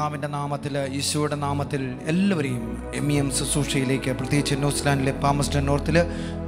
കർത്താവിന്റെ നാമത്തിൽ ഈശോയുടെ നാമത്തിൽ എല്ലാവരെയും എം ഇ എം ശുശ്രൂഷയിലേക്ക് പ്രത്യേകിച്ച് ന്യൂസിലാൻഡിലെ പാമസ്റ്റൺ നോർത്തിൽ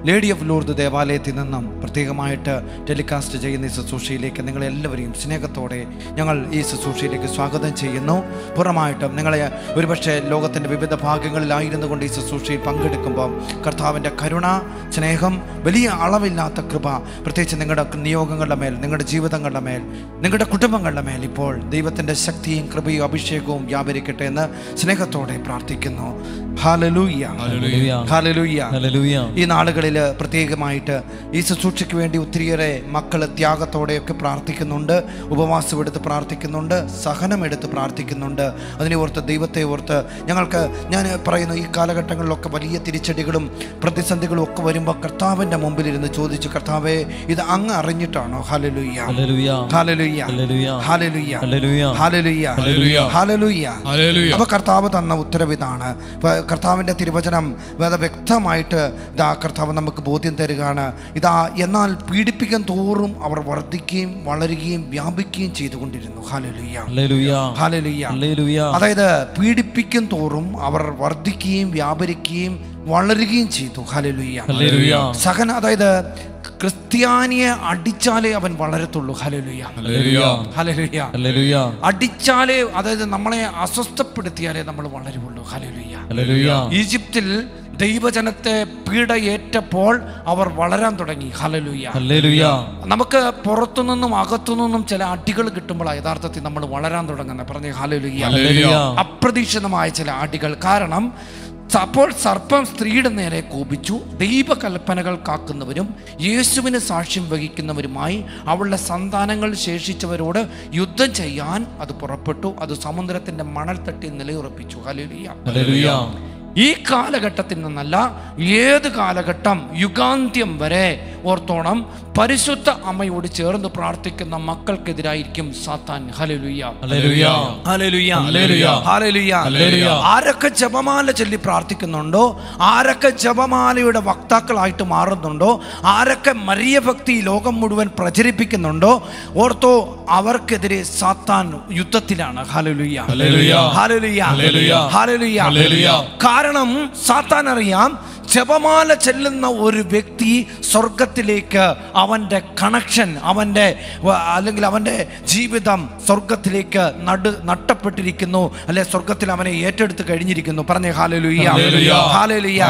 ലേഡി ഓഫ് ലൂർദ് ദേവാലയത്തിൽ നിന്നും പ്രത്യേകമായിട്ട് ടെലികാസ്റ്റ് ചെയ്യുന്ന ഈ ശുശ്രൂഷയിലേക്ക് നിങ്ങളെല്ലാവരെയും സ്നേഹത്തോടെ ഞങ്ങൾ ഈ ശുശ്രൂഷയിലേക്ക് സ്വാഗതം ചെയ്യുന്നു പുറമായിട്ടും നിങ്ങളെ ഒരുപക്ഷെ ലോകത്തിന്റെ വിവിധ ഭാഗങ്ങളിലായിരുന്നു കൊണ്ട് ഈ ശുശ്രൂഷയിൽ പങ്കെടുക്കുമ്പോൾ കർത്താവിന്റെ കരുണ സ്നേഹം വലിയ അളവില്ലാത്ത കൃപ പ്രത്യേകിച്ച് നിങ്ങളുടെ നിയോഗങ്ങളുടെ മേൽ നിങ്ങളുടെ ജീവിതങ്ങളുടെ മേൽ നിങ്ങളുടെ കുടുംബങ്ങളുടെ മേൽ ഇപ്പോൾ ദൈവത്തിന്റെ ശക്തിയും കൃപയും അഭിഷേകവും വ്യാപരിക്കട്ടെ എന്ന് സ്നേഹത്തോടെ പ്രാർത്ഥിക്കുന്നു ഹാലലൂയ. ഹാലലൂയ. ഈ നാളുകളിൽ പ്രത്യേകമായിട്ട് ഈ ശുശ്രൂഷയ്ക്ക് വേണ്ടി ഒത്തിരിയേറെ മക്കൾ ത്യാഗത്തോടെയൊക്കെ പ്രാർത്ഥിക്കുന്നുണ്ട് ഉപവാസം എടുത്ത് പ്രാർത്ഥിക്കുന്നുണ്ട് സഹനം സഹനമെടുത്ത് പ്രാർത്ഥിക്കുന്നുണ്ട് അതിനെ ഓർത്ത് ദൈവത്തെ ഓർത്ത് ഞങ്ങൾക്ക് ഞാൻ പറയുന്നു ഈ കാലഘട്ടങ്ങളിലൊക്കെ വലിയ തിരിച്ചടികളും പ്രതിസന്ധികളും ഒക്കെ വരുമ്പോൾ കർത്താവിന്റെ മുമ്പിലിരുന്ന് ചോദിച്ചു കർത്താവെ ഇത് അങ്ങ് അറിഞ്ഞിട്ടാണോ ഹാലലുയ്യ. ഹാലലുയ്യ. ഹാലലുയ്യ. ഹാലലുയ്യ. ഹാലലുയ്യ അപ്പോൾ അപ്പൊ കർത്താവ് തന്ന ഉത്തരവിതാണ് കർത്താവിന്റെ തിരുവചനം വേദ വ്യക്തമായിട്ട് ഇതാ കർത്താവ് നമുക്ക് ബോധ്യം തരികയാണ്. ഇതാ എന്നാൽ പീഡിപ്പിക്കാൻ തോറും അവർ വർദ്ധിക്കുകയും വളരുകയും വ്യാപിക്കുകയും ചെയ്തുകൊണ്ടിരുന്നു. ഹാലലുയ്യ. അതായത് പീഡിപ്പിക്കും തോറും അവർ വർദ്ധിക്കുകയും വ്യാപരിക്കുകയും വളരുകയും ചെയ്തു. ഹലലുയ്യ. സഹന അതായത് ക്രിസ്ത്യാനിയെ അടിച്ചാലേ അവൻ വളരത്തുള്ളൂ. ഹലലുയ്യ. അടിച്ചാലേ അതായത് നമ്മളെ അസ്വസ്ഥപ്പെടുത്തിയാലേ നമ്മൾ വളരുള്ളൂ. ഹലലുയ്യ. ഈജിപ്തിൽ ദൈവജനത്തെ പീഡയേറ്റപ്പോൾ അവർ വളരാൻ തുടങ്ങി. ഹലലുയ്യ ഹല്ലേലൂയ. നമുക്ക് പുറത്തുനിന്നും അകത്തുനിന്നും ചില അടികൾ കിട്ടുമ്പോൾ യഥാർത്ഥത്തിൽ നമ്മൾ വളരാൻ തുടങ്ങുന്നത് പറഞ്ഞ ഹല്ലേലൂയ. അപ്രതീക്ഷിതമായ ചില അടികൾ. കാരണം അപ്പോൾ സർപ്പം സ്ത്രീയുടെ നേരെ കോപിച്ചു. ദൈവകൽപ്പനകൾ കാക്കുന്നവരും യേശുവിന് സാക്ഷ്യം വഹിക്കുന്നവരുമായി അവളുടെ സന്താനങ്ങൾ ശേഷിച്ചവരോട് യുദ്ധം ചെയ്യാൻ അത് പുറപ്പെട്ടു. അത് സമുദ്രത്തിന്റെ മണൽ തട്ടി നിലയുറപ്പിച്ചു ഹലുലിയ. ഈ കാലഘട്ടത്തിൽ നിന്നല്ല ഏത് കാലഘട്ടം യുഗാന്ത്യം വരെ ഓർത്തോണം പരിശുദ്ധ അമ്മയോട് ചേർന്ന് പ്രാർത്ഥിക്കുന്ന മക്കൾക്കെതിരായിരിക്കും സാത്താൻ ഹല്ലേലൂയ. ഹല്ലേലൂയ. ഹല്ലേലൂയ. ഹല്ലേലൂയ. ഹല്ലേലൂയ. ആരൊക്കെ ജപമാല ചൊല്ലി പ്രാർത്ഥിക്കുന്നുണ്ടോ ആരൊക്കെ ജപമാലയുടെ വക്താക്കളായിട്ട് മാറുന്നുണ്ടോ ആരൊക്കെ മരിയ ഭക്തി ലോകം മുഴുവൻ പ്രചരിപ്പിക്കുന്നുണ്ടോ ഓർത്തോ അവർക്കെതിരെ സാത്താൻ യുദ്ധത്തിലാണ് ഹല്ലേലൂയ. ഹല്ലേലൂയ. ഹല്ലേലൂയ. ഹല്ലേലൂയ. കാരണം സാത്താൻ അറിയാം ജപമാല ചെല്ലുന്ന ഒരു വ്യക്തി സ്വർഗത്തിലേക്ക് അവന്റെ കണക്ഷൻ അവന്റെ അല്ലെങ്കിൽ അവന്റെ ജീവിതം സ്വർഗത്തിലേക്ക് നട നട്ടപ്പെട്ടിരിക്കുന്നു അല്ലെ സ്വർഗത്തിൽ അവനെ ഏറ്റെടുത്ത് കഴിഞ്ഞിരിക്കുന്നു. പറഞ്ഞേ ഹാലലുയ്യ. ഹാലലുയ്യ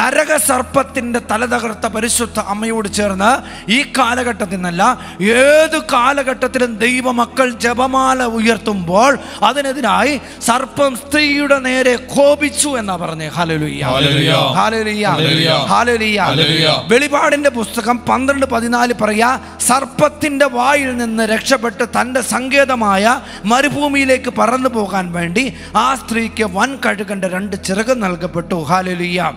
നരക സർപ്പത്തിന്റെ തല തകർത്ത പരിശുദ്ധ അമ്മയോട് ചേർന്ന് ഈ കാലഘട്ടത്തിൽ നിന്നല്ല ഏത് കാലഘട്ടത്തിലും ദൈവമക്കൾ ജപമാല ഉയർത്തുമ്പോൾ അതിനെതിരായി സർപ്പം സ്ത്രീയുടെ നേരെ കോപിച്ചു എന്നാ പറഞ്ഞേ. വെളിപാടിന്റെ പുസ്തകം പന്ത്രണ്ട് പതിനാല് പറയാ സർപ്പത്തിന്റെ വായിൽ നിന്ന് രക്ഷപ്പെട്ട് തന്റെ സങ്കേതമായ മരുഭൂമിയിലേക്ക് പറന്നു പോകാൻ വേണ്ടി ആ സ്ത്രീക്ക് വൻ കഴുകന്റെ രണ്ട് ചിറക് നൽകപ്പെട്ടു. ഹാലലുയ്യ.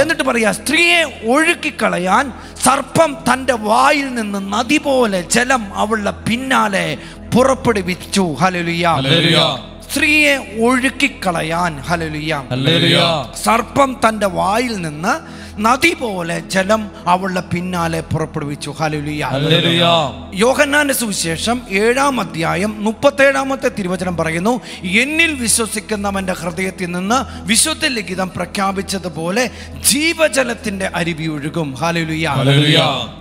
എന്നിട്ട് പറയാ സ്ത്രീയെ ഒഴുക്കിക്കളയാൻ സർപ്പം തന്റെ വായിൽ നിന്ന് നദി പോലെ ജലം അവളുടെ പിന്നാലെ പുറപ്പെടുവിച്ചു. ഹലലുയ്യ. സ്ത്രീയെ ഒഴുക്കിക്കളയാൻ ഹലലുയാം. സർപ്പം തന്റെ വായിൽ നിന്ന് നദി പോലെ ജലം അവളുടെ പിന്നാലെ പുറപ്പെടുവിച്ചു. യോഹന്നാന്റെ സുവിശേഷം ഏഴാം അധ്യായം മുപ്പത്തേഴാമത്തെ തിരുവചനം പറയുന്നു എന്നിൽ വിശ്വസിക്കുന്നവന്റെ ഹൃദയത്തിൽ നിന്ന് വിശുദ്ധ ലിഖിതം പ്രഖ്യാപിച്ചതുപോലെ ജീവജലത്തിന്റെ അരുവി ഒഴുകും ഹല്ലേലൂയ.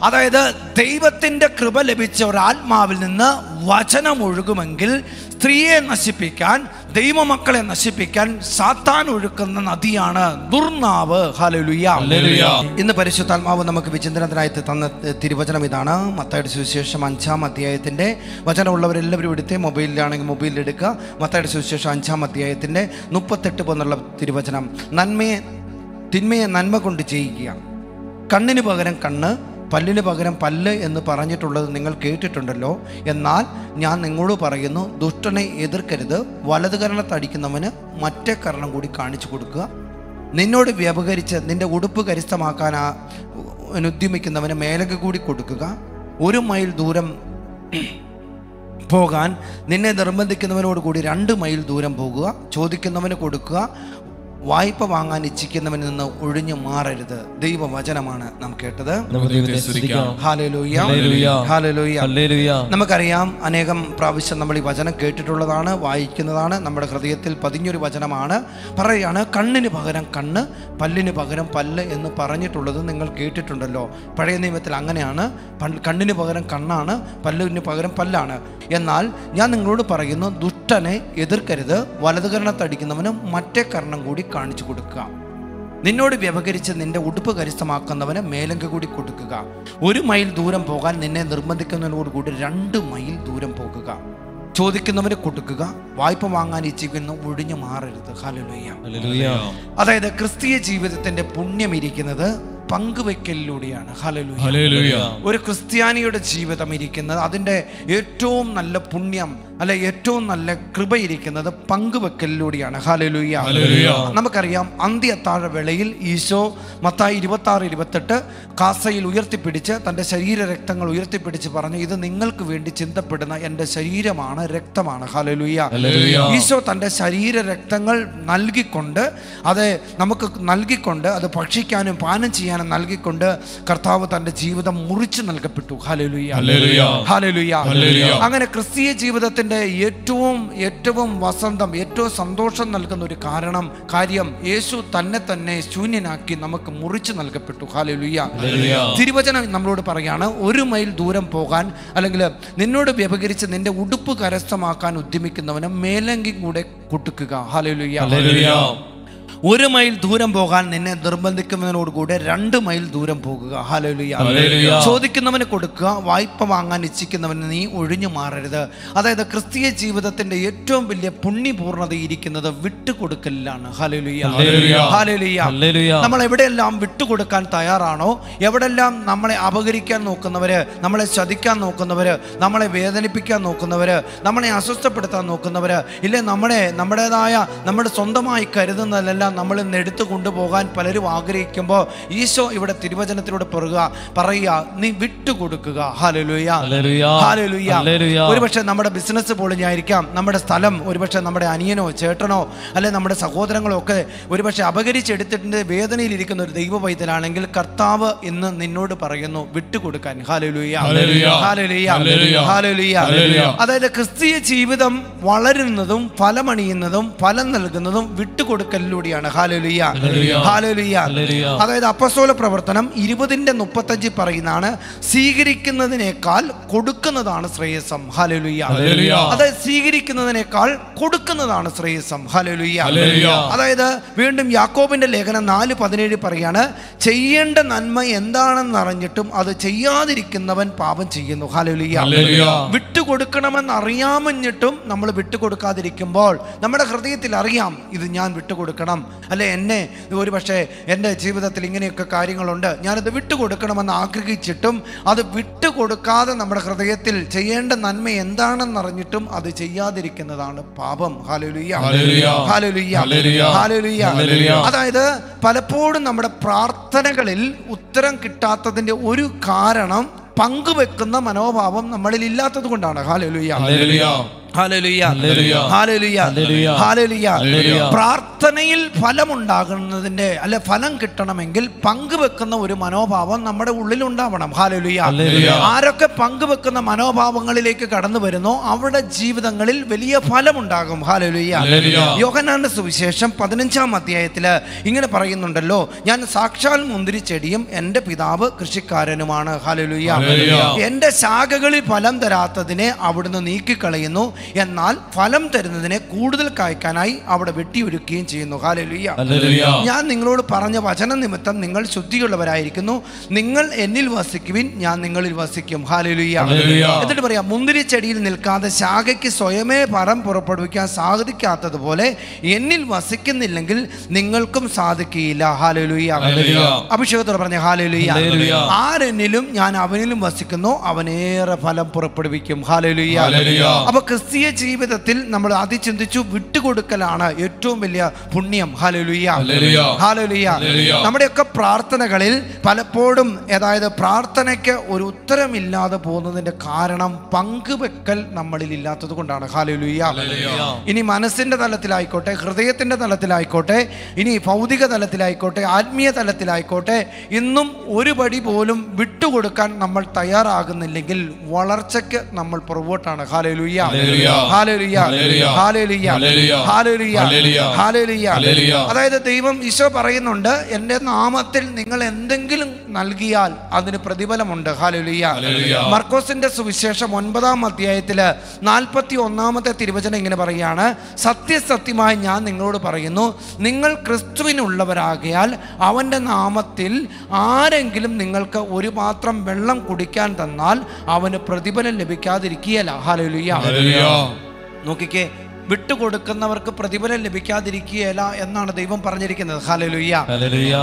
അതായത് ദൈവത്തിന്റെ കൃപ ലഭിച്ച ഒരു ആത്മാവിൽ നിന്ന് വചനം ഒഴുകുമെങ്കിൽ സ്ത്രീയെ നശിപ്പിക്കാൻ ദൈവമക്കളെ നശിപ്പിക്കാൻ സാത്താൻ ഒഴുക്കുന്ന നദിയാണ് ദുർനാവ്. ഹലലുയ. ഇന്ന് പരിശുദ്ധാത്മാവ് നമുക്ക് വിചിന്തനത്തിനായി തന്ന തിരുവചനം ഇതാണ്. മത്തയുടെ സുവിശേഷം അഞ്ചാം അധ്യായത്തിന്റെ വചനമുള്ളവരെല്ലാവരും എടുത്ത് മൊബൈലിലാണെങ്കിൽ മൊബൈലിൽ എടുക്കുക. മത്തയുടെ സുവിശേഷം അഞ്ചാം അധ്യായത്തിന്റെ മുപ്പത്തെട്ട് പോന്നുള്ള തിരുവചനം. നന്മയെ തിന്മയെ നന്മ കൊണ്ട് ചെയ്യുക കണ്ണിന് പകരം കണ്ണ് പല്ലിന് പകരം പല്ല് എന്ന് പറഞ്ഞിട്ടുള്ളത് നിങ്ങൾ കേട്ടിട്ടുണ്ടല്ലോ. എന്നാൽ ഞാൻ നിങ്ങളോട് പറയുന്നു ദുഷ്ടനെ എതിർക്കരുത് വലത് കരണത്തടിക്കുന്നവന് മറ്റേ കരണം കൂടി കാണിച്ചു കൊടുക്കുക. നിന്നോട് വ്യപകരിച്ച് നിന്റെ ഉടുപ്പ് കരിസ്ഥമാക്കാൻ ഉദ്യമിക്കുന്നവന് മേലക കൂടി കൊടുക്കുക. ഒരു മൈൽ ദൂരം പോകാൻ നിന്നെ നിർബന്ധിക്കുന്നവനോട് കൂടി രണ്ട് മൈൽ ദൂരം പോകുക. ചോദിക്കുന്നവന് കൊടുക്കുക. വായ്പ വാങ്ങാൻ ഇച്ഛിക്കുന്നവനിൽ നിന്ന് ഒഴിഞ്ഞു മാറരുത്. ദൈവവചനമാണ് നാം കേട്ടത്. നമുക്ക് ദൈവത്തെ സ്തുതിക്കാം. ഹാലലൂയ ഹല്ലേലൂയ. ഹല്ലേലൂയ. നമുക്കറിയാം അനേകം പ്രാവശ്യം നമ്മൾ ഈ വചനം കേട്ടിട്ടുള്ളതാണ് വായിക്കുന്നതാണ്. നമ്മുടെ ഹൃദയത്തിൽ പതിഞ്ഞൊരു വചനമാണ്. പറയുകയാണ് കണ്ണിന് പകരം കണ്ണ് പല്ലിന് പകരം പല്ല് എന്ന് പറഞ്ഞിട്ടുള്ളത് നിങ്ങൾ കേട്ടിട്ടുണ്ടല്ലോ. പഴയ നിയമത്തിൽ അങ്ങനെയാണ്. കണ്ണിന് പകരം കണ്ണാണ് പല്ലിന് പകരം പല്ലാണ്. എന്നാൽ ഞാൻ നിങ്ങളോട് പറയുന്നു ദുഷ്ടനെ എതിർക്കരുത്. വലതുകരണത്തടിക്കുന്നവന് മറ്റേ കർണം കൂടി കാണിച്ചു കൊടുക്കുക. നിന്നോട് വ്യവഹരിച്ച് നിന്റെ ഉടുപ്പ് കരസ്ഥമാക്കുന്നവന് മേലങ്ക കൂടി കൊടുക്കുക. ഒരു മൈൽ ദൂരം പോകാൻ നിന്നെ നിർബന്ധിക്കുന്നതിനോടുകൂടി രണ്ട് മൈൽ ദൂരം പോകുക. ചോദിക്കുന്നവന് കൊടുക്കുക. വായ്പ വാങ്ങാൻ ഇച്ഛിക്കുന്നു. ഒഴിഞ്ഞു മാറരുത്. അതായത് ക്രിസ്തീയ ജീവിതത്തിന്റെ പുണ്യം ഇരിക്കുന്നത് പങ്കുവെക്കലിലൂടെയാണ്. ഒരു ക്രിസ്ത്യാനിയുടെ ജീവിതം ഇരിക്കുന്നത് അതിന്റെ ഏറ്റവും നല്ല പുണ്യം അല്ലെ ഏറ്റവും നല്ല കൃപ ഇരിക്കുന്നത് പങ്കുവെക്കലിലൂടെയാണ്. ഹാലലുയ്യ. നമുക്കറിയാം അന്ത്യത്താഴ വേളയിൽ ഈശോ മത്തായി ഇരുപത്തി ആറ് ഇരുപത്തെട്ട് കാസയിൽ ഉയർത്തിപ്പിടിച്ച് തന്റെ ശരീര രക്തങ്ങൾ ഉയർത്തിപ്പിടിച്ച് പറഞ്ഞു ഇത് നിങ്ങൾക്ക് വേണ്ടി ചിന്തപ്പെടുന്ന എന്റെ ശരീരമാണ് രക്തമാണ്. ഹാലലുയ്യ. ഈശോ തന്റെ ശരീര രക്തങ്ങൾ നൽകിക്കൊണ്ട് അത് നമുക്ക് നൽകിക്കൊണ്ട് അത് ഭക്ഷിക്കാനും പാനം ചെയ്യാനും നൽകിക്കൊണ്ട് കർത്താവ് തന്റെ ജീവിതം മുറിച്ചു നൽകപ്പെട്ടു. ഹല്ലേലൂയ. അങ്ങനെ ക്രിസ്തീയ ജീവിതത്തിന്റെ ഏറ്റവും ഏറ്റവും വസന്തം ഏറ്റവും സന്തോഷം നൽകുന്ന ഒരു കാരണം കാര്യം യേശു തന്നെ തന്നെ ശൂന്യനാക്കി നമുക്ക് മുറിച്ചു നൽകപ്പെട്ടു. ഹാലലുയ്യ. തിരുവചനം നമ്മളോട് പറയാണ് ഒരു മൈൽ ദൂരം പോകാൻ അല്ലെങ്കിൽ നിന്നോട് വ്യപകരിച്ച് നിന്റെ ഉടുപ്പ് കരസ്ഥമാക്കാൻ ഉദ്യമിക്കുന്നവന് മേലങ്കി കൂടെ കുട്ടുക്കുക. ഹാലലുയ്യ. ഒരു മൈൽ ദൂരം പോകാൻ നിന്നെ നിർബന്ധിക്കുന്നതിനോടുകൂടെ രണ്ട് മൈൽ ദൂരം പോകുക ഹല്ലേലൂയ. ചോദിക്കുന്നവന് കൊടുക്കുക വായ്പ വാങ്ങാൻ ഇച്ഛിക്കുന്നവന് നീ ഒഴിഞ്ഞു മാറരുത് അതായത് ക്രിസ്തീയ ജീവിതത്തിന്റെ ഏറ്റവും വലിയ പുണ്യപൂർണത ഇരിക്കുന്നത് വിട്ടുകൊടുക്കലിലാണ്. ഹാലലുയ്യ ഹല്ലേലൂയ. നമ്മൾ എവിടെയെല്ലാം വിട്ടുകൊടുക്കാൻ തയ്യാറാണോ എവിടെല്ലാം നമ്മളെ അപകരിക്കാൻ നോക്കുന്നവര് നമ്മളെ ചതിക്കാൻ നോക്കുന്നവര് നമ്മളെ വേദനിപ്പിക്കാൻ നോക്കുന്നവര് നമ്മളെ അസ്വസ്ഥപ്പെടുത്താൻ നോക്കുന്നവര് ഇല്ലേ നമ്മളെ നമ്മുടേതായ നമ്മുടെ സ്വന്തമായി കരുതുന്നതെല്ലാം നമ്മളിൽ ഇന്ന് എടുത്തു കൊണ്ടുപോകാൻ പലരും ആഗ്രഹിക്കുമ്പോൾ ഈശോ ഇവിടെ തിരുവചനത്തിലൂടെ പറയുക പറയുക നീ വിട്ടുകൊടുക്കുക. ഒരുപക്ഷെ നമ്മുടെ ബിസിനസ് പൊളിഞ്ഞായിരിക്കാം നമ്മുടെ സ്ഥലം ഒരുപക്ഷെ നമ്മുടെ അനിയനോ ചേട്ടനോ അല്ലെ നമ്മുടെ സഹോദരങ്ങളോ ഒക്കെ ഒരുപക്ഷെ അപകരിച്ചെടുത്തിട്ട് വേദനയിലിരിക്കുന്ന ഒരു ദൈവ പൈതലാണെങ്കിൽ കർത്താവ് ഇന്ന് നിന്നോട് പറയുന്നു വിട്ടുകൊടുക്കാൻ. അതായത് ക്രിസ്തീയ ജീവിതം വളരുന്നതും ഫലമണിയുന്നതും ഫലം നൽകുന്നതും വിട്ടുകൊടുക്കലിലൂടെയാണ് ഹാലലുയ. ഹാലലുയ. അതായത് അപ്പസ്തോല പ്രവർത്തനം ഇരുപതിന്റെ മുപ്പത്തഞ്ച് പറയുന്നതാണ് സ്വീകരിക്കുന്നതിനേക്കാൾ കൊടുക്കുന്നതാണ് ശ്രേയസം ഹാലലുയ ഹല്ലേലൂയ. അതായത് സ്വീകരിക്കുന്നതിനേക്കാൾ കൊടുക്കുന്നതാണ് ശ്രേയസം ഹാലലുയ ഹല്ലേലൂയ. അതായത് വീണ്ടും യാക്കോബിന്റെ ലേഖനം നാല് പതിനേഴ് പറയാണ് ചെയ്യേണ്ട നന്മ എന്താണെന്ന് അറിഞ്ഞിട്ടും അത് ചെയ്യാതിരിക്കുന്നവൻ പാപം ചെയ്യുന്നു ഹാലലുയ ഹല്ലേലൂയ. വിട്ടുകൊടുക്കണമെന്ന് അറിയാമെന്നിട്ടും നമ്മൾ വിട്ടുകൊടുക്കാതിരിക്കുമ്പോൾ നമ്മുടെ ഹൃദയത്തിൽ അറിയാം ഇത് ഞാൻ വിട്ടുകൊടുക്കണം അല്ലെ എന്നെ ഒരു പക്ഷേ എന്റെ ജീവിതത്തിൽ ഇങ്ങനെയൊക്കെ കാര്യങ്ങളുണ്ട്. ഞാനത് വിട്ടുകൊടുക്കണമെന്ന് ആഗ്രഹിച്ചിട്ടും അത് വിട്ടുകൊടുക്കാതെ നമ്മുടെ ഹൃദയത്തിൽ ചെയ്യേണ്ട നന്മ എന്താണെന്നറിഞ്ഞിട്ടും അത് ചെയ്യാതിരിക്കുന്നതാണ് പാപം. അതായത് പലപ്പോഴും നമ്മുടെ പ്രാർത്ഥനകളിൽ ഉത്തരം കിട്ടാത്തതിന്റെ ഒരു കാരണം പങ്കുവെക്കുന്ന മനോഭാവം നമ്മളിൽ ഇല്ലാത്തത് കൊണ്ടാണ്. ഹാലലുയ്യ പ്രാർത്ഥനയിൽ ഫലമുണ്ടാകുന്നതിന്റെ അല്ലെ ഫലം കിട്ടണമെങ്കിൽ പങ്കുവെക്കുന്ന ഒരു മനോഭാവം നമ്മുടെ ഉള്ളിൽ ഉണ്ടാവണം ഹാലലുയ. ആരൊക്കെ പങ്കുവെക്കുന്ന മനോഭാവങ്ങളിലേക്ക് കടന്നു വരുന്നോ അവരുടെ ജീവിതങ്ങളിൽ വലിയ ഫലമുണ്ടാകും. ഹാലലുയ. യോഹനാന്റെ സുവിശേഷം പതിനഞ്ചാം അധ്യായത്തിൽ ഇങ്ങനെ പറയുന്നുണ്ടല്ലോ. ഞാൻ സാക്ഷാൽ മുന്തിരിച്ചെടിയും എന്റെ പിതാവ് കൃഷിക്കാരനുമാണ്. ഹാലലുയ. എന്റെ ശാഖകളിൽ ഫലം തരാത്തതിനെ അവിടുന്ന് നീക്കിക്കളയുന്നു. എന്നാൽ ഫലം തരുന്നതിനെ കൂടുതൽ കായ്ക്കാനായി അവിടെ വെട്ടിയൊരുക്കുകയും ചെയ്യുന്നു. ഹാലലുയ്യ. ഞാൻ നിങ്ങളോട് പറഞ്ഞ വചന നിമിത്തം നിങ്ങൾ ശുദ്ധിയുള്ളവരായിരിക്കുന്നു. നിങ്ങൾ എന്നിൽ വസിക്കുവിൻ ഞാൻ നിങ്ങളിൽ വസിക്കും. ഹാലലുയ്യ എന്നിട്ട് പറയാം മുന്തിരി ചെടിയിൽ നിൽക്കാതെ ശാഖയ്ക്ക് സ്വയമേ പറം പുറപ്പെടുവിക്കാൻ സാധിക്കാത്തതുപോലെ എന്നിൽ വസിക്കുന്നില്ലെങ്കിൽ നിങ്ങൾക്കും സാധിക്കുകയില്ല. ഹാലലുയ്യ. അഭിഷേകത്തോട് പറഞ്ഞ ഹാലലുയ്യ. ആരെന്നിലും ഞാൻ അവനിലും വസിക്കുന്നു അവനേറെ ഫലം പുറപ്പെടുവിക്കും. ഹാലലുയ്യ. അപ്പൊ ക്രിസ്തീയ ക്രിസ്തീയ ജീവിതത്തിൽ നമ്മൾ ആദ്യം ചിന്തിച്ചു വിട്ടുകൊടുക്കലാണ് ഏറ്റവും വലിയ പുണ്യം. ഹാലലുയ്യ. ഹാലലുയ്യ. നമ്മുടെയൊക്കെ പ്രാർത്ഥനകളിൽ പലപ്പോഴും അതായത് പ്രാർത്ഥനയ്ക്ക് ഒരു ഉത്തരമില്ലാതെ പോകുന്നതിന്റെ കാരണം പങ്കുവെക്കൽ നമ്മളിൽ ഇല്ലാത്തത് കൊണ്ടാണ്. ഹാലലുയ്യ ഇനി മനസ്സിന്റെ തലത്തിലായിക്കോട്ടെ ഹൃദയത്തിന്റെ തലത്തിലായിക്കോട്ടെ ഇനി ഭൗതിക തലത്തിലായിക്കോട്ടെ ആത്മീയ തലത്തിലായിക്കോട്ടെ ഇന്നും ഒരു പടി പോലും വിട്ടുകൊടുക്കാൻ നമ്മൾ തയ്യാറാകുന്നില്ലെങ്കിൽ വളർച്ചയ്ക്ക് നമ്മൾ പുറകോട്ടാണ്. ഹാലലുയ്യ അതായത് ദൈവം ഈശോ പറയുന്നുണ്ട് എന്റെ നാമത്തിൽ നിങ്ങൾ എന്തെങ്കിലും നൽകിയാൽ അതിന് പ്രതിഫലമുണ്ട് ഹാലുലിയ. മർക്കോസിന്റെ സുവിശേഷം ഒൻപതാം അധ്യായത്തിൽ നാൽപ്പത്തി ഒന്നാമത്തെ തിരുവചനം ഇങ്ങനെ പറയുകയാണ് സത്യസത്യമായി ഞാൻ നിങ്ങളോട് പറയുന്നു നിങ്ങൾ ക്രിസ്തുവിനുള്ളവരാകിയാൽ അവന്റെ നാമത്തിൽ ആരെങ്കിലും നിങ്ങൾക്ക് ഒരു പാത്രം വെള്ളം കുടിക്കാൻ തന്നാൽ അവന് പ്രതിഫലം ലഭിക്കാതിരിക്കുകയല്ല ഹല്ലേലൂയ. നോക്കിക്കേ വിട്ടുകൊടുക്കുന്നവർക്ക് പ്രതിഫലം ലഭിക്കാതിരിക്കുകയില്ല എന്നാണ് ദൈവം പറഞ്ഞിരിക്കുന്നത്. ഹാലലുയ്യ.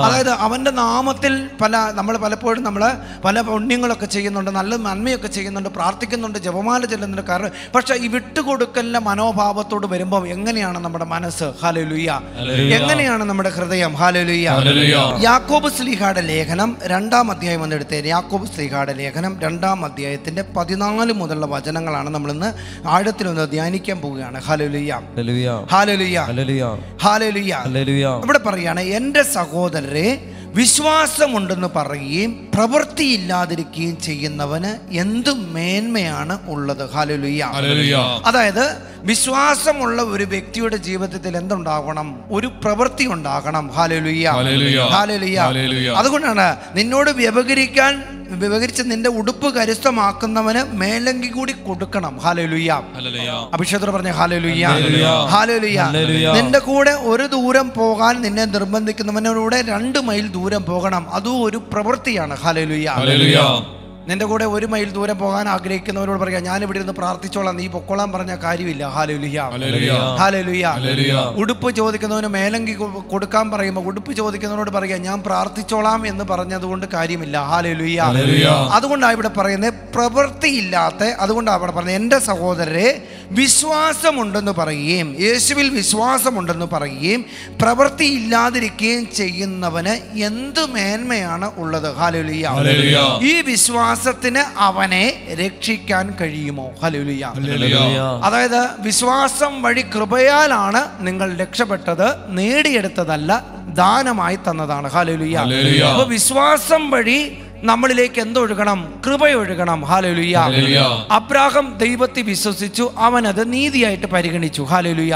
അതായത് അവന്റെ നാമത്തിൽ പല നമ്മൾ പലപ്പോഴും നമ്മൾ പല പുണ്യങ്ങളൊക്കെ ചെയ്യുന്നുണ്ട് നല്ല നന്മയൊക്കെ ചെയ്യുന്നുണ്ട് പ്രാർത്ഥിക്കുന്നുണ്ട് ജപമാല ചെല്ലുന്നുണ്ട് കാരണം പക്ഷേ ഈ വിട്ടുകൊടുക്കലിന്റെ മനോഭാവത്തോട് വരുമ്പോൾ എങ്ങനെയാണ് നമ്മുടെ മനസ്സ്? ഹാലലുയ്യ. എങ്ങനെയാണ് നമ്മുടെ ഹൃദയം? ഹാലലുയ്യ. യാക്കോബ് സ്ലീഹായുടെ ലേഖനം രണ്ടാം അധ്യായം വന്നെടുത്തേ യാക്കോബ് സ്ലീഹായുടെ ലേഖനം രണ്ടാം അധ്യായത്തിന്റെ പതിനാല് മുതലുള്ള വചനങ്ങളാണ് നമ്മളിന്ന് ആഴത്തിലൊന്ന് ധ്യാനിക്കാൻ പോവുകയാണ്. ഹാലലുയ്യ ഇവിടെ പറയാണ് എന്റെ സഹോദരരെ വിശ്വാസമുണ്ടെന്ന് പറയുകയും പ്രവൃത്തിയില്ലാതിരിക്കുകയും ചെയ്യുന്നവന് എന്ത് മേന്മയാണ് ഉള്ളത്. ഹാലലുയ്യ. അതായത് വിശ്വാസമുള്ള ഒരു വ്യക്തിയുടെ ജീവിതത്തിൽ എന്തുണ്ടാകണം? ഒരു പ്രവൃത്തി ഉണ്ടാകണം. ഹാലലുയ്യ. ഹാലലുയ്യ അതുകൊണ്ടാണ് നിന്നോട് വ്യവഹരിക്കാൻ വ്യവഹരിച്ച് നിന്റെ ഉടുപ്പ് കരുസ്ഥമാക്കുന്നവന് മേലങ്കി കൂടി കൊടുക്കണം. ഹാലലുയ്യ. അഭിഷേകത്തോട് പറഞ്ഞ ഹാലലുയ്യ. ഹാലലുയ്യ. നിന്റെ കൂടെ ഒരു ദൂരം പോകാൻ നിന്നെ നിർബന്ധിക്കുന്നവനോടെ രണ്ട് മൈൽ ദൂരം പോകണം. അതും ഒരു പ്രവൃത്തിയാണ്. ഹാലലുയ്യ നിന്റെ കൂടെ ഒരു മൈൽ ദൂരെ പോകാൻ ആഗ്രഹിക്കുന്നവരോട് പറയാം ഞാൻ ഇവിടെ ഇരുന്ന് പ്രാർത്ഥിച്ചോളാം നീ പൊക്കോളാൻ പറഞ്ഞ കാര്യമില്ല. ഹല്ലേലൂയ. ഉടുപ്പ് ചോദിക്കുന്നവന് മേലങ്കി കൊടുക്കാൻ പറയുമ്പോൾ ഉടുപ്പ് ചോദിക്കുന്നവനോട് പറയാം ഞാൻ പ്രാർത്ഥിച്ചോളാം എന്ന് പറഞ്ഞതുകൊണ്ട് കാര്യമില്ല. ഹല്ലേലൂയ. അതുകൊണ്ടാണ് ഇവിടെ പറയുന്നത് പ്രവൃത്തിയില്ലാത്ത അതുകൊണ്ടാണ് ഇവിടെ പറയുന്നത് എന്റെ സഹോദരരെ വിശ്വാസമുണ്ടെന്ന് പറയുകയും യേശുവിൽ വിശ്വാസമുണ്ടെന്ന് പറയുകയും പ്രവൃത്തി ഇല്ലാതിരിക്കുകയും ചെയ്യുന്നവന് എന്ത് മേന്മയാണ് ഉള്ളത് ഹലുലിയ. ഈ വിശ്വാസത്തിന് അവനെ രക്ഷിക്കാൻ കഴിയുമോ ഹലുലിയ. അതായത് വിശ്വാസം വഴി കൃപയാലാണ് നിങ്ങൾ രക്ഷപ്പെട്ടത് നേടിയെടുത്തതല്ല ദാനമായി തന്നതാണ് ഹലുലിയ. അപ്പൊ വിശ്വാസം വഴി നമ്മളിലേക്ക് എന്തൊഴുകണം? കൃപയൊഴുകണം. ഹല്ലേലൂയ. അബ്രാഹം ദൈവത്തെ വിശ്വസിച്ചു. അവൻ അത് നീതിയായിട്ട് പരിഗണിച്ചു. ഹല്ലേലൂയ.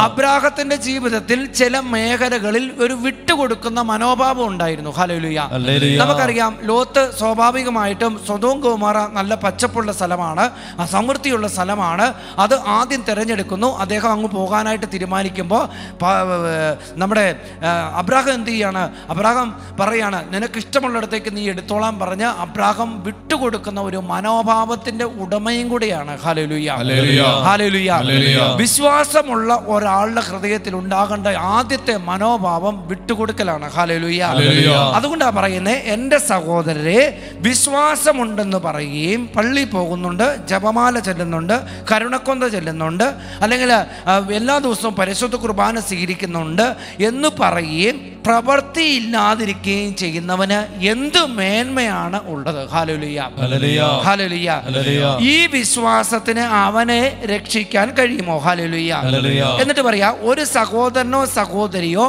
അബ്രാഹത്തിന്റെ ജീവിതത്തിൽ ചില മേഖലകളിൽ ഒരു വിട്ടുകൊടുക്കുന്ന മനോഭാവം ഉണ്ടായിരുന്നു. ഹല്ലേലൂയ. നമുക്കറിയാം ലോത്ത് സ്വാഭാവികമായിട്ടും സ്വതവും കുമാറ നല്ല പച്ചപ്പുള്ള സ്ഥലമാണ്. സമൃദ്ധിയുള്ള സ്ഥലമാണ്. അത് ആദ്യം തിരഞ്ഞെടുക്കുന്നു. അദ്ദേഹം അങ്ങ് പോകാനായിട്ട് തീരുമാനിക്കുമ്പോൾ നമ്മുടെ അബ്രാഹം എന്ത് ചെയ്യാണ്? അബ്രാഹം പറയാണ് നിനക്ക് നീ നീ എടുത്തോളാം പറഞ്ഞ് അബ്രാഹം വിട്ടുകൊടുക്കുന്ന ഒരു മനോഭാവത്തിന്റെ ഉടമയും കൂടിയാണ്. വിശ്വാസമുള്ള ഒരാളുടെ ഹൃദയത്തിൽ ഉണ്ടാകേണ്ട ആദ്യത്തെ മനോഭാവം വിട്ടുകൊടുക്കലാണ്. ഹാലലുയ്യ. അതുകൊണ്ടാണ് പറയുന്നത് എന്റെ സഹോദരരെ വിശ്വാസമുണ്ടെന്ന് പറയുകയും പള്ളി പോകുന്നുണ്ട് ജപമാല ചെല്ലുന്നുണ്ട് കരുണക്കൊന്ത ചെല്ലുന്നുണ്ട് അല്ലെങ്കിൽ എല്ലാ ദിവസവും പരിശുദ്ധ കുർബാന സ്വീകരിക്കുന്നുണ്ട് എന്ന് പറയുകയും പ്രവൃത്തി ഇല്ലാതിരിക്കുകയും ചെയ്യുന്നവന് എന്ത് മേന്മയാണ് ഉള്ളത് ഹാലുലിയ ഹല്ലേലൂയ. Hallelujah hallelujah. ഈ വിശ്വാസത്തിന് അവനെ രക്ഷിക്കാൻ കഴിയുമോ ഹാലുലിയ ഹല്ലേലൂയ. എന്നിട്ട് പറയാ ഒരു സഹോദരനോ സഹോദരിയോ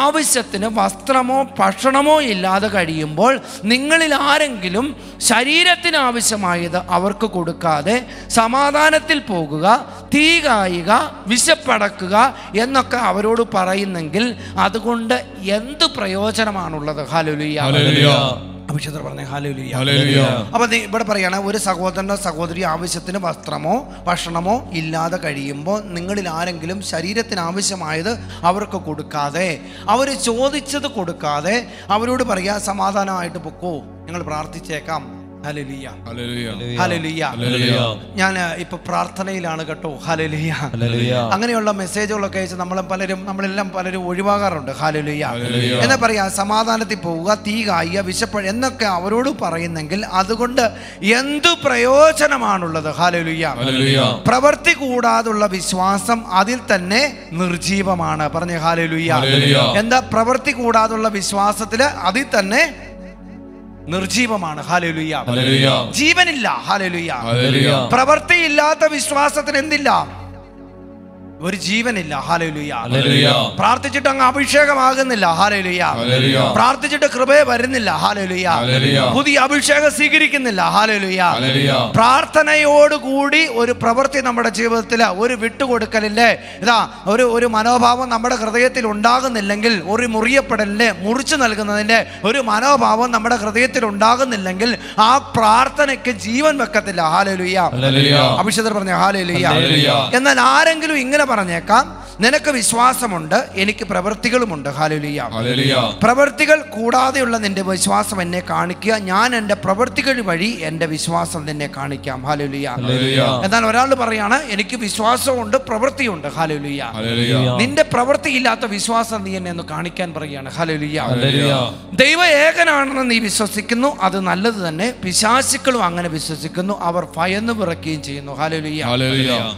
ആവശ്യത്തിന് വസ്ത്രമോ ഭക്ഷണമോ ഇല്ലാതെ കഴിയുമ്പോൾ നിങ്ങളിൽ ആരെങ്കിലും ശരീരത്തിന് ആവശ്യമായത് അവർക്ക് കൊടുക്കാതെ സമാധാനത്തിൽ പോകുക തീ കായുക വിശപ്പടക്കുക എന്നൊക്കെ അവരോട് പറയുന്നെങ്കിൽ അതുകൊണ്ട് എന്ത് പ്രയോജനമാണുള്ളത് ഹാലുലിയ ഹല്ലേലൂയ. അഭിഷേകർ പറഞ്ഞ ഹാലുലിയ. അപ്പൊ ഇവിടെ പറയാണ് ഒരു സഹോദരനോ സഹോദരി ആവശ്യത്തിന് വസ്ത്രമോ ഭക്ഷണമോ ഇല്ലാതെ കഴിയുമ്പോൾ നിങ്ങളിൽ ആരെങ്കിലും ശരീരത്തിന് ആവശ്യമായത് അവർക്ക് കൊടുക്കാതെ അവർ ചോദിച്ചത് കൊടുക്കാതെ അവരോട് പറയാ സമാധാനമായിട്ട് പൊക്കോ ഞങ്ങൾ പ്രാർത്ഥിച്ചേക്കാം ഹല്ലേലൂയ. ഹല്ലേലൂയ. ഹല്ലേലൂയ. ഹല്ലേലൂയ. ഞാൻ ഇപ്പൊ പ്രാർത്ഥനയിലാണ് കേട്ടോ. ഹലലിയ ഹല്ലേലൂയ. അങ്ങനെയുള്ള മെസ്സേജുകളൊക്കെ അയച്ച് നമ്മൾ പലരും നമ്മളെല്ലാം പലരും ഒഴിവാകാറുണ്ട്. ഹലലിയ എന്നാ പറയാ സമാധാനത്തിൽ പോവുക തീ കായുക വിശപ്പഴ എന്നൊക്കെ അവരോട് പറയുന്നെങ്കിൽ അതുകൊണ്ട് എന്തു പ്രയോജനമാണുള്ളത്? ഹലലിയ ഹല്ലേലൂയ. പ്രവൃത്തി കൂടാതുള്ള വിശ്വാസം അതിൽ തന്നെ നിർജീവമാണ്. പറഞ്ഞ ഹാലലുയ്യ ഹല്ലേലൂയ. എന്താ? പ്രവൃത്തി കൂടാതുള്ള വിശ്വാസത്തിൽ അതിൽ തന്നെ നിർജീവമാണ്. ഹാലലുയ്യ ജീവനില്ല. ഹാലലുയ്യ പ്രവൃത്തിയില്ലാത്ത വിശ്വാസത്തിന് എന്തില്ല? ഒരു ജീവനില്ല. ഹല്ലേലൂയ പ്രാർത്ഥിച്ചിട്ട് അങ്ങ് അഭിഷേകമാകുന്നില്ല. ഹല്ലേലൂയ പ്രാർത്ഥിച്ചിട്ട് കൃപയെ വരുന്നില്ല. ഹല്ലേലൂയ പുതിയ അഭിഷേകം സ്വീകരിക്കുന്നില്ല. പ്രാർത്ഥനയോട് പ്രാർത്ഥനയോടുകൂടി ഒരു പ്രവൃത്തി നമ്മുടെ ജീവിതത്തിൽ ഒരു വിട്ടുകൊടുക്കലില്ലേ? ഇതാ ഒരു ഒരു മനോഭാവം നമ്മുടെ ഹൃദയത്തിൽ ഉണ്ടാകുന്നില്ലെങ്കിൽ ഒരു മുറിയപ്പെടലിന്റെ മുറിച്ചു നൽകുന്നതിന്റെ ഒരു മനോഭാവം നമ്മുടെ ഹൃദയത്തിൽ ഉണ്ടാകുന്നില്ലെങ്കിൽ ആ പ്രാർത്ഥനയ്ക്ക് ജീവൻ വെക്കത്തില്ല. ഹല്ലേലൂയ അഭിഷേകർ പറഞ്ഞ ഹല്ലേലൂയ. എന്നാൽ ആരെങ്കിലും ഇങ്ങനെ പറഞ്ഞേക്കാം. നിനക്ക് വിശ്വാസമുണ്ട് എനിക്ക് പ്രവൃത്തികളുമുണ്ട്. ഹാലുലിയ പ്രവൃത്തികൾ കൂടാതെയുള്ള നിന്റെ വിശ്വാസം എന്നെ കാണിക്കുക. ഞാൻ എന്റെ പ്രവൃത്തികൾ വഴി എന്റെ വിശ്വാസം നിന്നെ കാണിക്കാം. ഹാലുലിയ എന്നാൽ ഒരാൾ പറയാണ് എനിക്ക് വിശ്വാസമുണ്ട് പ്രവൃത്തിയുണ്ട്. ഹാലുലിയ നിന്റെ നിന്റെ പ്രവൃത്തിയില്ലാത്ത വിശ്വാസം നീ എന്നെ ഒന്ന് കാണിക്കാൻ പറയുകയാണ്. ഹാലുലിയ ദൈവ ഏകനാണെന്ന് നീ വിശ്വസിക്കുന്നു. അത് നല്ലത് തന്നെ. പിശാശുക്കളും അങ്ങനെ വിശ്വസിക്കുന്നു. അവർ ഭയന്ന് പിറക്കുകയും ചെയ്യുന്നു. ഹാലുലിയ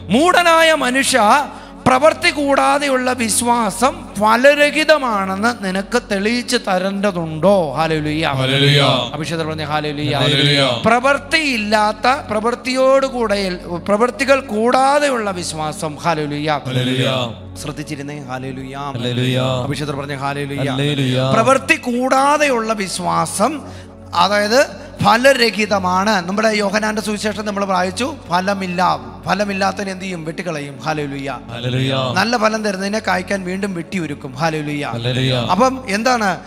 മൂടനായ മനുഷ്യ പ്രവൃത്തി കൂടാതെയുള്ള വിശ്വാസം ഫലരഹിതമാണെന്ന് നിനക്ക് തെളിയിച്ചു തരേണ്ടതുണ്ടോ? ഹാലലുയ്യ അഭിഷേകർ പറഞ്ഞ ഹാലലുയ്യ പ്രവൃത്തിയില്ലാത്ത പ്രവൃത്തിയോടുകൂടെ പ്രവൃത്തികൾ കൂടാതെയുള്ള വിശ്വാസം. ഹാലലുയ്യ ശ്രദ്ധിച്ചിരുന്നേ? ഹാലലുയ്യ. അഭിഷേകർ പറഞ്ഞ ഹാലലുയ്യ. പ്രവൃത്തി കൂടാതെയുള്ള വിശ്വാസം അതായത് ഫലരഹിതമാണ്. നമ്മുടെ യോഹനാന്റെ സുവിശേഷം നമ്മൾ വായിച്ചു ഫലമില്ല. ഫലമില്ലാത്തതിന് എന്ത് ചെയ്യും? വെട്ടിക്കളയും. ഹാലലുയ്യ. നല്ല ഫലം തരുന്നതിനെ കായ്ക്കാൻ വീണ്ടും വെട്ടിയൊരുക്കും. ഹാലലുയ്യ ഹല്ലേലൂയ. അപ്പം എന്താണ്?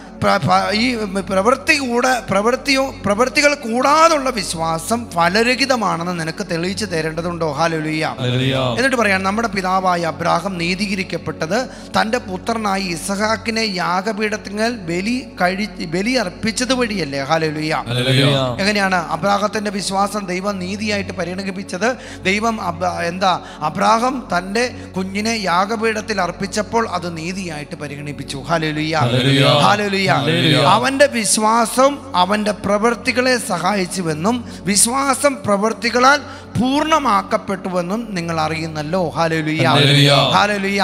ഈ പ്രവൃത്തി കൂടെ പ്രവൃത്തിയോ പ്രവൃത്തികൾ കൂടാതുള്ള വിശ്വാസം ഫലരഹിതമാണെന്ന് നിനക്ക് തെളിയിച്ചു തരേണ്ടതുണ്ടോ? ഹാലുലിയ. എന്നിട്ട് പറയാം നമ്മുടെ പിതാവായ അബ്രാഹം നീതീകരിക്കപ്പെട്ടത് തന്റെ പുത്രനായി ഇസഹാക്കിനെ യാഗപീഠത്തിങ്ങൾ ബലി കഴി ബലി അർപ്പിച്ചത് വഴിയല്ലേ? ഹാലുലിയ. എങ്ങനെയാണ്? അബ്രാഹത്തിന്റെ വിശ്വാസം ദൈവം നീതിയായിട്ട് പരിഗണിപ്പിച്ചത് ദൈവം എന്താ അബ്രാഹം തന്റെ കുഞ്ഞിനെ യാഗപീഠത്തിൽ അർപ്പിച്ചപ്പോൾ അത് നീതിയായിട്ട് പരിഗണിപ്പിച്ചു ഹലലുയ ഹലലുയ അവന്റെ വിശ്വാസം അവന്റെ പ്രവൃത്തികളെ സഹായിച്ചുവെന്നും വിശ്വാസം പ്രവൃത്തികളാൽ പൂർണമാക്കപ്പെട്ടുവെന്നും നിങ്ങൾ അറിയുന്നല്ലോ ഹാലലുയ ഹാലലുയ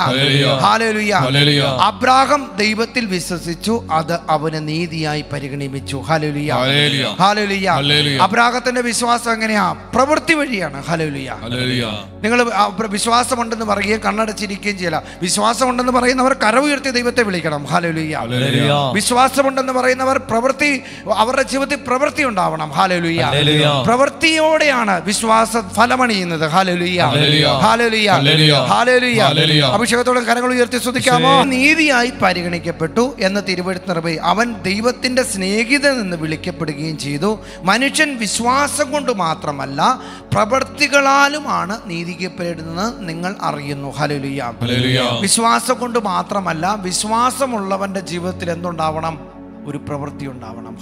ഹാലലുയ. അബ്രാഹം ദൈവത്തിൽ വിശ്വസിച്ചു അത് അവന് നീതിയായി പരിഗണിപ്പിച്ചു ഹാലലുയ ഹാലലുയ. അബ്രാഹത്തിന്റെ വിശ്വാസം എങ്ങനെയാ പ്രവൃത്തി വഴിയാണ് ഹല്ലേലൂയ നിങ്ങൾ വിശ്വാസമുണ്ടെന്ന് പറയുകയും കണ്ണടച്ചിരിക്കുകയും ചെയ്യില്ല വിശ്വാസമുണ്ടെന്ന് പറയുന്നവർ കരവുയർത്തി ദൈവത്തെ വിളിക്കണം. ഹാലലുയ്യ വിശ്വാസമുണ്ടെന്ന് പറയുന്നവർ പ്രവൃത്തി അവരുടെ ജീവിതത്തിൽ പ്രവൃത്തി ഉണ്ടാവണം. ഹാലലുയ്യ. പ്രവൃത്തിയോടെയാണ് വിശ്വാസ ഫലമണിയുന്നത്. ഹാലലുയ്യ. ഹാലലുയ്യ. ഹാലലുയ്യ അഭിഷേകത്തോടെ കരങ്ങൾ ഉയർത്തി ശ്രദ്ധിക്കാമോ നീതിയായി പരിഗണിക്കപ്പെട്ടു എന്ന് തിരുവഴുത്ത് നിറവേ അവൻ ദൈവത്തിന്റെ സ്നേഹിതൻ എന്ന് വിളിക്കപ്പെടുകയും ചെയ്തു. മനുഷ്യൻ വിശ്വാസം കൊണ്ട് മാത്രമല്ല പ്രവൃത്തികളാലുമാണ് നീതിക്കപ്പെടുന്നത് നിങ്ങൾ അറിയുന്നു. ഹലുലിയ വിശ്വാസം കൊണ്ട് മാത്രമല്ല വിശ്വാസമുള്ളവന്റെ ജീവിതത്തിൽ എന്തുണ്ടാവണം? ഒരു പ്രവൃത്തി ഉണ്ടാവണം.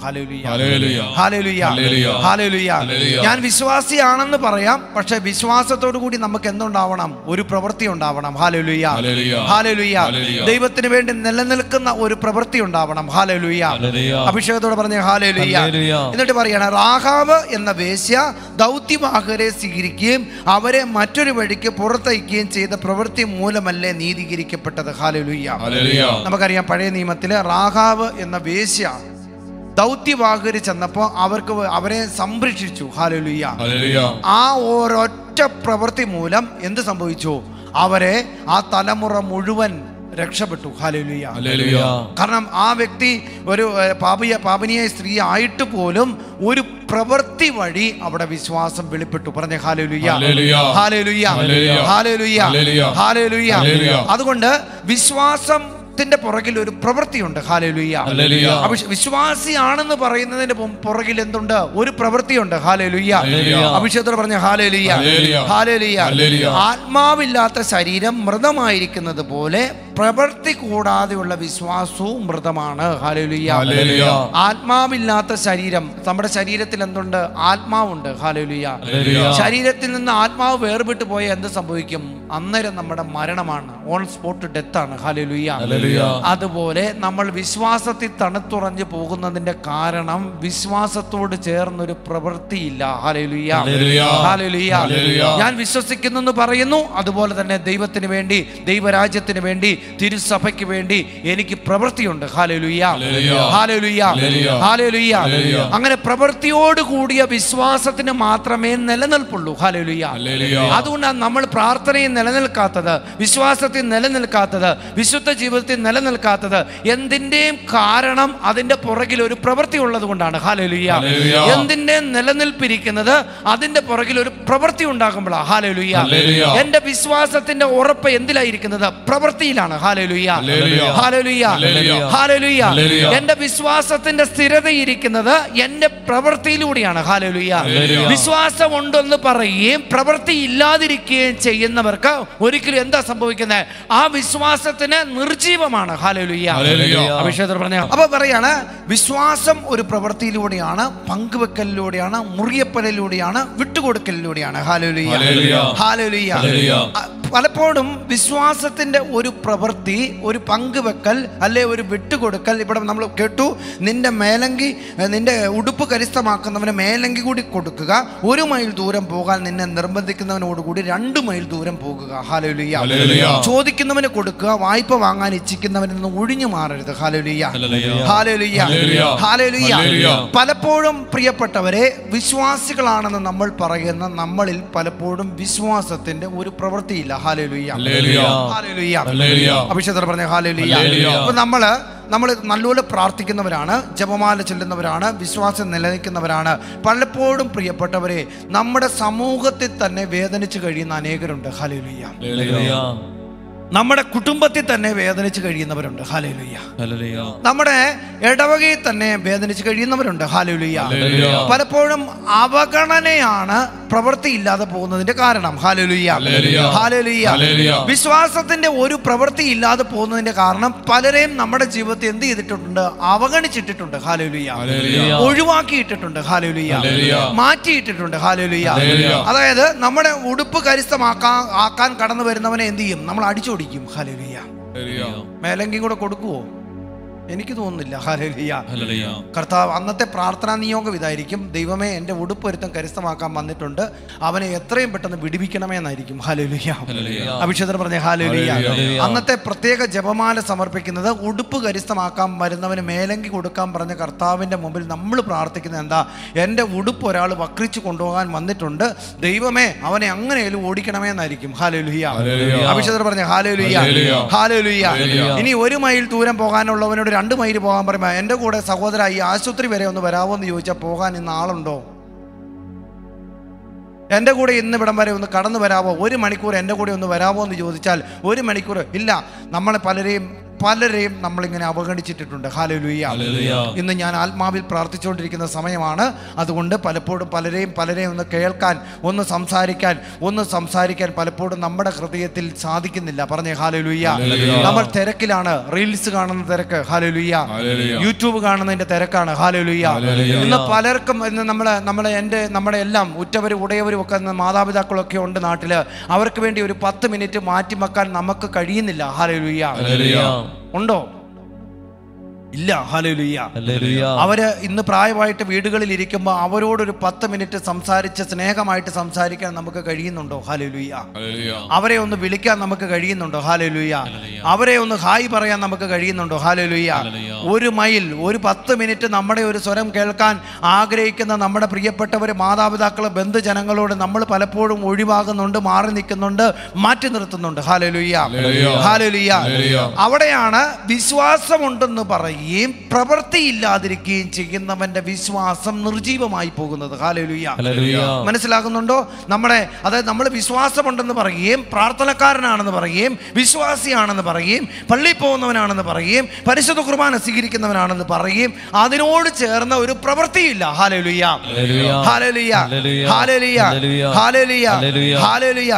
ഞാൻ വിശ്വാസിയാണെന്ന് പറയാം പക്ഷെ വിശ്വാസത്തോടു കൂടി നമുക്ക് എന്തുണ്ടാവണം ഒരു പ്രവൃത്തി ഉണ്ടാവണം ഹാലലുയ്യ ഹാലലുയ്യ. ദൈവത്തിന് വേണ്ടി നിലനിൽക്കുന്ന ഒരു പ്രവൃത്തി ഉണ്ടാവണം ഹാലലുയ്യ. അഭിഷേകത്തോട് പറഞ്ഞ ഹാലലുയ്യ. എന്നിട്ട് പറയണം റാഹാവ് എന്ന വേശ്യ ദൗത്യവാഹരെ സ്വീകരിക്കുകയും അവരെ മറ്റൊരു വഴിക്ക് പുറത്തയക്കുകയും ചെയ്ത പ്രവൃത്തി മൂലമല്ലേ നീതീകരിക്കപ്പെട്ടത് ഹാലലുയ്യ നമുക്കറിയാം പഴയ നിയമത്തിലെ റാഹാവ് എന്ന വേശ്യ ദൗത്യവാഹര് ചെന്നപ്പോൾ അവർക്ക് അവരെ സംരക്ഷിച്ചു. ഹാലലുയ്യ ആ ഒരൊറ്റ പ്രവൃത്തി മൂലം എന്ത് സംഭവിച്ചു? അവരെ ആ തലമുറ മുഴുവൻ രക്ഷപ്പെട്ടു. ഹാലലുയ്യ കാരണം ആ വ്യക്തി ഒരു പാപിയ പാപനിയായ സ്ത്രീ ആയിട്ട് പോലും ഒരു പ്രവൃത്തി വഴി അവിടെ വിശ്വാസം വെളിപ്പെട്ടു. പറഞ്ഞ ഹാലലുയ്യ ഹാലലുയ്യ ഹാലലുയ്യ ഹാലലുയ്യ അതുകൊണ്ട് വിശ്വാസം വിശ്വാസത്തിന്റെ പുറകിൽ ഒരു പ്രവൃത്തിയുണ്ട്. ഹാലലുയ്യ വിശ്വാസിയാണെന്ന് പറയുന്നതിന്റെ പുറകിൽ എന്തുണ്ട്? ഒരു പ്രവൃത്തിയുണ്ട്. ഹാലലുയ്യ. അഭിഷേകത്തോട് പറഞ്ഞ ഹാലലുയ്യ ഹാലലുയ്യ. ആത്മാവില്ലാത്ത ശരീരം മൃതമായിരിക്കുന്നത് പോലെ പ്രവൃത്തി കൂടാതെയുള്ള വിശ്വാസവും മൃതമാണ്. ഹാലലുയ്യ. ആത്മാവില്ലാത്ത ശരീരം. നമ്മുടെ ശരീരത്തിൽ എന്തുണ്ട്? ആത്മാവുണ്ട്. ഹാലലുയ്യ. ശരീരത്തിൽ നിന്ന് ആത്മാവ് വേർപെട്ട് പോയ എന്ത് സംഭവിക്കും? അന്നേരം നമ്മുടെ മരണമാണ്. ഓൺ സ്പോട്ട് ഡെത്ത് ആണ്. ഹാലലുയ്യ. അതുപോലെ നമ്മൾ വിശ്വാസത്തിൽ തണുത്തുറഞ്ഞു പോകുന്നതിന്റെ കാരണം വിശ്വാസത്തോട് ചേർന്നൊരു പ്രവൃത്തിയില്ല. ഹാലലുയ്യ. ഹാലലുയ്യ. ഞാൻ വിശ്വസിക്കുന്നു എന്ന് പറയുന്നു. അതുപോലെ തന്നെ ദൈവത്തിന് വേണ്ടി ദൈവരാജ്യത്തിന് വേണ്ടി തിരുസഭയ്ക്ക് വേണ്ടി എനിക്ക് പ്രവൃത്തിയുണ്ട്. അങ്ങനെ പ്രവൃത്തിയോട് കൂടിയ വിശ്വാസത്തിന് മാത്രമേ നിലനിൽപ്പുള്ളൂ. ഹാലലുയ്യ. അതുകൊണ്ടാണ് നമ്മൾ പ്രാർത്ഥനയിൽ നിലനിൽക്കാത്തത് വിശ്വാസത്തിൽ നിലനിൽക്കാത്തത് വിശുദ്ധ ജീവിതത്തിൽ നിലനിൽക്കാത്തത്. എന്തിന്റെയും കാരണം അതിന്റെ പുറകിൽ ഒരു പ്രവൃത്തി ഉള്ളത് കൊണ്ടാണ് ഹാലലുയ്യ. എന്തിന്റെ നിലനിൽപ്പിരിക്കുന്നത് അതിന്റെ പുറകിൽ ഒരു പ്രവൃത്തി ഉണ്ടാകുമ്പോഴാണ്. ഹാലലുയ്യ എന്റെ എന്റെ വിശ്വാസത്തിന്റെ ഉറപ്പ് എന്തിലായിരിക്കുന്നത്? പ്രവൃത്തിയിലാണ്. ഹാലലുയ്യ എന്റെ വിശ്വാസത്തിന്റെ സ്ഥിരത ഇരിക്കുന്നത് എന്റെ പ്രവൃത്തിയിലൂടെയാണ് ഹാലലുയ്യ വിശ്വാസം ഉണ്ടെന്ന് പറയുകയും പ്രവൃത്തി ഇല്ലാതിരിക്കുകയും ചെയ്യുന്നവർക്ക് ഒരിക്കലും എന്താ സംഭവിക്കുന്നത് ആ വിശ്വാസത്തിന് നിർജീവമാണ് ഹാലലുയ്യ. അഭിഷേകർ പറഞ്ഞ അപ്പൊ പറയാണ് വിശ്വാസം ഒരു പ്രവൃത്തിയിലൂടെയാണ് പങ്കുവെക്കലിലൂടെയാണ് മുറിയപ്പലിലൂടെയാണ് വിട്ടുകൊടുക്കലിലൂടെയാണ് ഹാലലുയ്യ. ഹാലലുയ്യ പലപ്പോഴും വിശ്വാസത്തിന്റെ ഒരു പ്രവൃത്തി ഒരു പങ്ക് വെക്കൽ അല്ലെ ഒരു വിട്ടുകൊടുക്കൽ. ഇവിടെ നമ്മൾ കേട്ടു നിന്റെ മേലങ്കി നിന്റെ ഉടുപ്പ് കരിസ്ഥമാക്കുന്നവന് മേലങ്കി കൂടി കൊടുക്കുക ഒരു മൈൽ ദൂരം പോകാൻ നിന്നെ നിർബന്ധിക്കുന്നവനോടുകൂടി രണ്ട് മൈൽ ദൂരം പോകുക. ഹാലലുയ്യ. ചോദിക്കുന്നവന് കൊടുക്കുക വായ്പ വാങ്ങാൻ ഇച്ഛിക്കുന്നവനിൽ നിന്ന് ഒഴിഞ്ഞു മാറരുത്. ഹാലലുയ്യ. ഹാലലുയ്യ. ഹാലലുയ്യ. പലപ്പോഴും പ്രിയപ്പെട്ടവരെ വിശ്വാസികളാണെന്ന് നമ്മൾ പറയുന്ന നമ്മളിൽ പലപ്പോഴും വിശ്വാസത്തിന്റെ ഒരു പ്രവൃത്തിയില്ല. ഹാലലുയ്യ. ഹാലലുയ്യ ഹല്ലേലൂയ. പറഞ്ഞു ഹല്ലേലൂയ. അപ്പൊ നമ്മൾ നമ്മൾ നല്ലപോലെ പ്രാർത്ഥിക്കുന്നവരാണ് ജപമാല ചെല്ലുന്നവരാണ് വിശ്വാസം നിലനിൽക്കുന്നവരാണ് പലപ്പോഴും പ്രിയപ്പെട്ടവരെ നമ്മുടെ സമൂഹത്തിൽ തന്നെ വേദനിച്ച് കഴിയുന്ന അനേകരുണ്ട് ഹലുലിയ. നമ്മുടെ കുടുംബത്തിൽ തന്നെ വേദനിച്ച് കഴിയുന്നവരുണ്ട്. ഹാലലുയ്യ. നമ്മുടെ ഇടവകയിൽ തന്നെ വേദനിച്ച് കഴിയുന്നവരുണ്ട്. ഹാലുലുയ്യ. പലപ്പോഴും അവഗണനയാണ് പ്രവൃത്തി ഇല്ലാതെ പോകുന്നതിന്റെ കാരണം. ഹാലുലുയ്യ ഹാലുലുയ്യ ഹാലുലിയ. വിശ്വാസത്തിന്റെ ഒരു പ്രവൃത്തി ഇല്ലാതെ പോകുന്നതിന്റെ കാരണം പലരെയും നമ്മുടെ ജീവിതത്തിൽ എന്ത് ചെയ്തിട്ടുണ്ട്? അവഗണിച്ചിട്ടിട്ടുണ്ട്. ഹാലുലുയ്യ. ഒഴിവാക്കിയിട്ടിട്ടുണ്ട്. ഹാലുലുയ്യ. മാറ്റിയിട്ടിട്ടുണ്ട്. ഹാലുലുയ്യ. അതായത് നമ്മുടെ ഉടുപ്പ് കരിസ്ഥമാക്കാൻ ആക്കാൻ കടന്നു വരുന്നവനെ എന്ത് ചെയ്യും? നമ്മൾ അടിച്ചോടിക്കും ഹാലുലിയ. മേലെങ്കിൽ കൂടെ കൊടുക്കുവോ? എനിക്ക് തോന്നുന്നില്ല. ഹലലിയ. കർത്താവ് അന്നത്തെ പ്രാർത്ഥനാ നിയോഗം ഇതായിരിക്കും ദൈവമേ എന്റെ ഉടുപ്പൊരുത്തം കരസ്ഥമാക്കാൻ വന്നിട്ടുണ്ട്. അവനെ എത്രയും പെട്ടെന്ന് വിടിവിക്കണമേ എന്നായിരിക്കും ഹലലിയ അഭിഷേദർ പറഞ്ഞ ഹലലിയ. അന്നത്തെ പ്രത്യേക ജപമാല സമർപ്പിക്കുന്നത് ഉടുപ്പ് കരസ്ഥമാക്കാൻ വരുന്നവന് മേലങ്കി കൊടുക്കാൻ പറഞ്ഞ കർത്താവിന്റെ മുമ്പിൽ നമ്മൾ പ്രാർത്ഥിക്കുന്നത് എന്താ? എന്റെ ഉടുപ്പ് ഒരാൾ വക്രിച്ചു കൊണ്ടുപോകാൻ വന്നിട്ടുണ്ട്. ദൈവമേ അവനെ അങ്ങനെയും ഓടിക്കണമേ എന്നായിരിക്കും ഹലലുഹിയ അഭിഷേദർ പറഞ്ഞ ഹാലലുഹിയ ഹാലലുഹിയ ഇനി ഒരു മൈൽ ദൂരം പോകാനുള്ളവനോട് രണ്ട് മൈൽ പോകാൻ പറയുമ്പോൾ എന്റെ കൂടെ സഹോദര ഈ ആശുപത്രി വരെ ഒന്ന് വരാമോ എന്ന് ചോദിച്ചാൽ പോകാൻ ഇന്ന് ആളുണ്ടോ? എന്റെ കൂടെ ഇന്ന് ഇവിടം വരെ ഒന്ന് കടന്നു വരാമോ ഒരു മണിക്കൂർ എന്റെ കൂടെ ഒന്ന് വരാമോ എന്ന് ചോദിച്ചാൽ ഒരു മണിക്കൂർ ഇല്ല. നമ്മളെ പലരെയും പലരെയും നമ്മളിങ്ങനെ അവഗണിച്ചിട്ടിട്ടുണ്ട്. ഹാലലുയ്യ. ഇന്ന് ഞാൻ ആത്മാവിൽ പ്രാർത്ഥിച്ചുകൊണ്ടിരിക്കുന്ന സമയമാണ്. അതുകൊണ്ട് പലപ്പോഴും പലരെയും പലരെയും ഒന്ന് കേൾക്കാൻ ഒന്ന് സംസാരിക്കാൻ ഒന്ന് സംസാരിക്കാൻ പലപ്പോഴും നമ്മുടെ ഹൃദയത്തിൽ സാധിക്കുന്നില്ല. പറഞ്ഞേ ഹാലലുയ്യ. നമ്മൾ തിരക്കിലാണ്. റീൽസ് കാണുന്ന തിരക്ക്. ഹാലലുയ്യ. യൂട്യൂബ് കാണുന്നതിന്റെ തിരക്കാണ്. ഹാലലുയ്യ. ഇന്ന് പലർക്കും ഇന്ന് നമ്മളെ നമ്മളെ എന്റെ നമ്മുടെ എല്ലാം ഉറ്റവരും ഉടയവരും ഒക്കെ മാതാപിതാക്കളൊക്കെ ഉണ്ട് നാട്ടിൽ. അവർക്ക് വേണ്ടി ഒരു പത്ത് മിനിറ്റ് മാറ്റിമക്കാൻ നമുക്ക് കഴിയുന്നില്ല. ഹാലലുയ്യ. ഉണ്ടോ? ഇല്ല ഹാലലുയ്യ. അവർ ഇന്ന് പ്രായമായിട്ട് വീടുകളിൽ ഇരിക്കുമ്പോൾ അവരോടൊരു പത്ത് മിനിറ്റ് സംസാരിച്ച് സ്നേഹമായിട്ട് സംസാരിക്കാൻ നമുക്ക് കഴിയുന്നുണ്ടോ? ഹാലലുയ്യ. അവരെ ഒന്ന് വിളിക്കാൻ നമുക്ക് കഴിയുന്നുണ്ടോ? ഹാലലുയ്യ അവരെ ഒന്ന് ഹായ് പറയാൻ നമുക്ക് കഴിയുന്നുണ്ടോ? ഹാലലുയ്യ ഒരു മൈൽ ഒരു പത്ത് മിനിറ്റ് നമ്മുടെ ഒരു സ്വരം കേൾക്കാൻ ആഗ്രഹിക്കുന്ന നമ്മുടെ പ്രിയപ്പെട്ടവർ മാതാപിതാക്കൾ ബന്ധുജനങ്ങളോട് നമ്മൾ പലപ്പോഴും ഒഴിവാകുന്നുണ്ട് മാറി നിൽക്കുന്നുണ്ട് മാറ്റി നിർത്തുന്നുണ്ട്. ഹാലലുയ്യ. ഹാലലുയ്യ. അവിടെയാണ് വിശ്വാസമുണ്ടെന്ന് പറയുകയും പറയുകയും പ്രവൃത്തിയില്ലാതിരിക്കുകയും ചെയ്യുന്നവന്റെ വിശ്വാസം നിർജീവമായി പോകുന്നത് ഹാലലുയ്യ മനസ്സിലാകുന്നുണ്ടോ നമ്മുടെ അതായത് നമ്മൾ വിശ്വാസമുണ്ടെന്ന് പറയുകയും പ്രാർത്ഥനക്കാരനാണെന്ന് പറയുകയും വിശ്വാസിയാണെന്ന് പറയുകയും പള്ളിയിൽ പോകുന്നവനാണെന്ന് പറയുകയും പരിശുദ്ധ കുർബാന സ്വീകരിക്കുന്നവനാണെന്ന് പറയുകയും അതിനോട് ചേർന്ന ഒരു പ്രവൃത്തിയില്ല ഹാലലുയ്യ. ഹാലലുയ്യ. ഹാലലുയ്യ. ഹാലലുയ്യ ഹാലലുയ്യ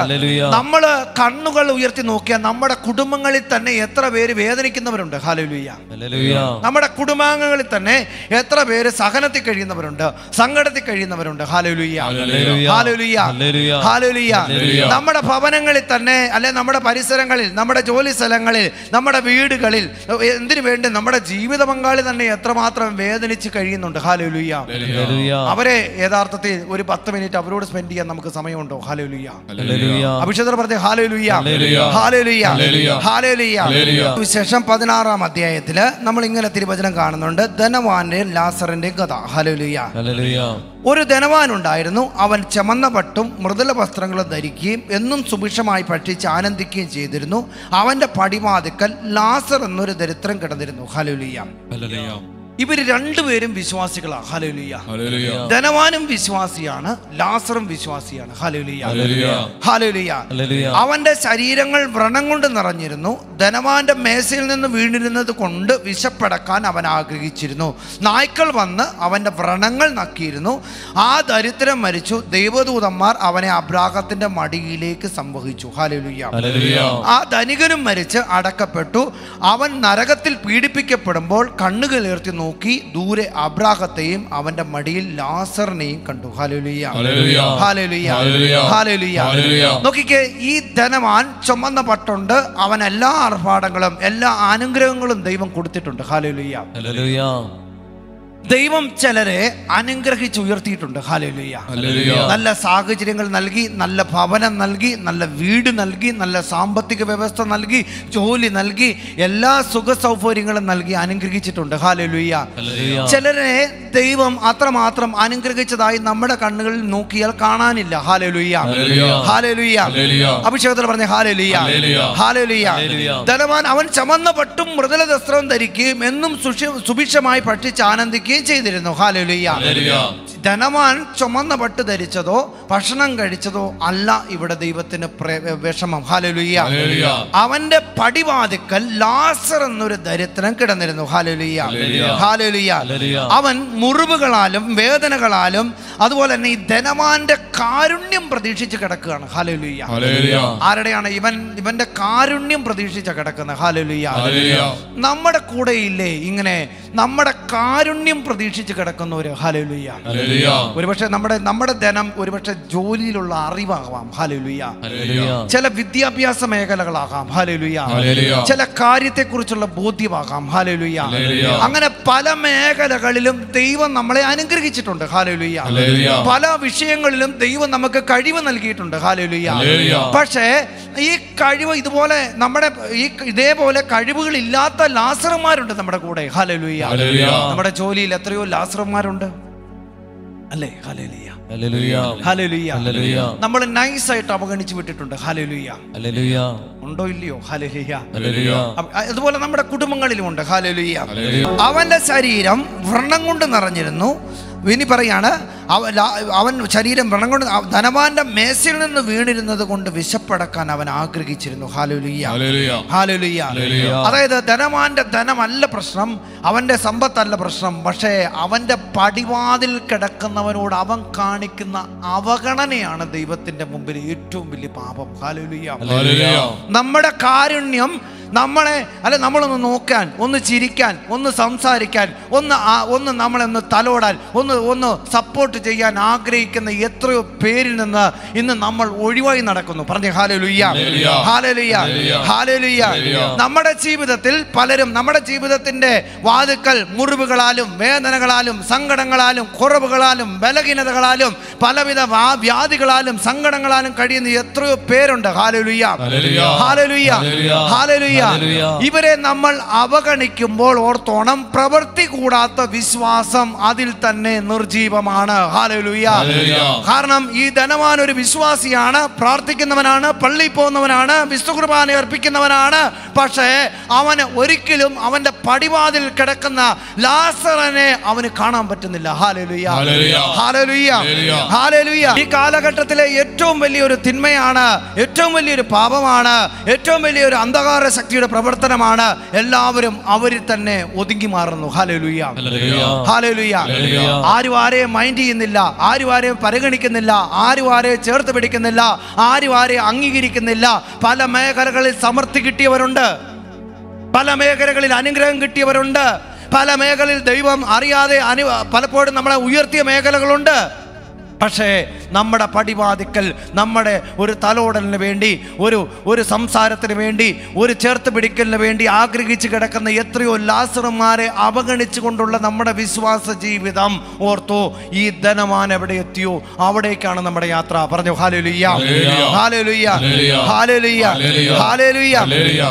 നമ്മൾ നമ്മൾ കണ്ണുകൾ ഉയർത്തി നോക്കിയാൽ നമ്മുടെ കുടുംബങ്ങളിൽ തന്നെ എത്ര പേര് വേദനിക്കുന്നവരുണ്ട് ഹാലലുയ്യ നമ്മുടെ കുടുംബാംഗങ്ങളിൽ തന്നെ എത്ര പേര് സഹനത്തിൽ കഴിയുന്നവരുണ്ട് സങ്കടത്തിൽ കഴിയുന്നവരുണ്ട് നമ്മുടെ ഭവനങ്ങളിൽ തന്നെ അല്ലെ നമ്മുടെ പരിസരങ്ങളിൽ നമ്മുടെ ജോലി സ്ഥലങ്ങളിൽ നമ്മുടെ വീടുകളിൽ എന്തിനു വേണ്ടി നമ്മുടെ ജീവിത പങ്കാളി തന്നെ എത്രമാത്രം വേദനിച്ച് കഴിയുന്നുണ്ട് ഹാലുലുയ്യ അവരെ യഥാർത്ഥത്തിൽ ഒരു പത്ത് മിനിറ്റ് അവരോട് സ്പെൻഡ് ചെയ്യാൻ നമുക്ക് സമയമുണ്ടോ ഹാലുലുയ്യ അഭിഷേകർ പറഞ്ഞ ഹാലുലുയ്യ ഹാലുലുയ്യ ഹാലുലുയ്യ ശേഷം പതിനാറാം അധ്യായത്തിൽ നമ്മൾ ഇങ്ങനെ തിരുവചനം കാണുന്നുണ്ട് ധനവാന്റെയും ലാസറിന്റെയും കഥ. ഹലലുയ ഒരു ധനവാനുണ്ടായിരുന്നു അവൻ ചമന്ന പട്ടും മൃദുല വസ്ത്രങ്ങളും ധരിക്കുകയും എന്നും സുഭിക്ഷമായി ഭക്ഷിച്ച് ആനന്ദിക്കുകയും ചെയ്തിരുന്നു. അവന്റെ പടിമാതുക്കൽ ലാസർ എന്നൊരു ദരിദ്രം കിടന്നിരുന്നു. ഹലുലിയ ഇവർ രണ്ടുപേരും വിശ്വാസികളാണ് ഹലുലിയ ധനവാനും വിശ്വാസിയാണ് ലാസറും വിശ്വാസിയാണ്. ഹലുലിയ ഹല്ലേലൂയ. അവന്റെ ശരീരങ്ങൾ വ്രണം കൊണ്ട് നിറഞ്ഞിരുന്നു. ധനവാന്റെ മേശയിൽ നിന്ന് വീണിരുന്നത് കൊണ്ട് വിശപ്പടക്കാൻ അവൻ ആഗ്രഹിച്ചിരുന്നു. നായ്ക്കൾ വന്ന് അവന്റെ വ്രണങ്ങൾ നക്കിയിരുന്നു. ആ ദരിദ്രം മരിച്ചു. ദൈവദൂതന്മാർ അവനെ അബ്രാഹത്തിന്റെ മടിയിലേക്ക് സംവഹിച്ചു. ഹല്ലേലൂയ. ആ ധനികനും മരിച്ച് അടക്കപ്പെട്ടു. അവൻ നരകത്തിൽ പീഡിപ്പിക്കപ്പെടുമ്പോൾ കണ്ണുകളേർത്തി നോക്കി ദൂരെ അബ്രാഹത്തെയും അവന്റെ മടിയിൽ ലാസറിനെയും കണ്ടു. നോക്കിക്കേ ഈ ധനവാൻ ചുമന്ന പട്ടുണ്ട്. അവൻ എല്ലാ ആർഭാടങ്ങളും എല്ലാ അനുഗ്രഹങ്ങളും ദൈവം കൊടുത്തിട്ടുണ്ട്. ഹാലുലിയ ദൈവം ചിലരെ അനുഗ്രഹിച്ച് ഉയർത്തിയിട്ടുണ്ട് ഹാലലുയ്യ നല്ല സാഹചര്യങ്ങൾ നൽകി നല്ല ഭവനം നൽകി നല്ല വീട് നൽകി നല്ല സാമ്പത്തിക വ്യവസ്ഥ നൽകി ജോലി നൽകി എല്ലാ സുഖ സൗകര്യങ്ങളും നൽകി അനുഗ്രഹിച്ചിട്ടുണ്ട്. ഹാലലുയ്യ ചിലരെ ദൈവം അത്രമാത്രം അനുഗ്രഹിച്ചതായി നമ്മുടെ കണ്ണുകളിൽ നോക്കിയാൽ കാണാനില്ല. ഹാലലുയ്യ ഹാലലുയ്യ. അഭിഷേകത്തിൽ പറഞ്ഞ ഹാലലുയ്യ ഹാലലുയ്യ ധനവാൻ അവൻ ചമന്ന പട്ടും മൃദുല വസ്ത്രവും ധരിക്കുകയും എന്നും സുഭിക്ഷമായി ഭക്ഷിച്ച് ആനന്ദിക്കുകയും ചെയ്തിരുന്നു. ഹാലലുയ്യ ധനവാൻ ചുമന്ന പട്ട് ധരിച്ചതോ ഭക്ഷണം കഴിച്ചതോ അല്ല ഇവിടെ ദൈവത്തിന് വിഷമം. ഹാലലുയ്യ. അവന്റെ പടിവാതിക്കൽ ലാസർ എന്നൊരു ദരിദ്രൻ കിടന്നിരുന്നു. ഹാലലുയ്യ. ഹാലലുയ്യ. അവൻ മുറിവുകളാലും വേദനകളാലും അതുപോലെ തന്നെ ഈ ധനവാന്റെ കാരുണ്യം പ്രതീക്ഷിച്ച് കിടക്കുകയാണ്. ഹാലലുയ്യ ആരുടെയാണ് ഇവൻ? ഇവന്റെ കാരുണ്യം പ്രതീക്ഷിച്ച കിടക്കുന്നത്. ഹാലലുയ്യ നമ്മുടെ കൂടെ ഇല്ലേ ഇങ്ങനെ നമ്മുടെ കാരുണ്യം പ്രതീക്ഷിച്ച് കിടക്കുന്ന ഒരു ഹലലുയ്യ ഒരുപക്ഷെ നമ്മുടെ നമ്മുടെ ധനം ഒരുപക്ഷെ ജോലിയിലുള്ള അറിവാകാം ഹലലുയ്യ ചില വിദ്യാഭ്യാസ മേഖലകളാകാം ഹലലുയ്യ ചില കാര്യത്തെക്കുറിച്ചുള്ള ബോധ്യമാകാം ഹലലുയ്യ. അങ്ങനെ പല മേഖലകളിലും ദൈവം നമ്മളെ അനുഗ്രഹിച്ചിട്ടുണ്ട് ഹാലലുയ്യ. പല വിഷയങ്ങളിലും ദൈവം നമുക്ക് കഴിവ് നൽകിയിട്ടുണ്ട് ഹാലലുയ്യ. പക്ഷേ ഈ കഴിവ് ഇതുപോലെ നമ്മുടെ ഈ ഇതേപോലെ കഴിവുകൾ ഇല്ലാത്ത ലാസർമാരുണ്ട് നമ്മുടെ കൂടെ ഹാലലുയ്യ. നമ്മുടെ ജോലിയിൽ എത്രയോ ലാസർമാരുണ്ട്. അല്ലേ? ഹലലിയ ഹല്ലേലൂയ നൈസ് നമ്മൾ നൈസായിട്ട് അവഗണിച്ച് വിട്ടിട്ടുണ്ട്. ഹലലുയ ഉണ്ടോ ഇല്ലയോ? ഹല്ലേലൂയ അതുപോലെ നമ്മുടെ കുടുംബങ്ങളിലും ഉണ്ട് ഹല്ലേലൂയ അവന്റെ ശരീരം വ്രണം കൊണ്ട് നിറഞ്ഞിരുന്നു. ഇനി പറയാണ് അവ- അവൻ ശരീരം വ്രണം കൊണ്ട് ധനവാന്റെ മേശയിൽ നിന്ന് വീണിരുന്നത് കൊണ്ട് വിശപ്പടക്കാൻ അവൻ ആഗ്രഹിച്ചിരുന്നു. ഹാലുലിയ ഹാലുലിയ. അതായത് ധനവാന്റെ ധനമല്ല പ്രശ്നം അവന്റെ സമ്പത്തല്ല പ്രശ്നം. പക്ഷേ അവന്റെ പടിവാതിൽ കിടക്കുന്നവനോട് അവൻ കാണിക്കുന്ന അവഗണനയാണ് ദൈവത്തിന്റെ മുമ്പിൽ ഏറ്റവും വലിയ പാപം. ഹാലുലിയ നമ്മുടെ കാരുണ്യം നമ്മളെ അല്ലെ നമ്മളൊന്ന് നോക്കാൻ ഒന്ന് ചിരിക്കാൻ ഒന്ന് സംസാരിക്കാൻ ഒന്ന് ഒന്ന് നമ്മളെ ഒന്ന് തലോടാൻ ഒന്ന് ഒന്ന് സപ്പോർട്ട് ചെയ്യാൻ ആഗ്രഹിക്കുന്ന എത്രയോ പേരിൽ നിന്ന് ഇന്ന് നമ്മൾ ഒഴിവായി നടക്കുന്നു പറഞ്ഞു ഹാലലുയ്യ. ഹാലലുയ്യ. ഹാലലുയ്യ നമ്മുടെ ജീവിതത്തിൽ പലരും നമ്മുടെ ജീവിതത്തിന്റെ വാതുക്കൽ മുറിവുകളാലും വേദനകളാലും സങ്കടങ്ങളാലും കുറവുകളാലും ബലഹീനതകളാലും പലവിധ വ്യാധികളാലും സങ്കടങ്ങളാലും കഴിയുന്ന എത്രയോ പേരുണ്ട് ഹാലലുയ്യ. ഹാലലുയ്യ. ഹാലലുയ്യ. ഇവരെ നമ്മൾ അവഗണിക്കുമ്പോൾ ഓർത്തോണം പ്രവൃത്തി കൂടാത്ത വിശ്വാസം അതിൽ തന്നെ നിർജീവമാണ്. കാരണം ഈ ധനവാൻ ഒരു വിശ്വാസിയാണ് പ്രാർത്ഥിക്കുന്നവനാണ് പള്ളി പോകുന്നവനാണ് വിശ്വകുർബാന അർപ്പിക്കുന്നവനാണ്. പക്ഷേ അവന് ഒരിക്കലും അവന്റെ പടിവാതിൽ കിടക്കുന്ന ലാസറനെ അവന് കാണാൻ പറ്റുന്നില്ല. ഹാലലുയ്യ ഹല്ലേലൂയ. ഹാലലുയ്യ ഹാലലുയ്യ ഈ കാലഘട്ടത്തിലെ ഏറ്റവും വലിയൊരു തിന്മയാണ് ഏറ്റവും വലിയൊരു പാപമാണ് ഏറ്റവും വലിയൊരു അന്ധകാര ശക്തിയുടെ പ്രവർത്തനമാണ് എല്ലാവരും അവരിൽ തന്നെ ഒതുങ്ങി മാറുന്നു. ഹാലലുയ്യ. ഹാലലുയ്യ. ആരും ആരെയും മൈൻഡ് ചെയ്യുന്നില്ല ആരും ആരെയും പരിഗണിക്കുന്നില്ല ആരും ആരെയും ചേർത്ത് പിടിക്കുന്നില്ല ആരും ആരെയും അംഗീകരിക്കുന്നില്ല. പല മേഖലകളിൽ സമൃദ്ധി കിട്ടിയവരുണ്ട്. പല മേഖലകളിൽ അനുഗ്രഹം കിട്ടിയവരുണ്ട്. പല മേഖലയിൽ ദൈവം അറിയാതെ അനു പലപ്പോഴും നമ്മളെ ഉയർത്തിയ മേഖലകളുണ്ട്. പക്ഷേ നമ്മുടെ പടിവാതിക്കൽ നമ്മുടെ ഒരു തലോടലിന് വേണ്ടി ഒരു ഒരു സംസാരത്തിന് വേണ്ടി ഒരു ചേർത്ത് പിടിക്കലിന് വേണ്ടി ആഗ്രഹിച്ച് കിടക്കുന്ന എത്രയോ ലാസറുമാരെ അവഗണിച്ചു കൊണ്ടുള്ള നമ്മുടെ വിശ്വാസ ജീവിതം ഓർത്തു ഈ ധനമാൻ എവിടെ എത്തിയോ അവിടേക്കാണ് നമ്മുടെ യാത്ര പറഞ്ഞു ഹാലലുയ്യ. ഹാലലുയ്യ. ഹാലലുയ്യ. ഹാലലുയ്യ.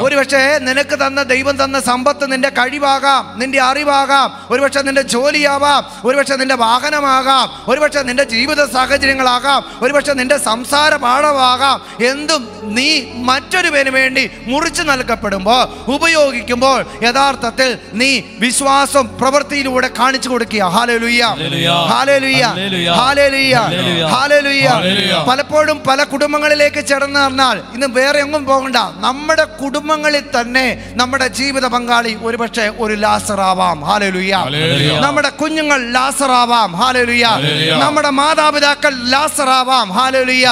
ഒരുപക്ഷെ നിനക്ക് തന്ന ദൈവം തന്ന സമ്പത്ത് നിന്റെ കഴിവാകാം നിന്റെ അറിവാകാം ഒരുപക്ഷെ നിന്റെ ജോലിയാവാം ഒരുപക്ഷെ നിന്റെ വാഹനമാകാം ഒരുപക്ഷെ നിന്റെ ജീവിത സാഹചര്യങ്ങളാകാം ഒരുപക്ഷെ നിന്റെ സംസാര പാഠമാകാം എന്തും നീ മറ്റൊരുവന് വേണ്ടി മുറിച്ചു നൽകപ്പെടുമ്പോൾ ഉപയോഗിക്കുമ്പോൾ യഥാർത്ഥത്തിൽ നീ വിശ്വാസം പ്രവൃത്തിയിലൂടെ കാണിച്ചു കൊടുക്കുക ഹാലലുയ്യ. ഹാലലുയ്യ. ഹാലലുയ്യ. ഹാലലുയ്യ പലപ്പോഴും പല കുടുംബങ്ങളിലേക്ക് ചേർന്ന് പറഞ്ഞാൽ ഇന്ന് വേറെ എങ്ങും പോകണ്ട. നമ്മുടെ കുടുംബങ്ങളിൽ തന്നെ നമ്മുടെ ജീവിത പങ്കാളി ഒരുപക്ഷെ ഒരു ലാസറാവാം. ഹാലലുയ്യ. നമ്മുടെ കുഞ്ഞുങ്ങൾ ലാസറാവാം. ഹാലലുയ്യ. നമ്മുടെ മാതാപിതാക്കൾ ലാസറാവാം. ഹാലലിയ.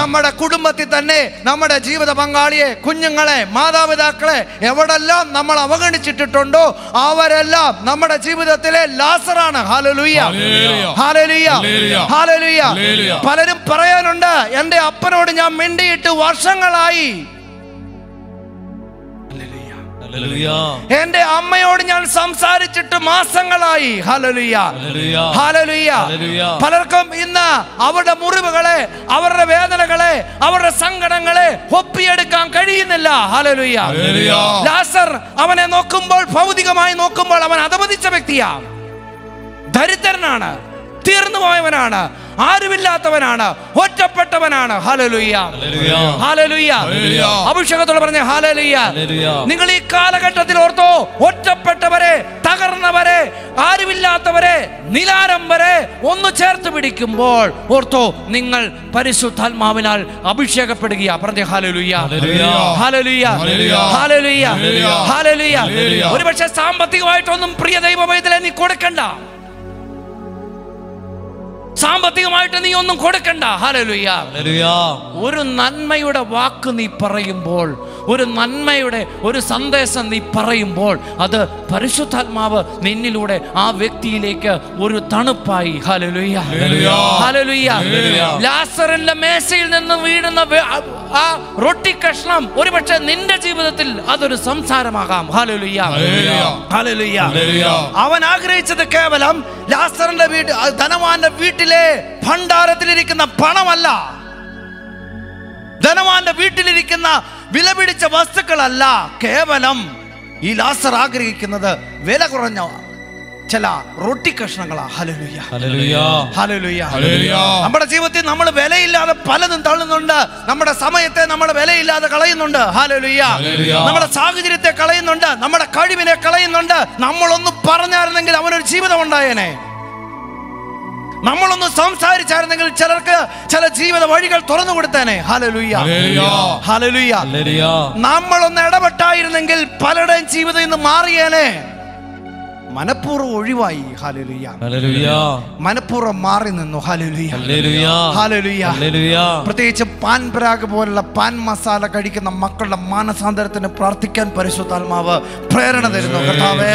നമ്മുടെ കുടുംബത്തിൽ തന്നെ നമ്മുടെ ജീവിത പങ്കാളിയെ കുഞ്ഞുങ്ങളെ മാതാപിതാക്കളെ എവിടെല്ലാം നമ്മൾ അവഗണിച്ചിട്ടുണ്ടോ അവരെല്ലാം നമ്മുടെ ജീവിതത്തിലെ ലാസറാണ്. ഹാലലുയ്യ. ഹാലലുയ്യ. ഹാലലുയ്യ പലരും പറയാനുണ്ട് എന്റെ അപ്പനോട് ഞാൻ മിണ്ടിയിട്ട് വർഷങ്ങളായി എന്റെ അമ്മയോട് ഞാൻ സംസാരിച്ചിട്ട് മാസങ്ങളായി. ഹലലുയ. ഹല്ലേലൂയ. പലർക്കും ഇന്ന് അവരുടെ മുറിവുകളെ അവരുടെ വേദനകളെ അവരുടെ സങ്കടങ്ങളെ ഒപ്പിയെടുക്കാൻ കഴിയുന്നില്ല. ഹലലുയ. ലാസർ അവനെ നോക്കുമ്പോൾ ഭൗതികമായി നോക്കുമ്പോൾ അവൻ അധപതിച്ച വ്യക്തിയാ ദരിദ്രനാണ്. തീർന്നു പോയവനാണ് ആരുമില്ലാത്തവനാണ് ഒറ്റപ്പെട്ടവനാണ്. അഭിഷേകത്തോട് പറഞ്ഞ ഹാലലുയ്യ നിങ്ങൾ ഈ കാലഘട്ടത്തിൽ ഓർത്തോ ഒറ്റപ്പെട്ടവരെ തകർന്നവരെ ആരുമില്ലാത്തവരെ നിലാരം വരെ ഒന്ന് ചേർത്ത് പിടിക്കുമ്പോൾ ഓർത്തോ നിങ്ങൾ പരിശുദ്ധാത്മാവിനാൽ അഭിഷേകപ്പെടുകയാ പറഞ്ഞ ഹാലലുയ്യ. ഹാലലുയ്യ. ഹാലലുയ്യ. ഹാലലുയ്യ. ഒരുപക്ഷെ സാമ്പത്തികമായിട്ടൊന്നും പ്രിയ ദൈവമേ നീ കൊടുക്കണ്ട സാമ്പത്തികമായിട്ട് നീ ഒന്നും കൊടുക്കണ്ട ഹല്ലേലൂയ. ഒരു നന്മയുടെ വാക്ക് നീ പറയുമ്പോൾ ഒരു നന്മയുടെ ഒരു സന്ദേശം നീ പറയുമ്പോൾ അത് പരിശുദ്ധാത്മാവ് നിന്നിലൂടെ ആ വ്യക്തിയിലേക്ക് ഒരു തണുപ്പായി. ലാസറിന്റെ മേശയിൽ നിന്ന് വീഴുന്ന ആ- റൊട്ടി കഷ്ണം ഒരുപക്ഷെ നിന്റെ ജീവിതത്തിൽ അതൊരു സംസാരമാകാം. ഹാലലുയ്യ ഹാലലുയ്യ. അവൻ ആഗ്രഹിച്ചത് കേവലം ലാസറിന്റെ വീട് ധനവാന്റെ വീട്ടിലെ ഭണ്ഡാരത്തിലിരിക്കുന്ന പണമല്ല. ധനവാന്റെ വീട്ടിലിരിക്കുന്ന വിലപിടിച്ച വസ്തുക്കളല്ല കേവലം ഈ ലാസർ ആഗ്രഹിക്കുന്നത് വില കുറഞ്ഞ ചില റൊട്ടി കഷ്ണങ്ങളാ. നമ്മുടെ ജീവിതത്തിൽ നമ്മൾ വിലയില്ലാതെ പലതും തള്ളുന്നുണ്ട്. നമ്മുടെ സമയത്തെ നമ്മൾ വിലയില്ലാതെ കളയുന്നുണ്ട്. ഹാലലുയ്യ. നമ്മുടെ സാഹചര്യത്തെ കളയുന്നുണ്ട്. നമ്മുടെ കഴിവിനെ കളയുന്നുണ്ട്. നമ്മളൊന്ന് പറഞ്ഞായിരുന്നെങ്കിൽ അവനൊരു ജീവിതം ഉണ്ടായേനെ. നമ്മളൊന്ന് സംസാരിച്ചായിരുന്നെങ്കിൽ ചിലർക്ക് ചില ജീവിത വഴികൾ തുറന്നു കൊടുത്തേനെ. നമ്മളൊന്ന് ഇടപെട്ടായിരുന്നെങ്കിൽ പലരുടെയും ജീവിതം ഇന്ന് മാറിയേനെ. മനഃപൂർവം ഒഴിവായി. മനഃപൂർവം മാറി നിന്നു. പ്രത്യേകിച്ച് പാൻ പരാഗ് പോലുള്ള പാൻ മസാല കഴിക്കുന്ന മക്കളുടെ മാനസാന്തരത്തിന് പ്രാർത്ഥിക്കാൻ പരിശുദ്ധാത്മാവ് പ്രേരണ തരുന്നു. കർത്താവേ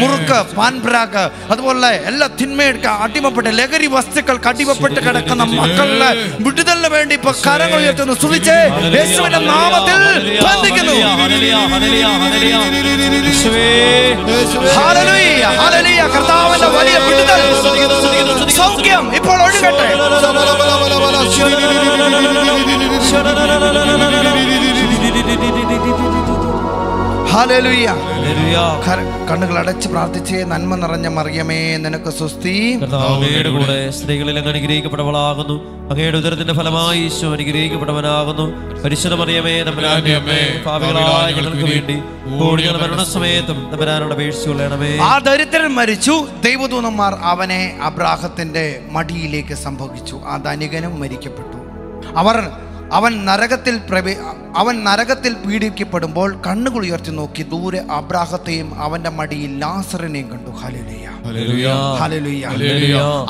മുറുക്ക് പാൻ പരാഗ് അതുപോലെ എല്ലാ തിന്മയെടുക്ക അടിമപ്പെട്ട് ലഹരി വസ്തുക്കൾക്ക് അടിമപ്പെട്ട് കിടക്കുന്ന മക്കളുടെ വിടുതലിന് വേണ്ടി ഇപ്പൊ കരങ്ങൾ ഉയർത്തുന്നു. സുവിച്ചേ യേശുവിന്റെ നാമത്തിൽ ബന്ധിക്കുന്നു. ഹാലലുയ്യ കർത്താവിന്റെ വലിയ വിടുതൽ സൗഖ്യം ഇപ്പോൾ ഒഴുകട്ടെ. കര- കണ്ണുകൾ അടച്ച് പ്രാർത്ഥിച്ചേ നന്മ നിറഞ്ഞ മറിയമേ നിനക്ക് സ്വസ്തി. കൂടെ സ്ത്രീകളിൽ അങ്ങ് അനുഗ്രഹിക്കപ്പെട്ടവളാകുന്നു. അങ്ങയുടെ ഉദരത്തിന്റെ ഫലമായി ഈശോ അനുഗ്രഹിക്കപ്പെട്ടവനാകുന്നു. പരിശുദ്ധ മറിയമേ പാപികളായ ഞങ്ങൾക്ക് വേണ്ടി മരണസമയത്തും തമ്പുരാനോട് അപേക്ഷിച്ചുകൊള്ളണമേ ആ ദരിദ്രൻ മരിച്ചു. ദൈവദൂതന്മാർ അവനെ അബ്രാഹത്തിന്റെ മടിയിലേക്ക് സംഭവിച്ചു. ആ ധനികനും മരിക്കപ്പെട്ടു. അവർ അവൻ നരകത്തിൽ പ്രവേ അവൻ നരകത്തിൽ പീഡിപ്പിക്കപ്പെടുമ്പോൾ കണ്ണുകൾ ഉയർത്തി നോക്കി ദൂരെ അബ്രാഹത്തെയും അവന്റെ മടിയിൽ ലാസറിനെയും കണ്ടു.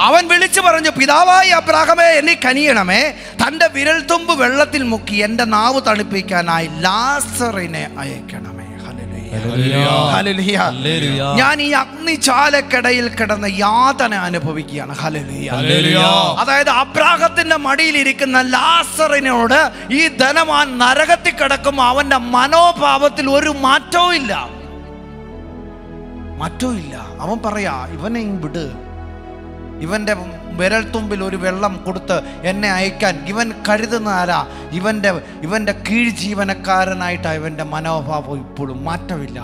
അവൻ വിളിച്ചു പറഞ്ഞു പിതാവായി അബ്രാഹമേ എന്നെ കനിയണമേ. തന്റെ വിരൽത്തുമ്പ് വെള്ളത്തിൽ മുക്കി എന്റെ നാവ് തണുപ്പിക്കാനായി ലാസറിനെ അയക്കണമേ ഞാൻ ഈ അഗ്നിചാലക്കടയിൽ കിടന്ന യാതന അനുഭവിക്കുകയാണ്. അതായത് അബ്രാഹത്തിന്റെ മടിയിൽ ഇരിക്കുന്ന ലാസറിനോട് ഈ ധനമാൻ നരകത്തിൽ കിടക്കും അവന്റെ മനോഭാവത്തിൽ ഒരു മാറ്റവും ഇല്ല. മാറ്റവും ഇല്ല. അവൻ പറയാ ഇവനെ വിട്. ഇവന്റെ വിരൽത്തുമ്പിൽ ഒരു വെള്ളം കൊടുത്ത് എന്നെ അയക്കാൻ ഇവൻ കരുതുന്ന ആരാ ഇവന്റെ ഇവന്റെ കീഴ് ജീവനക്കാരനായിട്ട് ഇവന്റെ മനോഭാവം ഇപ്പോഴും മാറ്റമില്ല.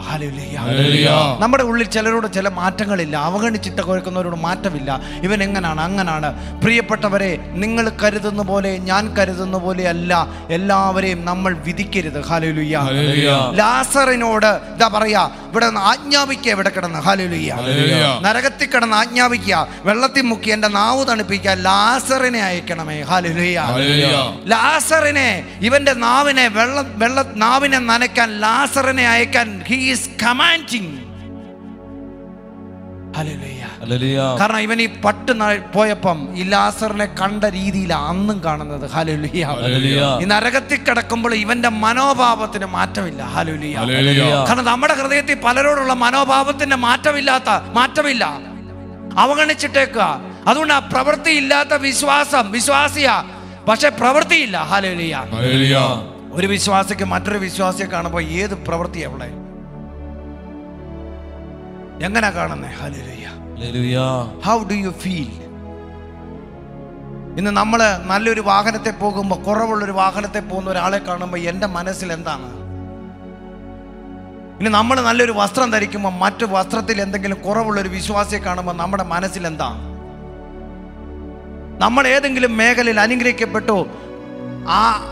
നമ്മുടെ ഉള്ളിൽ ചിലരോട് ചില മാറ്റങ്ങളില്ല. അവഗണിച്ചിട്ട് കുഴക്കുന്നവരോട് മാറ്റമില്ല. ഇവൻ എങ്ങനാണ്? അങ്ങനാണ്. പ്രിയപ്പെട്ടവരെ നിങ്ങൾ കരുതുന്ന പോലെ ഞാൻ കരുതുന്ന പോലെ അല്ല. എല്ലാവരെയും നമ്മൾ വിധിക്കരുത്. ഹാലുലുയ്യ. ലാസറിനോട് ഇതാ പറയാ ഇവിടെ ആജ്ഞാപിക്കുക ഇവിടെ കിടന്ന്? ഹാലുലുയ്യ നരകത്തിൽ കിടന്ന് ആജ്ഞാപിക്കുക. വെള്ളത്തിൽ മുക്കി എന്റെ നാവ് തണുപ്പിക്കുക ലാസറിനെ അയക്കണമേ. ഹാലുലുയ്യ. ലാസറിനെ ഇവന്റെ നാവിനെ വെള്ളം വെള്ള നാവിനെ നനയ്ക്കാൻ ലാസറിനെ അയക്കാൻ ഹീസ് കമാൻഡിങ്. കാരണം ഇവൻ ഈ പട്ട് പോയപ്പം ഈ ലാസറിനെ കണ്ട രീതിയിൽ അന്നും കാണുന്നത്. ഹലുലിയ. ഈ നരകത്തിൽ കിടക്കുമ്പോൾ ഇവന്റെ മനോഭാവത്തിന് മാറ്റമില്ല. ഹലുലിയ. കാരണം നമ്മുടെ ഹൃദയത്തിൽ പലരോടുള്ള മനോഭാവത്തിന്റെ മാറ്റമില്ലാത്ത മാറ്റമില്ല. അവഗണിച്ചിട്ടേക്കുക അതുകൊണ്ട് ആ പ്രവൃത്തി ഇല്ലാത്ത വിശ്വാസം വിശ്വാസിയാ. പക്ഷെ പ്രവൃത്തിയില്ല. ഹാലേലിയ. ഒരു വിശ്വാസിക്ക് മറ്റൊരു വിശ്വാസിയെ കാണുമ്പോൾ ഏത് പ്രവൃത്തി അവിടെ എങ്ങനെ കാണുന്നേ? ഹാലേലിയ. ഹൗ ഡു യു ഫീൽ ഇന്ന് നമ്മൾ നല്ലൊരു വാഹനത്തെ പോകുമ്പോൾ കുറവുള്ള ഒരു വാഹനത്തെ പോകുന്ന ഒരാളെ കാണുമ്പോൾ എന്റെ മനസ്സിൽ എന്താണ്? ഇനി നമ്മൾ നല്ലൊരു വസ്ത്രം ധരിക്കുമ്പോൾ മറ്റു വസ്ത്രത്തിൽ എന്തെങ്കിലും കുറവുള്ള ഒരു വിശ്വാസിയെ കാണുമ്പോൾ നമ്മുടെ മനസ്സിൽ എന്താ നമ്മൾ ഏതെങ്കിലും മേഖലയിൽ അനുഗ്രഹിക്കപ്പെട്ടു ആ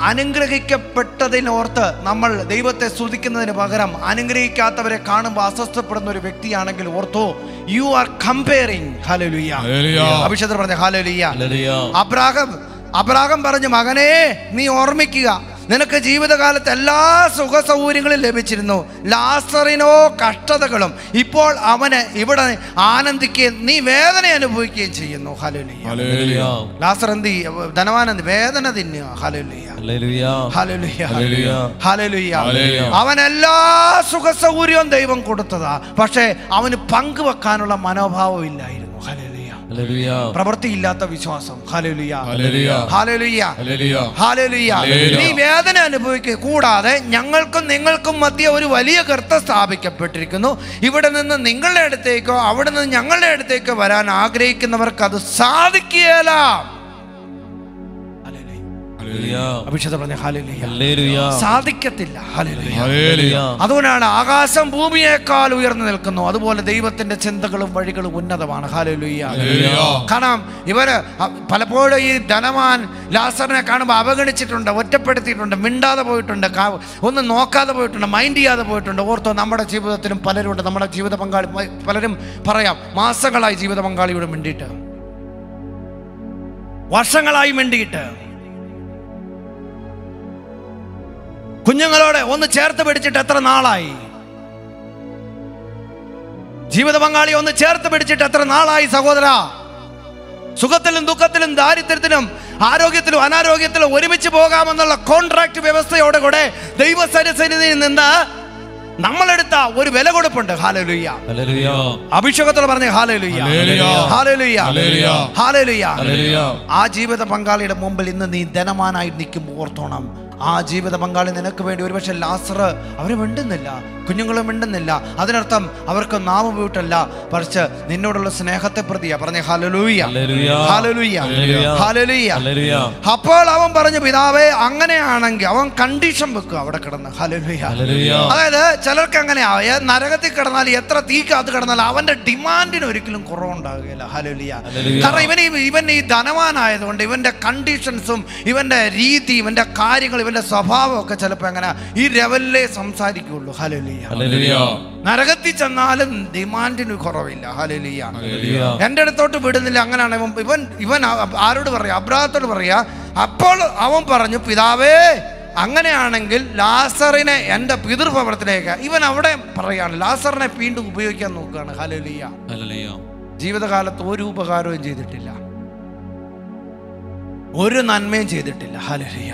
അനുഗ്രഹിക്കപ്പെട്ടതിനോർത്ത് നമ്മൾ ദൈവത്തെ സ്തുതിക്കുന്നതിന് പകരം അനുഗ്രഹിക്കാത്തവരെ കാണുമ്പോൾ അസ്വസ്ഥപ്പെടുന്ന ഒരു വ്യക്തിയാണെങ്കിൽ ഓർത്തോ യു ആർ കമ്പയറിങ് ഹലലുയ്യ. അഭിഷേകർ പറഞ്ഞ ഹലലുയ്യ. അബ്രാഹം അബ്രാഹം പറഞ്ഞു മകനെ നീ ഓർമ്മിക്കുക നിനക്ക് ജീവിതകാലത്ത് എല്ലാ സുഖ സൗകര്യങ്ങളും ലഭിച്ചിരുന്നു. ലാസറിനോ കഷ്ടതകളും. ഇപ്പോൾ അവന് ഇവിടെ ആനന്ദിക്കുകയും നീ വേദന അനുഭവിക്കുകയും ചെയ്യുന്നു. ഹലുലിയ. ലാസർ എന്ത് ധനവാനന്ദി വേദന തിന്നുക. ഹലുലിയ. അവൻ എല്ലാ സുഖ സൗകര്യവും ദൈവം കൊടുത്തതാ. പക്ഷേ അവന് പങ്കുവെക്കാനുള്ള മനോഭാവം ഇല്ലായിരുന്നു. പ്രവൃത്തിയില്ലാത്ത വിശ്വാസം. നീ വേദന അനുഭവിക്കുക കൂടാതെ ഞങ്ങൾക്കും നിങ്ങൾക്കും മധ്യ ഒരു വലിയ കർത്ത സ്ഥാപിക്കപ്പെട്ടിരിക്കുന്നു. ഇവിടെ നിന്ന് നിങ്ങളുടെ അടുത്തേക്കോ അവിടെ നിന്ന് ഞങ്ങളുടെ അടുത്തേക്കോ വരാൻ ആഗ്രഹിക്കുന്നവർക്ക് അത് സാധിക്കുകയില്ല. അഭിഷേകം പറഞ്ഞ. സാധിക്കത്തില്ല. അതുകൊണ്ടാണ് ആകാശം ഭൂമിയേക്കാൾ ഉയർന്നു നിൽക്കുന്നു. അതുപോലെ ദൈവത്തിന്റെ ചിന്തകളും വഴികളും ഉന്നതമാണ്. ഹാലലുയ്യ കാരണം ഇവർ പലപ്പോഴും ഈ ധനവാൻ ലാസറിനെ കാണുമ്പോൾ അവഗണിച്ചിട്ടുണ്ട് ഒറ്റപ്പെടുത്തിയിട്ടുണ്ട് മിണ്ടാതെ പോയിട്ടുണ്ട് ഒന്നും നോക്കാതെ പോയിട്ടുണ്ട് മൈൻഡ് ചെയ്യാതെ പോയിട്ടുണ്ട്. ഓർത്തോ നമ്മുടെ ജീവിതത്തിലും പലരുണ്ട് നമ്മുടെ ജീവിത പങ്കാളി പലരും പറയാം മാസങ്ങളായി ജീവിത പങ്കാളിയോട് മിണ്ടിയിട്ട്. വർഷങ്ങളായി മിണ്ടിയിട്ട്. കുഞ്ഞുങ്ങളോട് ഒന്ന് ചേർത്ത് പിടിച്ചിട്ട് എത്ര നാളായി ജീവിത പങ്കാളി ഒന്ന് ചേർത്ത് പിടിച്ചിട്ട് എത്ര നാളായി സഹോദര സുഖത്തിലും ദുഃഖത്തിലും ദാരിദ്ര്യത്തിലും ആരോഗ്യത്തിലും അനാരോഗ്യത്തിലും ഒരുമിച്ച് പോകാമെന്നുള്ള കോൺട്രാക്ട് വ്യവസ്ഥയോടെ കൂടെ ദൈവസരിസന്നിധിയിൽ നിന്ന് നമ്മളെടുത്ത ഒരു വില കൊടുപ്പുണ്ട് ഹാലലുയ്യ. അഭിഷേകത്തോട് പറഞ്ഞ ഹാലലുയ്യ. ഹാലലുയ്യ. ഹാലലുയ്യ. ആ ജീവിത പങ്കാളിയുടെ മുമ്പിൽ ഇന്ന് നീ ധനമാനായി നിൽക്കുമ്പോൾ ഓർത്തോണം ആ ജീവിത പങ്കാളി നിനക്ക് വേണ്ടി ഒരുപക്ഷെ ലാസർ അവർ മിണ്ടുന്നില്ല കുഞ്ഞുങ്ങളും മിണ്ടുന്നില്ല. അതിനർത്ഥം അവർക്ക് നാമം വീട്ടല്ല പറിച്ച് നിന്നോടുള്ള സ്നേഹത്തെ പ്രതിയാ. പറഞ്ഞ ഹലലൂയ. ഹലലൂയ. അപ്പോൾ അവൻ പറഞ്ഞു പിതാവേ അങ്ങനെയാണെങ്കിൽ അവൻ കണ്ടീഷൻ വെക്കുക അവിടെ കിടന്ന്. ഹലലൂയ. അതായത് ചിലർക്ക് അങ്ങനെയായ നരകത്തിൽ കിടന്നാൽ എത്ര തീക്കകത്ത് കിടന്നാൽ അവന്റെ ഡിമാൻഡിന് ഒരിക്കലും കുറവുണ്ടാകുകയില്ല. ഹലലിയ. കാരണം ഇവൻ ഇവൻ ഈ ധനവാനായതുകൊണ്ട് ഇവന്റെ കണ്ടീഷൻസും ഇവന്റെ രീതി ഇവന്റെ കാര്യങ്ങൾ ഇവന്റെ സ്വഭാവം ഒക്കെ ചിലപ്പോൾ എങ്ങനെ ഈ ലെവലിലേ സംസാരിക്കുള്ളൂ. ഹലലിയ. നരകത്തിൽ ചെന്നാലും ഡിമാൻഡിന് കുറവില്ല. ഹലലിയ എന്റെ എന്റെ അടുത്തോട്ട് വിടുന്നില്ല. അങ്ങനെയാണ് ഇവൻ ഇവൻ ആരോട് പറയാ? അബ്രാഹത്തോട് പറയാ അപ്പോൾ അവൻ പറഞ്ഞു പിതാവേ അങ്ങനെയാണെങ്കിൽ ലാസറിനെ എന്റെ പിതൃഭവനത്തിലേക്ക് ഇവൻ അവിടെ പറയാണ് ലാസറിനെ വീണ്ടും ഉപയോഗിക്കാൻ നോക്കുകയാണ്. ഹലലിയ. ജീവിതകാലത്ത് ഒരു ഉപകാരവും ചെയ്തിട്ടില്ല. ഒരു നന്മയും ചെയ്തിട്ടില്ല. ഹലലിയ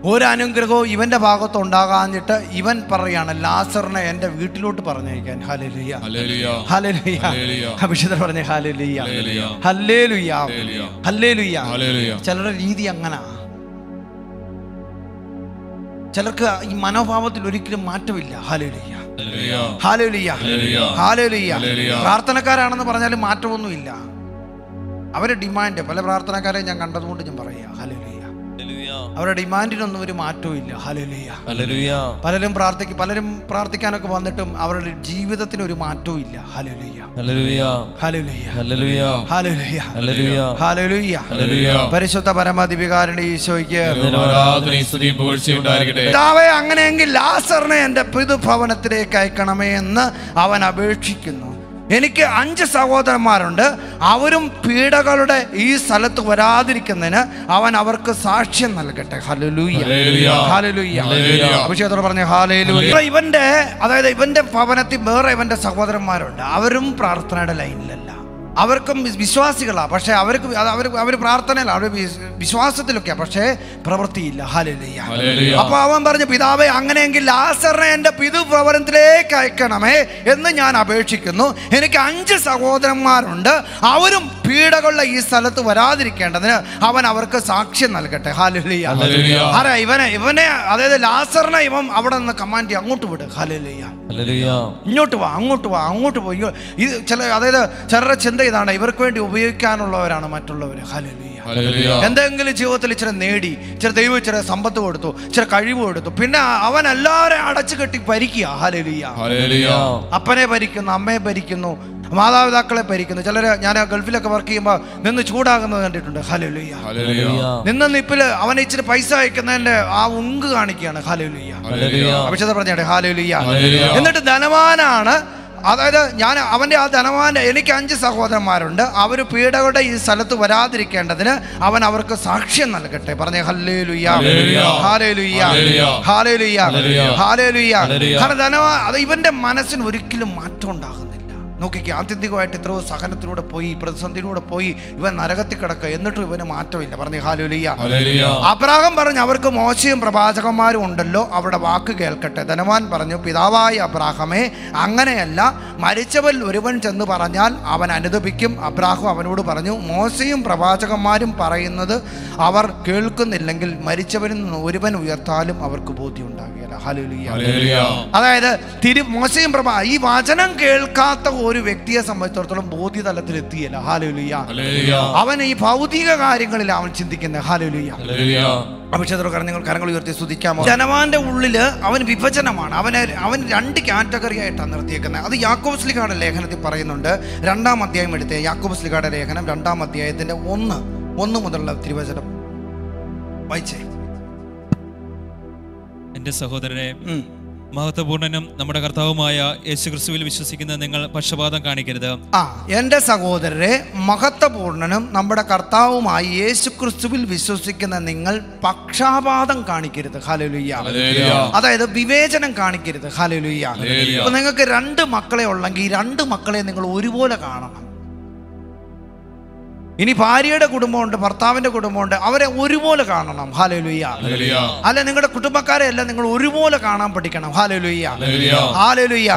ഹല്ലേലൂയ. ഒരു അനുഗ്രഹവും ഇവന്റെ ഭാഗത്ത് ഉണ്ടാകാഞ്ഞിട്ട് ഇവൻ പറയാണ് ലാസറിനെ എന്റെ വീട്ടിലോട്ട് പറഞ്ഞയക്കാൻ. അഭിഷിതർ പറഞ്ഞ. ചിലരുടെ രീതി അങ്ങനാ ചിലർക്ക് ഈ മനോഭാവത്തിൽ ഒരിക്കലും മാറ്റമില്ല ഹാലേലുയ്യ. ഹാലേലുയ്യ. ഹാലേലുയ്യ. പ്രാർത്ഥനക്കാരാണെന്ന് പറഞ്ഞാലും മാറ്റമൊന്നുമില്ല അവരുടെ ഡിമാൻഡ് പല പ്രാർത്ഥനക്കാരെ ഞാൻ കണ്ടതുകൊണ്ട് ഞാൻ പറയാ ഹാലേലുയ്യ. അവരുടെ ഡിമാൻഡിനൊന്നും ഒരു മാറ്റവും ഇല്ല. പലരും പ്രാർത്ഥിക്കും പലരും പ്രാർത്ഥിക്കാനൊക്കെ വന്നിട്ടും അവരുടെ ജീവിതത്തിന് ഒരു മാറ്റവും ഇല്ല. ഹല്ലേലൂയ. പരിശുദ്ധ പരമാധിപികാരുടെ ഈശോയ്ക്ക് അങ്ങനെയെങ്കിൽ ലാസറിനെ എന്റെ പിതൃഭവനത്തിലേക്ക് അയക്കണമേ എന്ന് അവൻ അപേക്ഷിക്കുന്നു. എനിക്ക് അഞ്ച് സഹോദരന്മാരുണ്ട്. അവരും പീഡകളുടെ ഈ സ്ഥലത്ത് വരാതിരിക്കുന്നതിന് അവൻ അവർക്ക് സാക്ഷ്യം നൽകട്ടെ. അഭിഷേകത്തോട് പറഞ്ഞ ഹാലയിലൂയ ഇവന്റെ അതായത് ഇവന്റെ ഭവനത്തിൽ വേറെ ഇവന്റെ സഹോദരന്മാരുണ്ട്. അവരും പ്രാർത്ഥനയുടെ ലൈനിലല്ല. അവർക്കും വിശ്വാസികളാണ് പക്ഷേ അവർക്ക് അവർ അവർ പ്രാർത്ഥനയിലാണ് അവർ വിശ്വാസത്തിലൊക്കെയാണ് പക്ഷേ പ്രവൃത്തിയില്ല. ഹല്ലേലൂയ. അപ്പൊ അവൻ പറഞ്ഞു പിതാവെ അങ്ങനെയെങ്കിൽ ലാസറിനെ എന്റെ പിതൃഭവനത്തിലേക്ക് അയക്കണമേ എന്ന് ഞാൻ അപേക്ഷിക്കുന്നു. എനിക്ക് അഞ്ച് സഹോദരന്മാരുണ്ട്. അവരും പീഡകളുടെ ഈ സ്ഥലത്ത് വരാതിരിക്കേണ്ടതിന് അവൻ അവർക്ക് സാക്ഷ്യം നൽകട്ടെ. ഹാലുലിയ. ആരാ ഇവനെ ഇവനെ അതായത് ലാസറിനെ ഇവൻ അവിടെ നിന്ന് കമാൻഡ് ചെയ്യും. അങ്ങോട്ട് വിട്. ഹാലുലിയ. ഇങ്ങോട്ട് വാ അങ്ങോട്ട് വാ അങ്ങോട്ട് പോയി. ഇത് ചില അതായത് ചിലരുടെ ചിന്ത ഇതാണ് ഇവർക്ക് വേണ്ടി ഉപയോഗിക്കാനുള്ളവരാണ് മറ്റുള്ളവർ ഹാലുലിയ. എന്തെങ്കിലും ജീവിതത്തിൽ ഇച്ചിരി നേടി ഇച്ചിരി ദൈവം ഇച്ചിരി സമ്പത്ത് കൊടുത്തു ഇച്ചിരി കഴിവ് കൊടുത്തു പിന്നെ അവൻ എല്ലാവരെയും അടച്ചു കെട്ടി ഭരിക്കുക. ഹാലലിയ. അപ്പനെ ഭരിക്കുന്നു അമ്മയെ ഭരിക്കുന്നു മാതാപിതാക്കളെ ഭരിക്കുന്നു ചിലർ ഞാൻ ഗൾഫിലൊക്കെ വർക്ക് ചെയ്യുമ്പോൾ നിന്ന് ചൂടാകുന്നത് കണ്ടിട്ടുണ്ട് ഹലലുയ്യ. നിന്ന് നിപ്പിൽ അവൻ ഇച്ചിരി പൈസ അയക്കുന്നതിന്റെ ആ ഉങ്ക് കാണിക്കുകയാണ് ഹലലുയ്യ അഭിഷേക പറഞ്ഞേ ഹാലലുയ്യ. എന്നിട്ട് ധനവാനാണ് അതായത് ഞാൻ അവന്റെ ആ ധനവാന്റെ എനിക്ക് അഞ്ച് സഹോദരന്മാരുണ്ട് അവർ പീഡകളുടെ ഈ സ്ഥലത്ത് വരാതിരിക്കേണ്ടതിന് അവൻ അവർക്ക് സാക്ഷ്യം നൽകട്ടെ പറഞ്ഞേ ഹല്ലേ ലുയ്യ. ഹാലേ ലുയ്യ. ഹാലേ ലുയ്യ. ഹാലേ ലുയ്യ കാരണം ധനവാ അത് ഇവന്റെ മനസ്സിന് ഒരിക്കലും മാറ്റം ഉണ്ടാകുന്നില്ല നോക്കിക്കേ ആത്യന്തികമായിട്ട് ഇത്രയോ സഹനത്തിലൂടെ പോയി പ്രതിസന്ധിയിലൂടെ പോയി ഇവൻ നരകത്തിൽ കിടക്കുക. എന്നിട്ടും ഇവന് മാറ്റമില്ല. പറഞ്ഞു ഹാലുലിയ. അബ്രാഹം പറഞ്ഞു അവർക്ക് മോശയും പ്രവാചകന്മാരും ഉണ്ടല്ലോ. അവിടെ വാക്ക് കേൾക്കട്ടെ. ധനവാൻ പറഞ്ഞു പിതാവായ അബ്രാഹമേ അങ്ങനെയല്ല. മരിച്ചവൻ ഒരുവൻ ചെന്ന് പറഞ്ഞാൽ അവൻ അനുദപിക്കും. അബ്രാഹു അവനോട് പറഞ്ഞു മോശയും പ്രവാചകന്മാരും പറയുന്നത് അവർ കേൾക്കുന്നില്ലെങ്കിൽ മരിച്ചവരിൽ നിന്ന് ഒരുവൻ ഉയർത്താലും അവർക്ക് ബോധ്യം ഉണ്ടാകുകയില്ല ഹലുലിയ. അതായത് തിരു മോശയും പ്രഭ ഈ വചനം കേൾക്കാത്ത ഒരു വ്യക്തിയെ സംബന്ധിച്ചിടത്തോളം ബോധ്യതലത്തിൽ എത്തിയല്ല. ഹാലുലിയ. അവൻ ഈ ഭൗതിക കാര്യങ്ങളിൽ അവൻ ചിന്തിക്കുന്നത് ഹാലുലിയ. അഭിഷേകത്തോട് കരങ്ങൾ കരങ്ങൾ ഉയർത്തി സ്തുതിക്കാമോ? ജനവാന്റെ ഉള്ളിൽ അവൻ വിഭജനമാണ്. അവന് അവൻ രണ്ട് കാറ്റഗറി ആയിട്ടാണ് നിർത്തിയേക്കുന്നത്. അത് യാക്കോബ് സ്ലിഖാടെ ലേഖനത്തിൽ പറയുന്നുണ്ട്. രണ്ടാം അധ്യായം എടുത്തേ. യാക്കോബ് സ്ലിഖാടെ ലേഖനം രണ്ടാം അധ്യായത്തിന്റെ ഒന്ന് ഒന്ന് മുതലുള്ള തിരുവചനം. വായിച്ചേ. എന്റെ സഹോദരനെ. മഹത്വപൂർണനും നമ്മുടെ കർത്താവുമായ യേശു ക്രിസ്തുവിൽ വിശ്വസിക്കുന്ന നിങ്ങൾ പക്ഷപാതം കാണിക്കരുത്. ആ എന്റെ സഹോദരരെ മഹത്വപൂർണനും നമ്മുടെ കർത്താവുമായി യേശു ക്രിസ്തുവിൽ വിശ്വസിക്കുന്ന നിങ്ങൾ പക്ഷാപാതം കാണിക്കരുത്. ഹലലുയ്യ ഹല്ലേലൂയ. അതായത് വിവേചനം കാണിക്കരുത്. ഹലലുയ്യ ഹല്ലേലൂയ. അപ്പൊ നിങ്ങൾക്ക് രണ്ട് മക്കളെ ഉള്ളെങ്കിൽ രണ്ട് മക്കളെ നിങ്ങൾ ഒരുപോലെ കാണണം. ഇനി ഭാര്യയുടെ കുടുംബമുണ്ട് ഭർത്താവിന്റെ കുടുംബമുണ്ട് അവരെ ഒരുപോലെ കാണണം. ഹാലലുയ്യ. അല്ല നിങ്ങളുടെ കുടുംബക്കാരെ എല്ലാം നിങ്ങൾ ഒരുപോലെ കാണാൻ പഠിക്കണം. ഹാലലുയ്യ. ഹാലലുയ്യ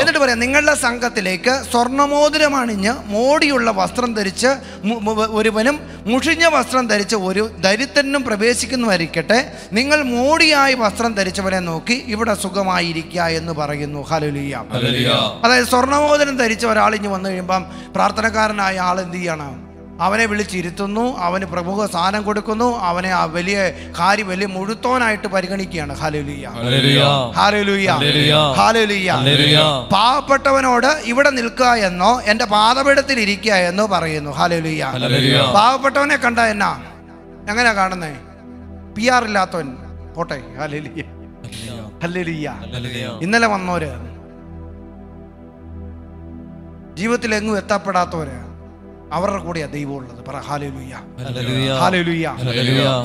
എന്നിട്ട് പറയാം നിങ്ങളുടെ സംഘത്തിലേക്ക് സ്വർണമോതിരം അണിഞ്ഞ് മോടിയുള്ള വസ്ത്രം ധരിച്ച് ഒരുവനും മുഷിഞ്ഞ വസ്ത്രം ധരിച്ച് ഒരു ദരിദ്രനും പ്രവേശിക്കുന്നവരിക്കട്ടെ നിങ്ങൾ മോടിയായി വസ്ത്രം ധരിച്ചവനെ നോക്കി ഇവിടെ സുഖമായിരിക്കുക എന്ന് പറയുന്നു. ഹാലലുയ്യ. അതായത് സ്വർണമോതിരം ധരിച്ച ഒരാൾ ഇനി വന്നു കഴിയുമ്പം പ്രാർത്ഥനക്കാരനായ ആൾ എന്ത് ചെയ്യണം? അവനെ വിളിച്ചിരുത്തുന്നു അവന് പ്രമുഖ സ്ഥാനം കൊടുക്കുന്നു അവനെ ആ വലിയ കാര്യം വലിയ മുഴുത്തോനായിട്ട് പരിഗണിക്കുകയാണ്. പാവപ്പെട്ടവനോട് ഇവിടെ നിൽക്കുക എന്നോ എന്റെ പാതപീഠത്തിൽ ഇരിക്കുക എന്നോ പറയുന്നു. ഹാലലുയ്യ. പാവപ്പെട്ടവനെ കണ്ട എന്നാ? എങ്ങനെയാ കാണുന്നേ? പി ആർ ഇല്ലാത്തവൻ. പോട്ടെ. ഹല്ലേലൂയ. ഇന്നലെ വന്നോര് ജീവിതത്തിൽ എങ്ങും എത്തപ്പെടാത്തവര് അവരുടെ കൂടെയാ ദൈവം ഉള്ളത് പറ ഹാലലുയ്യ.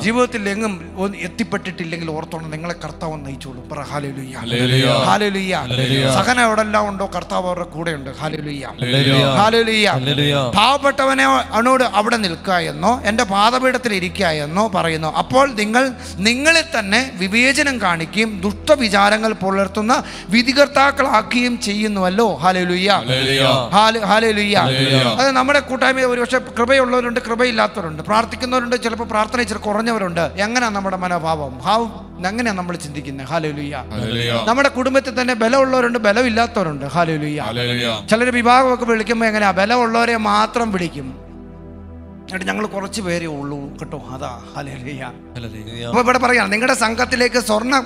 ജീവിതത്തിൽ എങ്ങും എത്തിപ്പെട്ടിട്ടില്ലെങ്കിൽ ഓർത്തോണം നിങ്ങളെ കർത്താവ് നയിച്ചോളൂ പറ ഹാലലുയ്യ. ഹാലേലുയ്യ. സഹന എവിടെല്ലാം ഉണ്ടോ കർത്താവ് അവരുടെ കൂടെ ഉണ്ട് ഹാലലുയ്യ. ഹല്ലേലൂയ. പാവപ്പെട്ടവനെ അണോട് അവിടെ നിൽക്കുക എന്നോ എന്റെ പാതപീഠത്തിൽ ഇരിക്കുക എന്നോ പറയുന്നു അപ്പോൾ നിങ്ങൾ നിങ്ങളെ തന്നെ വിവേചനം കാണിക്കുകയും ദുഷ്ടവിചാരങ്ങൾ പുലർത്തുന്ന വിധികർത്താക്കളാക്കുകയും ചെയ്യുന്നുവല്ലോ ഹാലലുയ്യ ഹല്ലേലൂയ. ഹാല- ഹല്ലേലൂയ. അത് നമ്മുടെ കൂട്ടായ്മ ഒരുപക്ഷെ കൃപയുള്ളവരുണ്ട് കൃപയില്ലാത്തവരുണ്ട്. പ്രാർത്ഥിക്കുന്നവരുണ്ട് ചിലപ്പോൾ പ്രാർത്ഥന ഇച്ചിരി കുറഞ്ഞവരുണ്ട്. എങ്ങനെയാണ് നമ്മുടെ മനോഭാവം? ഹാവ് എങ്ങനെയാണ് നമ്മൾ ചിന്തിക്കുന്നത് ഹാലുലുയ്യ. നമ്മുടെ കുടുംബത്തിൽ തന്നെ ബലമുള്ളവരുണ്ട് ബലമില്ലാത്തവരുണ്ട്. ഹാലുലുയ്യ. ചിലർ വിഭാഗമൊക്കെ വിളിക്കുമ്പോൾ എങ്ങനെയാ? ബലമുള്ളവരെ മാത്രം വിളിക്കും. എന്നിട്ട് ഞങ്ങൾ കുറച്ച് പേരേ ഉള്ളൂ. കേട്ടോ? അതാ. ഹലേലുയ്യ അപ്പൊ ഇവിടെ പറയാം നിങ്ങളുടെ സംഘത്തിലേക്ക് സ്വർണ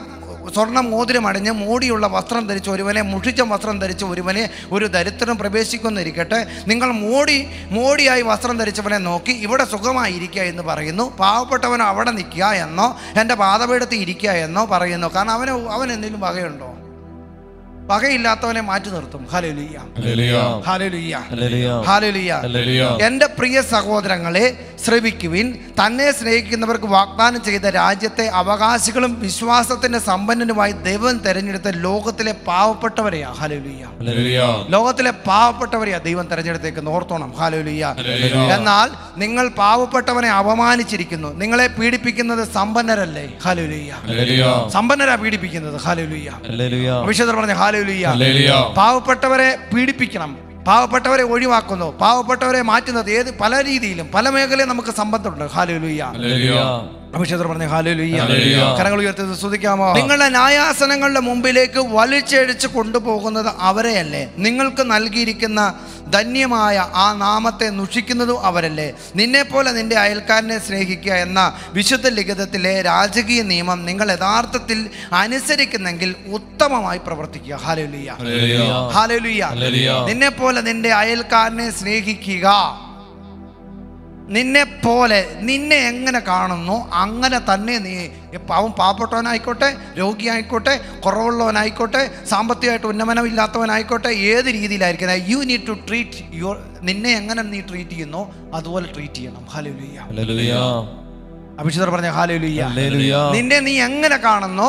സ്വർണ മോതിരം അണിഞ്ഞ് മോടിയുള്ള വസ്ത്രം ധരിച്ച ഒരുവനെ മുഷിച്ച വസ്ത്രം ധരിച്ച ഒരുവനെ ഒരു ദരിദ്രം പ്രവേശിക്കുന്നിരിക്കട്ടെ. നിങ്ങൾ മോടി മോടിയായി വസ്ത്രം ധരിച്ചവനെ നോക്കി ഇവിടെ സുഖമായിരിക്കുക എന്ന് പറയുന്നു. പാവപ്പെട്ടവനോ അവിടെ നിൽക്കുക എന്നോ എന്റെ പാതപീഠത്തിൽ ഇരിക്കുക എന്നോ പറയുന്നു. കാരണം അവന് അവൻ എന്തെങ്കിലും വകയുണ്ടോ? വകയില്ലാത്തവനെ മാറ്റി നിർത്തും. എന്റെ പ്രിയ സഹോദരങ്ങളെ ശ്രവിക്കുവിൻ. തന്നെ സ്നേഹിക്കുന്നവർക്ക് വാഗ്ദാനം ചെയ്ത രാജ്യത്തെ അവകാശികളും വിശ്വാസത്തിന്റെ സമ്പന്നനുമായി ദൈവം തെരഞ്ഞെടുത്ത ലോകത്തിലെ പാവപ്പെട്ടവരെയാ. ഹലുലിയ. ലോകത്തിലെ പാവപ്പെട്ടവരെയാ ദൈവം തെരഞ്ഞെടുത്തേക്ക് ഓർത്തോണം. ഹലുലിയ. എന്നാൽ നിങ്ങൾ പാവപ്പെട്ടവനെ അപമാനിച്ചിരിക്കുന്നു. നിങ്ങളെ പീഡിപ്പിക്കുന്നത് സമ്പന്നരല്ലേ? ഹലുലിയ. സമ്പന്നരാ പീഡിപ്പിക്കുന്നത്. ഹലുലിയ. അഭിഷേകർ പറഞ്ഞ. പാവപ്പെട്ടവരെ പീഡിപ്പിക്കണം. പാവപ്പെട്ടവരെ ഒഴിവാക്കുന്നു. പാവപ്പെട്ടവരെ മാറ്റുന്നത് ഏത് പല രീതിയിലും പല മേഖലയും നമുക്ക് സമ്പത്തുണ്ട് ഹാലുലുയ്യ. അഭിഷേകർ പറഞ്ഞ ഹാലുലുയ്യ. കരങ്ങൾ ഉയർത്തി സ്തുതിക്കാമോ? നിങ്ങളുടെ ന്യായാസനങ്ങളുടെ മുമ്പിലേക്ക് വലിച്ചഴിച്ച് കൊണ്ടുപോകുന്നത് അവരെയല്ലേ? നിങ്ങൾക്ക് നൽകിയിരിക്കുന്ന ധന്യമായ ആ നാമത്തെ നുഷിക്കുന്നതും അവരല്ലേ? നിന്നെ പോലെ നിന്റെ അയൽക്കാരനെ സ്നേഹിക്കുക എന്ന വിശുദ്ധ ലിഖിതത്തിലെ രാജകീയ നിയമം നിങ്ങൾ യഥാർത്ഥത്തിൽ അനുസരിക്കുന്നെങ്കിൽ ഉത്തമമായി പ്രവർത്തിക്കുക. ഹാലുലിയ ഹാലുലിയ ഹാലലുയ്യ നിന്നെപ്പോലെ നിന്നെ പോലെ നിന്റെ അയൽക്കാരനെ സ്നേഹിക്കുക. നിന്നെ പോലെ നിന്നെ എങ്ങനെ കാണുന്നു അങ്ങനെ തന്നെ നീ അവൻ പാവപ്പെട്ടവനായിക്കോട്ടെ രോഗിയായിക്കോട്ടെ കുറവുള്ളവനായിക്കോട്ടെ സാമ്പത്തികമായിട്ട് ഉന്നമനമില്ലാത്തവനായിക്കോട്ടെ ഏത് രീതിയിലായിരിക്കും you need to treat your നിന്നെ എങ്ങനെ നീ ട്രീറ്റ് ചെയ്യുന്നു അതുപോലെ ട്രീറ്റ് ചെയ്യണം ഹല്ലേലൂയ. അഭിഷിതർ പറഞ്ഞ ഹല്ലേലൂയ. നിന്നെ നീ എങ്ങനെ കാണുന്നു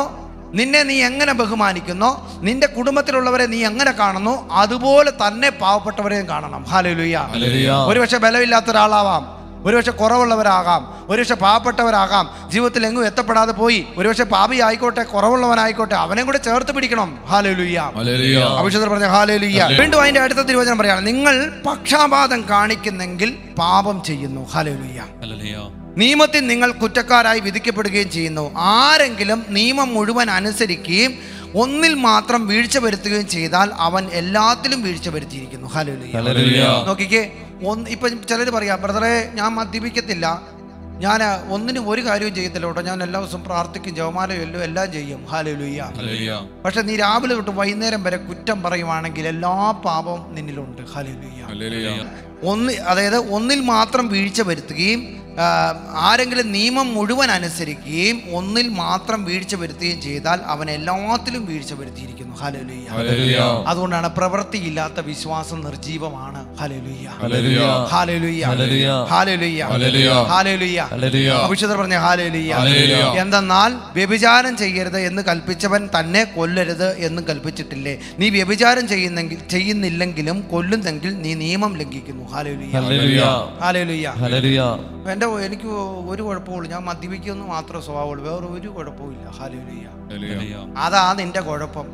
നിന്നെ നീ എങ്ങനെ ബഹുമാനിക്കുന്നു നിന്റെ കുടുംബത്തിലുള്ളവരെ നീ എങ്ങനെ കാണുന്നു അതുപോലെ തന്നെ പാവപ്പെട്ടവരെയും കാണണം ഹാലലുയ്യ ഹല്ലേലൂയ. ഒരുപക്ഷെ ബലമില്ലാത്ത ഒരാളാവാം ഒരുപക്ഷെ കുറവുള്ളവരാകാം ഒരുപക്ഷെ പാവപ്പെട്ടവരാകാം ജീവിതത്തിൽ എങ്ങും എത്തപ്പെടാതെ പോയി ഒരുപക്ഷെ പാപി ആയിക്കോട്ടെ കുറവുള്ളവനായിക്കോട്ടെ അവനെ കൂടെ ചേർത്ത് പിടിക്കണം. ഹാലലുയ്യ. അഭിഷേകർ പറഞ്ഞ ഹാലേലുയ്യ വീണ്ടും അതിന്റെ അടുത്ത തിരുവചനം പറയാം നിങ്ങൾ പക്ഷാപാതം കാണിക്കുന്നെങ്കിൽ പാപം ചെയ്യുന്നു. ഹാലേലുയ്യ. നിയമത്തിൽ നിങ്ങൾ കുറ്റക്കാരായി വിധിക്കപ്പെടുകയും ചെയ്യുന്നു. ആരെങ്കിലും നിയമം മുഴുവൻ അനുസരിക്കുകയും ഒന്നിൽ മാത്രം വീഴ്ച വരുത്തുകയും ചെയ്താൽ അവൻ എല്ലാത്തിലും വീഴ്ച വരുത്തിയിരിക്കുന്നു. ഹലോ. നോക്കിക്കേ ഒന്ന് ഇപ്പം ചിലർ പറയാം ബ്രദറെ ഞാൻ മദ്യപിക്കത്തില്ല. ഞാൻ ഒന്നിനും ഒരു കാര്യവും ചെയ്യത്തില്ല കേട്ടോ. ഞാൻ എല്ലാ ദിവസവും പ്രാർത്ഥിക്കും ജവമാലയല്ലോ ചൊല്ലും എല്ലാം ചെയ്യും. ഹാലലുയ്യ. പക്ഷെ നീ രാവിലെ തൊട്ട് വൈകുന്നേരം വരെ കുറ്റം പറയുവാണെങ്കിൽ എല്ലാ പാപവും നിന്നിലുണ്ട്. ഹാലുലുയ്യ. ഒന്ന് അതായത് ഒന്നിൽ മാത്രം വീഴ്ച വരുത്തുകയും ആരെങ്കിലും നിയമം മുഴുവൻ അനുസരിക്കുകയും ഒന്നിൽ മാത്രം വീഴ്ച വരുത്തുകയും ചെയ്താൽ അവൻ എല്ലാത്തിലും വീഴ്ച വരുത്തിയിരിക്കുന്നു ഹലലുയ്യ അതുകൊണ്ടാണ് പ്രവൃത്തിയില്ലാത്ത വിശ്വാസം നിർജീവമാണ് ഹലലുയ്യ ഹാലലുയ്യ. ഹാലലുയ്യ. ഹാലലുയ്യ. അഭിഷേകർ പറഞ്ഞ ഹാലലുയ്യ. എന്തെന്നാൽ വ്യഭിചാരം ചെയ്യരുത് എന്ന് കൽപ്പിച്ചവൻ തന്നെ കൊല്ലരുത് എന്നും കൽപ്പിച്ചിട്ടില്ലേ നീ വ്യഭിചാരം ചെയ്യുന്നെങ്കിൽ ചെയ്യുന്നില്ലെങ്കിലും കൊല്ലുന്നെങ്കിൽ നീ നിയമം ലംഘിക്കുന്നു ഹാലലുയ്യ. ഹാലലുയ്യ ഹല്ലേലൂയ. എന്റെ എനിക്ക് ഒരു കുഴപ്പമുള്ളൂ ഞാൻ മദ്യപിക്കുമെന്ന് മാത്രമേ സ്വഭാവമുള്ളൂ. വേറെ ഒരു കുഴപ്പമില്ല ഹലുലിയ അതാ നിന്റെ കുഴപ്പം.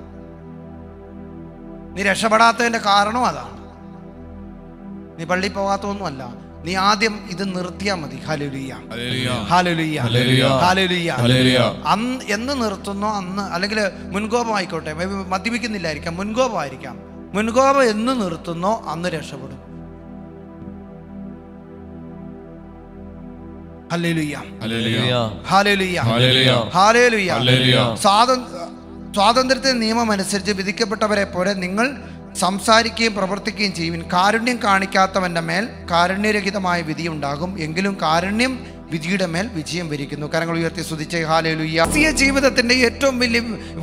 നീ രക്ഷപ്പെടാത്തതിന്റെ കാരണം അതാണ്. നീ പള്ളി പോകാത്തൊന്നുമല്ല നീ ആദ്യം ഇത് നിർത്തിയാ മതി. ഹലുലിയ ഹലുലിയ ഹലുലിയ ഹല്ലേലൂയ. ഹാലുലിയ അന്ന് എന്ന് നിർത്തുന്നോ? അന്ന് അല്ലെങ്കിൽ മുൻകോപം ആയിക്കോട്ടെ മദ്യപിക്കുന്നില്ലായിരിക്കാം. മുൻകോപമായിരിക്കാം. മുൻകോപം എന്ന് നിർത്തുന്നോ? അന്ന് രക്ഷപ്പെടും. സ്വാതന്ത്ര്യത്തിന്റെ നിയമം അനുസരിച്ച് വിധിക്കപ്പെട്ടവരെ പോലെ നിങ്ങൾ സംസാരിക്കുകയും പ്രവർത്തിക്കുകയും ചെയ്യും. കാരുണ്യം കാണിക്കാത്തവന്റെ മേൽ കാരുണ്യരഹിതമായ വിധി ഉണ്ടാകും എങ്കിലും കാരുണ്യം വിധിയുടെ മേൽ വിജയം വരിക്കുന്നു. കരങ്ങൾ ഉയർത്തി സ്തുതിച്ച് ഹാലേലുയ്യ ക്രിസ്തീയ ജീവിതത്തിന്റെ ഏറ്റവും വലിയ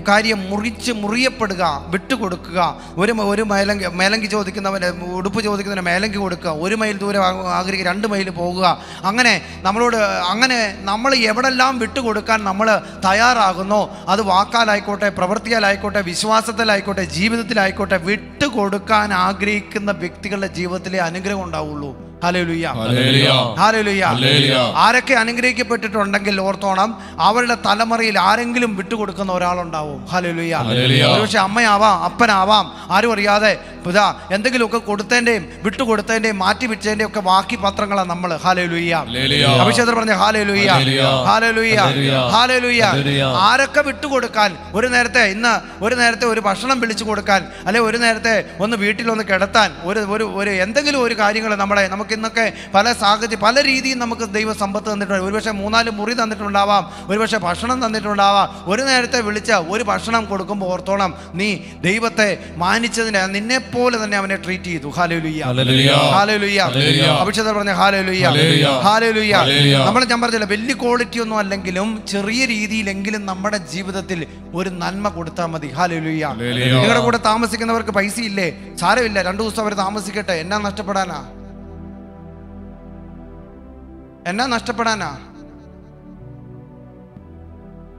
കാര്യം മുറിച്ച് മുറിയപ്പെടുക വിട്ടുകൊടുക്കുക. ഒരു ഒരു മേലങ്കി മേലങ്കി ചോദിക്കുന്നവന് ഉടുപ്പ് ചോദിക്കുന്നവന് മേലങ്കി കൊടുക്കുക. ഒരു മൈൽ ദൂരം ആഗ്രഹിക്കുക രണ്ട് മൈൽ പോകുക. അങ്ങനെ നമ്മളോട് അങ്ങനെ നമ്മൾ എവിടെല്ലാം വിട്ടുകൊടുക്കാൻ നമ്മൾ തയ്യാറാകുന്നോ അത് വാക്കാലായിക്കോട്ടെ പ്രവൃത്തിയാലായിക്കോട്ടെ വിശ്വാസത്തിലായിക്കോട്ടെ ജീവിതത്തിലായിക്കോട്ടെ വിട്ടുകൊടുക്കാൻ ആഗ്രഹിക്കുന്ന വ്യക്തികളുടെ ജീവിതത്തിലെ അനുഗ്രഹം ഉണ്ടാവുള്ളൂ. ആരൊക്കെ അനുഗ്രഹിക്കപ്പെട്ടിട്ടുണ്ടെങ്കിൽ ഓർത്തോണം അവരുടെ തലമുറയിൽ ആരെങ്കിലും വിട്ടുകൊടുക്കുന്ന ഒരാളുണ്ടാവും. ഹലലുയ്യ. ഒരുപക്ഷെ അമ്മയാവാം അപ്പനാവാം ആരും അറിയാതെ ഇതാ എന്തെങ്കിലുമൊക്കെ കൊടുത്തതിന്റെയും വിട്ടുകൊടുത്തതിന്റെയും മാറ്റി വെച്ചതിന്റെയും ഒക്കെ ബാക്കി പത്രങ്ങളാണ് നമ്മൾ ഹാലലുയ്യ. അഭിഷേകർ പറഞ്ഞ ഹാലലുയ്യ ഹാലലുയ്യ ഹാലലുയ്യ. ആരൊക്കെ വിട്ടുകൊടുക്കാൻ ഒരു നേരത്തെ ഇന്ന് ഒരു നേരത്തെ ഒരു ഭക്ഷണം വിളിച്ചു കൊടുക്കാൻ അല്ലെ ഒരു നേരത്തെ ഒന്ന് വീട്ടിലൊന്ന് കിടത്താൻ ഒരു ഒരു ഒരു എന്തെങ്കിലും ഒരു കാര്യങ്ങൾ നമ്മളെ നമുക്ക് ഇന്നൊക്കെ പല സാഹചര്യം പല രീതിയും നമുക്ക് ദൈവ സമ്പത്ത് തന്നിട്ടുണ്ട്. ഒരുപക്ഷെ മൂന്നാൽ മുറി തന്നിട്ടുണ്ടാവാം ഒരുപക്ഷെ ഭക്ഷണം തന്നിട്ടുണ്ടാവാം. ഒരു നേരത്തെ വിളിച്ച ഒരു ഭക്ഷണം കൊടുക്കുമ്പോൾ ഓർത്തോണം നീ ദൈവത്തെ മാനിച്ചതിന് നിന്നെ പോലെ തന്നെ അവനെ ട്രീറ്റ് ചെയ്തു. അഭിഷേകർ പറഞ്ഞ നമ്മൾ ഞാൻ പറഞ്ഞില്ല വലിയ ക്വാളിറ്റി ഒന്നും അല്ലെങ്കിലും ചെറിയ രീതിയിലെങ്കിലും നമ്മുടെ ജീവിതത്തിൽ ഒരു നന്മ കൊടുത്താൽ മതി. ഹാലുലുയ്യ. നിങ്ങളുടെ കൂടെ താമസിക്കുന്നവർക്ക് പൈസ ഇല്ലേ? സാരമില്ല. രണ്ടു ദിവസം അവർ താമസിക്കട്ടെ. എന്നാ നഷ്ടപ്പെടാനാ? എന്നാ നഷ്ടപ്പെടാനാ?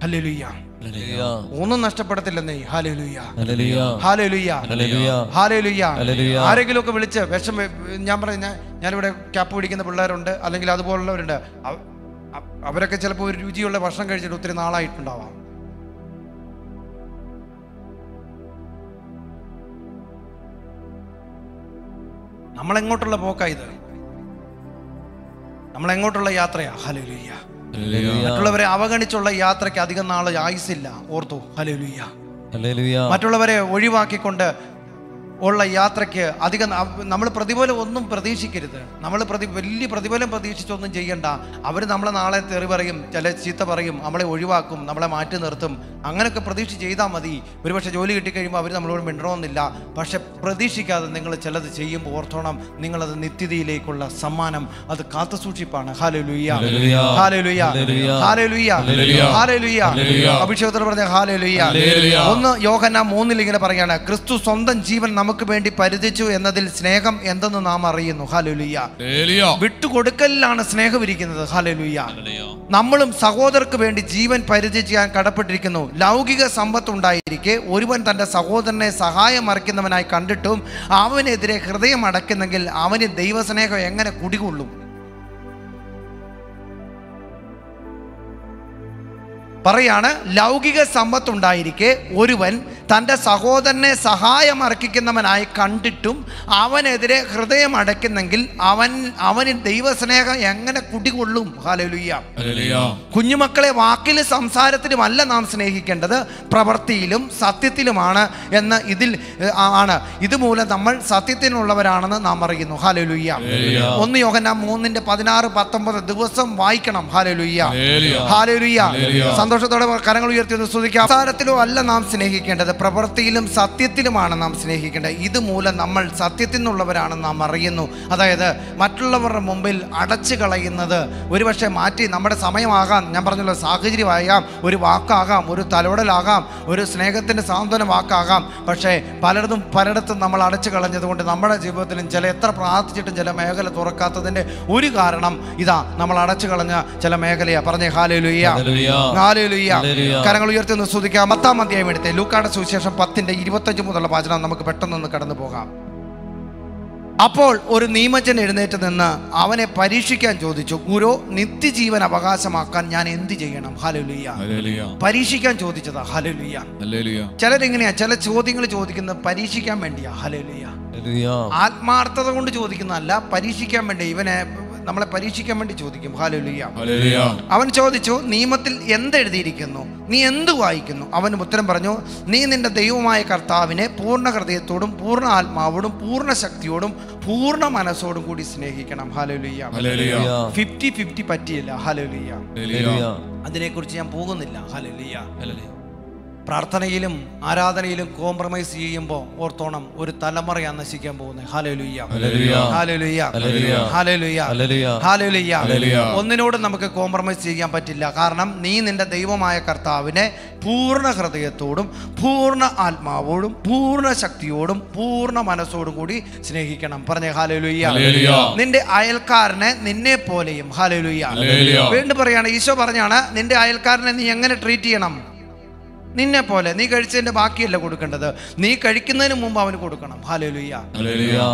Hallelujah hallelujah. ഒന്നും നഷ്ടപ്പെടത്തില്ലെന്നേ. ആരെങ്കിലും ഒക്കെ വിളിച്ച് വിഷം ഞാൻ പറഞ്ഞ ഞാനിവിടെ ക്യാപ്പ് പിടിക്കുന്ന പിള്ളേരുണ്ട്. അല്ലെങ്കിൽ അതുപോലുള്ളവരുണ്ട്. അവരൊക്കെ ചിലപ്പോൾ ഒരു രുചിയുള്ള ഭക്ഷണം കഴിച്ചിട്ട് ഒത്തിരി നാളായിട്ടുണ്ടാവാം. നമ്മളെങ്ങോട്ടുള്ള പോക്കാ ഇത്? നമ്മളെങ്ങോട്ടുള്ള യാത്രയാ? ഹലോ. മറ്റുള്ളവരെ അവഗണിച്ചുള്ള യാത്രയ്ക്ക് അധികം നാൾ ആയുസില്ല ഓർത്തു. Hallelujah hallelujah. മറ്റുള്ളവരെ ഒഴിവാക്കിക്കൊണ്ട് ഉള്ള യാത്രയ്ക്ക് അധികം നമ്മൾ പ്രതിഫലം ഒന്നും പ്രതീക്ഷിക്കരുത്. നമ്മൾ പ്രതി വലിയ പ്രതിഫലം പ്രതീക്ഷിച്ചൊന്നും ചെയ്യണ്ട. അവർ നമ്മളെ നാളെ തെറി പറയും ചില ചീത്ത പറയും നമ്മളെ ഒഴിവാക്കും നമ്മളെ മാറ്റി നിർത്തും. അങ്ങനെയൊക്കെ പ്രതീക്ഷ ചെയ്താൽ മതി. ഒരുപക്ഷെ ജോലി കിട്ടിക്കഴിയുമ്പോൾ അവർ നമ്മളോട് മിണ്ടണമെന്നില്ല. പക്ഷെ പ്രതീക്ഷിക്കാതെ നിങ്ങൾ ചിലത് ചെയ്യുമ്പോൾ ഓർത്തോണം നിങ്ങളത് നിത്യതയിലേക്കുള്ള സമ്മാനം അത് കാത്തുസൂക്ഷിപ്പാണ് ഹല്ലേലൂയ. ഹാലലുയ്യ ഹല്ലേലൂയ. ഹാലലുയ്യ ഹല്ലേലൂയ. അഭിഷേകത്തോട് പറഞ്ഞ ഹല്ലേലൂയ. ഒന്ന് യോഹന്ന മൂന്നിൽ ഇങ്ങനെ പറയാണ് ക്രിസ്തു സ്വന്തം ജീവൻ നമുക്ക് വേണ്ടി പരിധിച്ചു എന്നതിൽ സ്നേഹം എന്തെന്ന് നാം അറിയുന്നു. ഹാലലുയ്യ വിട്ടുകൊടുക്കലിലാണ് സ്നേഹം ഇരിക്കുന്നത്. ഹാലലുയ്യ നമ്മളും സഹോദരർക്ക് വേണ്ടി ജീവൻ പരിചയിക്കാൻ കടപ്പെട്ടിരിക്കുന്നു. ലൗകിക സമ്പത്ത് ഉണ്ടായിരിക്കെ ഒരുവൻ തന്റെ സഹോദരനെ സഹായം മറിക്കുന്നവനായി കണ്ടിട്ടും അവനെതിരെ ഹൃദയം അടയ്ക്കുന്നെങ്കിൽ അവന് ദൈവസ്നേഹം എങ്ങനെ കുടികൊള്ളും? പറയാണ് ലൗകിക സമ്പത്തുണ്ടായിരിക്കെ ഒരുവൻ തന്റെ സഹോദരനെ സഹായം അർഹിക്കുന്നവനായി കണ്ടിട്ടും അവനെതിരെ ഹൃദയം അടയ്ക്കുന്നെങ്കിൽ അവൻ അവന് ദൈവസ്നേഹം എങ്ങനെ കുടികൊള്ളും? ഹാലലുയ്യ കുഞ്ഞുമക്കളെ വാക്കിലും സംസാരത്തിലുമല്ല നാം സ്നേഹിക്കേണ്ടത്. പ്രവൃത്തിയിലും സത്യത്തിലുമാണ് എന്ന് ഇതിൽ ആണ്. ഇതുമൂലം നമ്മൾ സത്യത്തിനുള്ളവരാണെന്ന് നാം അറിയുന്നു. ഹാലലുയ്യ. ഒന്ന് യോഹന മൂന്നിന്റെ പതിനാറ് പത്തൊമ്പത് ദിവസം വായിക്കണം. ഹാലലുയ്യ. ഹാലലുയ്യ. സന്തോഷത്തോടെ കരങ്ങൾ ഉയർത്തി ഒന്ന് സ്തുതിക്കാം. സംസാരത്തിലോ അല്ല നാം സ്നേഹിക്കേണ്ടത്. പ്രവൃത്തിയിലും സത്യത്തിലുമാണ് നാം സ്നേഹിക്കേണ്ടത്. ഇതുമൂലം നമ്മൾ സത്യത്തിൽ നിന്നുള്ളവരാണ് നാം അറിയുന്നു. അതായത് മറ്റുള്ളവരുടെ മുമ്പിൽ അടച്ചു കളയുന്നത് ഒരുപക്ഷെ മാറ്റി നമ്മുടെ സമയമാകാം. ഞാൻ പറഞ്ഞല്ലോ സാഹചര്യമാകാം ഒരു വാക്കാകാം ഒരു തലോടലാകാം ഒരു സ്നേഹത്തിന്റെ സാന്ത്വന വാക്കാകാം പക്ഷേ പലയിടത്തും പലയിടത്തും നമ്മൾ അടച്ചു കളഞ്ഞതുകൊണ്ട് നമ്മുടെ ജീവിതത്തിലും ചില എത്ര പ്രാർത്ഥിച്ചിട്ടും ചില മേഖല തുറക്കാത്തതിന്റെ ഒരു കാരണം ഇതാ നമ്മൾ അടച്ചു കളഞ്ഞ ചില മേഖലയാണ് പറഞ്ഞേ ഹാലേലുയ്യ ഹല്ലേലൂയ. Hallelujah hallelujah. കരങ്ങൾ ഉയർത്തി ഒന്ന് സ്തുതിക്കാം. പത്താം അധ്യായം എടുത്തേ. ലൂക്കാട് സുവിശേഷം പത്തിന്റെ ഇരുപത്തഞ്ച് മുതലുള്ള വാചനം നമുക്ക് പെട്ടെന്നൊന്ന് കടന്നു പോകാം. അപ്പോൾ ഒരു നിയമജൻ എഴുന്നേറ്റ് നിന്ന് അവനെ പരീക്ഷിക്കാൻ ചോദിച്ചു ഗുരു നിത്യജീവൻ അവകാശമാക്കാൻ ഞാൻ എന്ത് ചെയ്യണം? ഹലലുയ്യ പരീക്ഷിക്കാൻ ചോദിച്ചതാ ഹലലുയ്യ ചിലരെങ്ങനെയാ ചില ചോദ്യങ്ങൾ ചോദിക്കുന്നത് പരീക്ഷിക്കാൻ വേണ്ടിയാ ഹലലുയ്യ. ആത്മാർത്ഥത കൊണ്ട് ചോദിക്കുന്നതല്ല പരീക്ഷിക്കാൻ വേണ്ടി. ഇവനെ നമ്മളെ പരീക്ഷിക്കാൻ വേണ്ടി ചോദിക്കും. ഹാലുലിയ ഹല്ലേലൂയ. അവൻ ചോദിച്ചു നിയമത്തിൽ എന്തെഴുതിയിരിക്കുന്നു? നീ എന്ത് വായിക്കുന്നു? അവന് ഉത്തരം പറഞ്ഞു നീ നിന്റെ ദൈവമായ കർത്താവിനെ പൂർണ ഹൃദയത്തോടും പൂർണ ആത്മാവോടും പൂർണ ശക്തിയോടും പൂർണ മനസ്സോടും കൂടി സ്നേഹിക്കണം. ഹാലുലിയ ഹല്ലേലൂയ. ഫിഫ്റ്റി ഫിഫ്റ്റി പറ്റിയില്ല. ഹാലുലിയ ഹല്ലേലൂയ. അതിനെക്കുറിച്ച് ഞാൻ പോകുന്നില്ല. ഹാലുലിയ ഹല്ലേലൂയ. പ്രാർത്ഥനയിലും ആരാധനയിലും കോംപ്രമൈസ് ചെയ്യുമ്പോൾ ഓർത്തോണം ഒരു തലമുറയാ നശിക്കാൻ പോകുന്നത്. ഹല്ലേലൂയ. നമുക്ക് കോംപ്രമൈസ് ചെയ്യാൻ പറ്റില്ല. കാരണം നീ നിന്റെ ദൈവമായ കർത്താവിനെ പൂർണ ഹൃദയത്തോടും പൂർണ ആത്മാവോടും പൂർണ ശക്തിയോടും പൂർണ മനസ്സോടും കൂടി സ്നേഹിക്കണം. പറഞ്ഞേ ഹാലലുയ്യ. നിന്റെ അയൽക്കാരനെ നിന്നെ പോലെയും. ഹാലലുയ്യ വീണ്ടും പറയാണ് ഈശോ പറഞ്ഞാണ് നിന്റെ അയൽക്കാരനെ നീ എങ്ങനെ ട്രീറ്റ് ചെയ്യണം? നിന്നെ പോലെ നീ കഴിച്ചതിന്റെ ബാക്കിയല്ല കൊടുക്കേണ്ടത്. നീ കഴിക്കുന്നതിന് മുമ്പ് അവന് കൊടുക്കണം. ഹാലലുയ്യ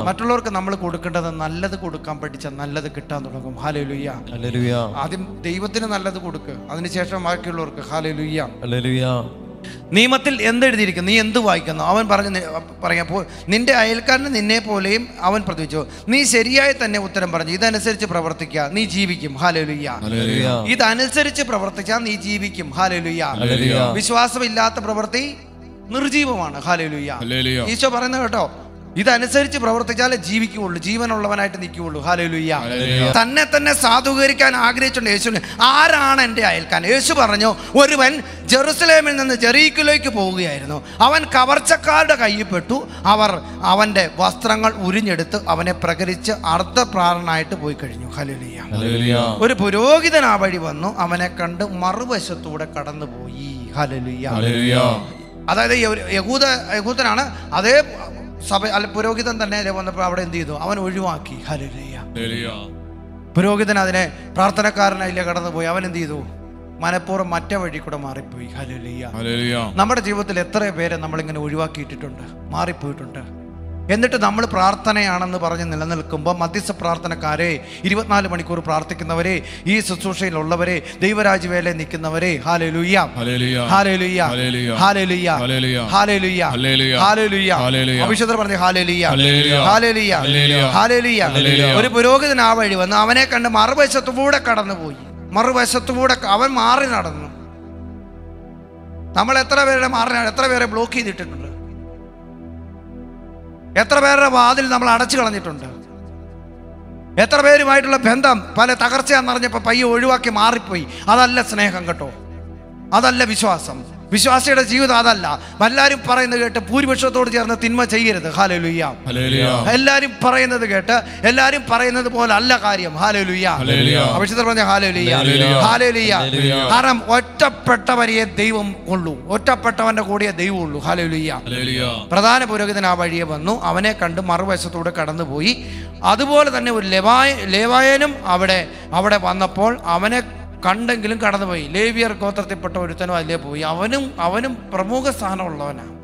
മറ്റുള്ളവർക്ക് നമ്മൾ കൊടുക്കേണ്ടത് നല്ലത് കൊടുക്കാൻ പഠിച്ച നല്ലത് കിട്ടാൻ തുടങ്ങും. ഹാലലുയ്യ. ആദ്യം ദൈവത്തിന് നല്ലത് കൊടുക്ക്. അതിനുശേഷം ബാക്കിയുള്ളവർക്ക്. ഹാലലുയ്യ. നിയമത്തിൽ എന്തെഴുതിയിരിക്കുന്നു? നീ എന്ത് വായിക്കുന്നു? അവൻ പറഞ്ഞു പറയാം "പോ- നിന്റെ അയൽക്കാരന് നിന്നെ പോലെയും അവൻ പ്രതിവിച്ചു. നീ ശരിയായി തന്നെ ഉത്തരം പറഞ്ഞു. ഇതനുസരിച്ച് പ്രവർത്തിക്കുക നീ ജീവിക്കും. ഹാലലുയ്യ ഇതനുസരിച്ച് പ്രവർത്തിച്ചാൽ നീ ജീവിക്കും. ഹാലലുയ്യ വിശ്വാസമില്ലാത്ത പ്രവൃത്തി നിർജീവമാണ്. ഹാലലുയ്യ ഈശോ പറയുന്നത് കേട്ടോ ഇതനുസരിച്ച് പ്രവർത്തിച്ചാലേ ജീവിക്കുകയുള്ളൂ. ജീവനുള്ളവനായിട്ട് നിൽക്കുകയുള്ളൂ. ഹാലേലുയ്യ ഹല്ലേലൂയ. തന്നെ തന്നെ സാധൂകരിക്കാൻ ആഗ്രഹിച്ചുകൊണ്ട് യേശുവിന് ആരാണ് എന്റെ അയൽക്കാൻ യേശു പറഞ്ഞു ഒരുവൻ ജെറുസലേമിൽ നിന്ന് ജെറീക്കിലേക്ക് പോവുകയായിരുന്നു. അവൻ കവർച്ചക്കാരുടെ കയ്യിൽപ്പെട്ടു. അവർ അവന്റെ വസ്ത്രങ്ങൾ ഉരിഞ്ഞെടുത്ത് അവനെ പ്രകരിച്ച് അർദ്ധപ്രാണനായിട്ട് പോയി കഴിഞ്ഞു. ഹലുലിയ ഹല്ലേലൂയ ഒരു പുരോഹിതൻ ആ വഴി വന്നു. അവനെ കണ്ട് മറുവശത്തൂടെ കടന്നുപോയി. ഹലുലിയ ഹല്ലേലൂയ അതായത് യഹൂദ യഹൂദനാണ് അതേ സഭ അല്ല പുരോഹിതൻ തന്നെ വന്നപ്പോൾ അവിടെ എന്ത് ചെയ്തു? അവൻ ഒഴിവാക്കി. പുരോഹിതൻ അതിനെ പ്രാർത്ഥനക്കാരനായില്ല കടന്നുപോയി. അവൻ എന്ത് ചെയ്തു? മനഃപൂർവം മറ്റേ വഴി കൂടെ മാറിപ്പോയി. നമ്മുടെ ജീവിതത്തിൽ എത്ര പേരെ നമ്മളിങ്ങനെ ഒഴിവാക്കിയിട്ടിട്ടുണ്ട്. മാറിപ്പോയിട്ടുണ്ട്. എന്നിട്ട് നമ്മൾ പ്രാർത്ഥനയാണെന്ന് പറഞ്ഞ് നിലനിൽക്കുമ്പോൾ മധ്യസ്ഥ പ്രാർത്ഥനക്കാരെ ഇരുപത്തിനാല് മണിക്കൂർ പ്രാർത്ഥിക്കുന്നവരെ ഈ ശുശ്രൂഷയിലുള്ളവരെ ദൈവരാജ്യവേല നിൽക്കുന്നവരെ. ഒരു പുരോഹിതൻ ആ വഴി വന്ന് അവനെ കണ്ട് മറുവശത്തുകൂടെ കടന്നുപോയി മറുവശത്തുകൂടെ അവൻ മാറി നടന്നു നമ്മൾ എത്ര പേരുടെ മാറി എത്ര പേരെ ബ്ലോക്ക് ചെയ്തിട്ടിട്ടുണ്ട് എത്ര പേരുടെ വാതിൽ നമ്മൾ അടച്ചു കളഞ്ഞിട്ടുണ്ട്? എത്ര പേരുമായിട്ടുള്ള ബന്ധം പല തകർച്ചയാണെന്നറിഞ്ഞപ്പോൾ പയ്യെ ഒഴിവാക്കി മാറിപ്പോയി. അതല്ല സ്നേഹം കേട്ടോ. അതല്ല വിശ്വാസം. വിശ്വാസിയുടെ ജീവിതം അതല്ല. എല്ലാവരും പറയുന്നത് കേട്ട് ഭൂരിപക്ഷത്തോട് ചേർന്ന് തിന്മ ചെയ്യരുത്. ഹാലലുയ്യ. എല്ലാരും പറയുന്നത് കേട്ട് എല്ലാരും പറയുന്നത് പോലെ അല്ല കാര്യം. ഹാലലുയ്യ. അഭിഷിതർ പറഞ്ഞ ഹാലലുയ്യ. ഹാലലുയ്യ. കാരണം ഒറ്റപ്പെട്ടവരെ ദൈവം ഉള്ളൂ ഒറ്റപ്പെട്ടവന്റെ കൂടിയ ദൈവം ഉള്ളൂ. ഹാലലുയ്യ. പ്രധാന പുരോഹിതൻ ആ വഴിയെ വന്നു. അവനെ കണ്ട് മറുവശത്തൂടെ കടന്നുപോയി. അതുപോലെ തന്നെ ഒരു ലെവായ ലേവായനും അവിടെ അവിടെ വന്നപ്പോൾ അവനെ കണ്ടെങ്കിലും കടന്നുപോയി. ലേവിയർ ഗോത്രത്തിൽപ്പെട്ട ഒരുത്തനും അതിലേ പോയി. അവനും അവനും പ്രമുഖ സ്ഥാനമുള്ളവനാണ്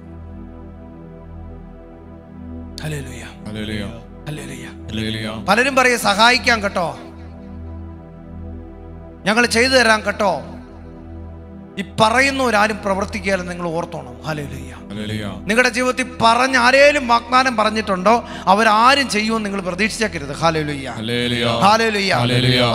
പലരും പറയും സഹായിക്കാം കേട്ടോ. ഞങ്ങൾ ചെയ്തു തരാം കേട്ടോ. ഈ പറയുന്നവരാരും പ്രവർത്തിക്കുകയാലും നിങ്ങൾ ഓർത്തോണം. ഹല്ലേലൂയ. നിങ്ങളുടെ ജീവിതത്തിൽ പറഞ്ഞ ആരേലും വാഗ്ദാനം പറഞ്ഞിട്ടുണ്ടോ? അവരാരും ചെയ്യുമെന്ന് നിങ്ങൾ പ്രതീക്ഷിച്ചേക്കരുത്. Hallelujah hallelujah.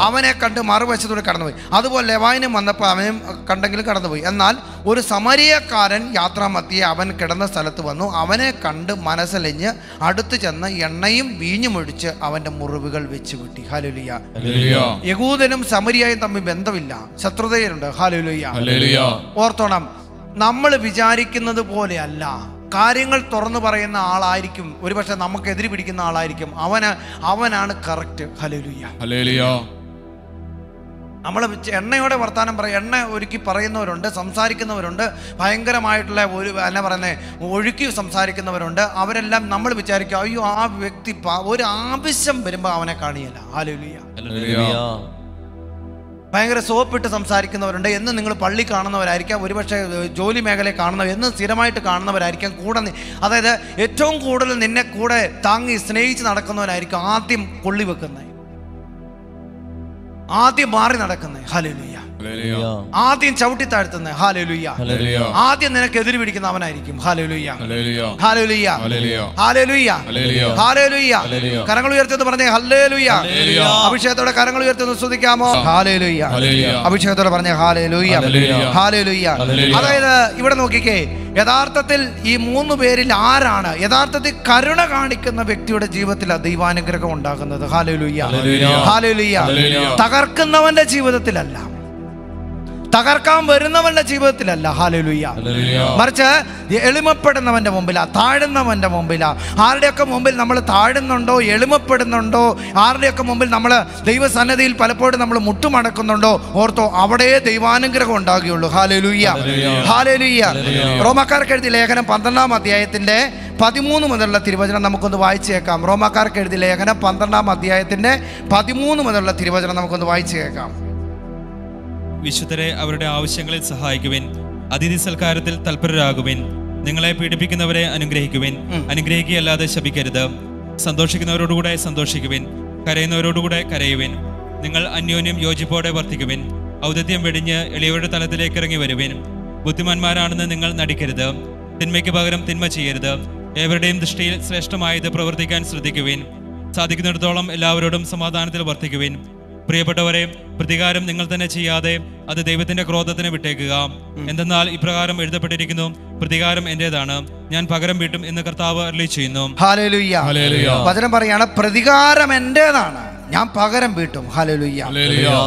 അവനെ കണ്ട് മറുവശത്തൂടെ കടന്നുപോയി. അതുപോലെ ലെവായനും വന്നപ്പോൾ അവനും കണ്ടെങ്കിലും കടന്നുപോയി. എന്നാൽ ഒരു സമരീയക്കാരൻ യാത്രാമത്തിയെ അവൻ കിടന്ന സ്ഥലത്ത് വന്നു. അവനെ കണ്ട് മനസ്സലിഞ്ഞ് അടുത്ത് ചെന്ന് എണ്ണയും വീഞ്ഞും ഒഴിച്ച് അവന്റെ മുറിവുകൾ വെച്ച് വിട്ടി. ഹാലുലിയ യകൂദനും സമരിയായും തമ്മിൽ ബന്ധമില്ല. ശത്രുതയിലുണ്ട് ഹാലുലിയ ഹല്ലേലൂയ. ഓർത്തോണം നമ്മൾ വിചാരിക്കുന്നത് പോലെയല്ല. കാര്യങ്ങൾ തുറന്നു പറയുന്ന ആളായിരിക്കും. ഒരുപക്ഷെ നമുക്ക് എതിരി പിടിക്കുന്ന ആളായിരിക്കും. അവന് അവനാണ് കറക്റ്റ് ഹലലുയ്യ നമ്മൾ എണ്ണയോടെ വർത്താനം പറയും. എണ്ണ ഒരുക്കി പറയുന്നവരുണ്ട് സംസാരിക്കുന്നവരുണ്ട്. ഭയങ്കരമായിട്ടുള്ള ഒരു എന്നാ പറയുന്നത് ഒഴുക്കി സംസാരിക്കുന്നവരുണ്ട്. അവരെല്ലാം നമ്മൾ വിചാരിക്കും അയ്യോ ആ വ്യക്തി ഒരു ആവശ്യം വരുമ്പോൾ അവനെ കാണിയല്ല. ആലോലിയ. ഭയങ്കര സോപ്പിട്ട് സംസാരിക്കുന്നവരുണ്ട് എന്ന് നിങ്ങൾ പള്ളി കാണുന്നവരായിരിക്കാം ഒരുപക്ഷെ ജോലി മേഖലയെ കാണുന്നവർ എന്ന് സ്ഥിരമായിട്ട് കാണുന്നവരായിരിക്കാം. കൂടെ അതായത് ഏറ്റവും കൂടുതൽ നിന്നെ കൂടെ താങ്ങി സ്നേഹിച്ച് നടക്കുന്നവരായിരിക്കും ആദ്യം കൊള്ളി വെക്കുന്നത് ആദ്യം മാറി നടക്കുന്നത് ഹല്ലേലൂയ. ആദ്യം ചവിട്ടി താഴ്ത്തുന്ന ഹാലലുയ്യ ആദ്യം നിനക്ക് എതിര് പിടിക്കുന്ന അവനായിരിക്കും ഹാലലുയ്യ ഹാലലുയ്യ ഹാലലുയ്യ ഹാലലുയ്യ കരങ്ങൾ ഉയർത്തുന്നു പറഞ്ഞേ ഹല്ലേലുയ്യ ഹല്ലേലൂയ. അഭിഷേകത്തോടെ കരങ്ങൾ ഉയർത്തുന്നു ശ്രദ്ധിക്കാമോ ഹാലലുയ്യ. അഭിഷേകത്തോടെ പറഞ്ഞേ ഹാലലുയ്യ ഹാലലുയ്യ അതായത് ഇവിടെ നോക്കിക്കേ യഥാർത്ഥത്തിൽ ഈ മൂന്ന് പേരിൽ ആരാണ് യഥാർത്ഥത്തിൽ കരുണ കാണിക്കുന്ന വ്യക്തിയുടെ ജീവിതത്തിൽ ദൈവാനുഗ്രഹം ഉണ്ടാകുന്നത് ഹാലലുയ്യ ഹാലലുയ്യ തകർക്കുന്നവന്റെ ജീവിതത്തിലല്ല തകർക്കാൻ വരുന്നവന്റെ ജീവിതത്തിലല്ല. ഹാലലുയ്യ മറിച്ച് എളിമപ്പെടുന്നവന്റെ മുമ്പിലാ താഴുന്നവന്റെ മുമ്പിലാ. ആരുടെയൊക്കെ മുമ്പിൽ നമ്മൾ താഴുന്നുണ്ടോ എളിമപ്പെടുന്നുണ്ടോ? ആരുടെയൊക്കെ മുമ്പിൽ നമ്മൾ ദൈവസന്നദ്ധിയിൽ പലപ്പോഴും നമ്മൾ മുട്ടുമടക്കുന്നുണ്ടോ? ഓർത്തോ അവിടെ ദൈവാനുഗ്രഹം ഉണ്ടാകുകയുള്ളൂ. ഹാലലുയ്യ ഹാലലുയ്യ റോമാക്കാർക്ക് എഴുതിയ ലേഖനം പന്ത്രണ്ടാം അധ്യായത്തിന്റെ പതിമൂന്ന് മുതലുള്ള തിരുവചനം നമുക്കൊന്ന് വായിച്ചു കേൾക്കാം. റോമാക്കാർക്ക് എഴുതിയ ലേഖനം പന്ത്രണ്ടാം അധ്യായത്തിന്റെ പതിമൂന്ന് മുതലുള്ള തിരുവചനം നമുക്കൊന്ന് വായിച്ചു കേൾക്കാം. വിശുദ്ധരെ അവരുടെ ആവശ്യങ്ങളിൽ സഹായിക്കുവിൻ. അതിഥി സൽക്കാരത്തിൽ തൽപരരാകുവിൻ. നിങ്ങളെ പീഡിപ്പിക്കുന്നവരെ അനുഗ്രഹിക്കുവിൻ. അനുഗ്രഹിക്കുകയല്ലാതെ ശപിക്കരുത്. സന്തോഷിക്കുന്നവരോടുകൂടെ സന്തോഷിക്കുവിൻ. കരയുന്നവരോടുകൂടെ കരയുവിൻ. നിങ്ങൾ അന്യോന്യം യോജിപ്പോടെ വർത്തിക്കുവിൻ. ഔദത്യം വെടിഞ്ഞ് എളിയവരുടെ തലത്തിലേക്ക് ഇറങ്ങി വരുവിൻ. ബുദ്ധിമാന്മാരാണെന്ന് നിങ്ങൾ നടിക്കരുത്. തിന്മയ്ക്ക് പകരം തിന്മ ചെയ്യരുത്. ഏവരുടെയും ദൃഷ്ടിയിൽ ശ്രേഷ്ഠമായത് പ്രവർത്തിക്കാൻ ശ്രദ്ധിക്കുവിൻ. സാധിക്കുന്നിടത്തോളം എല്ലാവരോടും സമാധാനത്തിൽ വർത്തിക്കുവിൻ. പ്രിയപ്പെട്ടവരെ പ്രതികാരം നിങ്ങൾ തന്നെ ചെയ്യാതെ അത് ദൈവത്തിന്റെ ക്രോധത്തിന് വിട്ടേക്കുക. എന്തെന്നാൽ ഇപ്രകാരം എഴുതപ്പെട്ടിരിക്കുന്നു പ്രതികാരം എന്റേതാണ്. ഞാൻ പകരം വീട്ടും എന്ന് കർത്താവ് അറിയിച്ചു ചെയ്യുന്നു. വചനം പറയാണ് പ്രതികാരം എന്റേതാണ്. ഞാൻ പകരം വീട്ടും. ഹാലലുയ്യ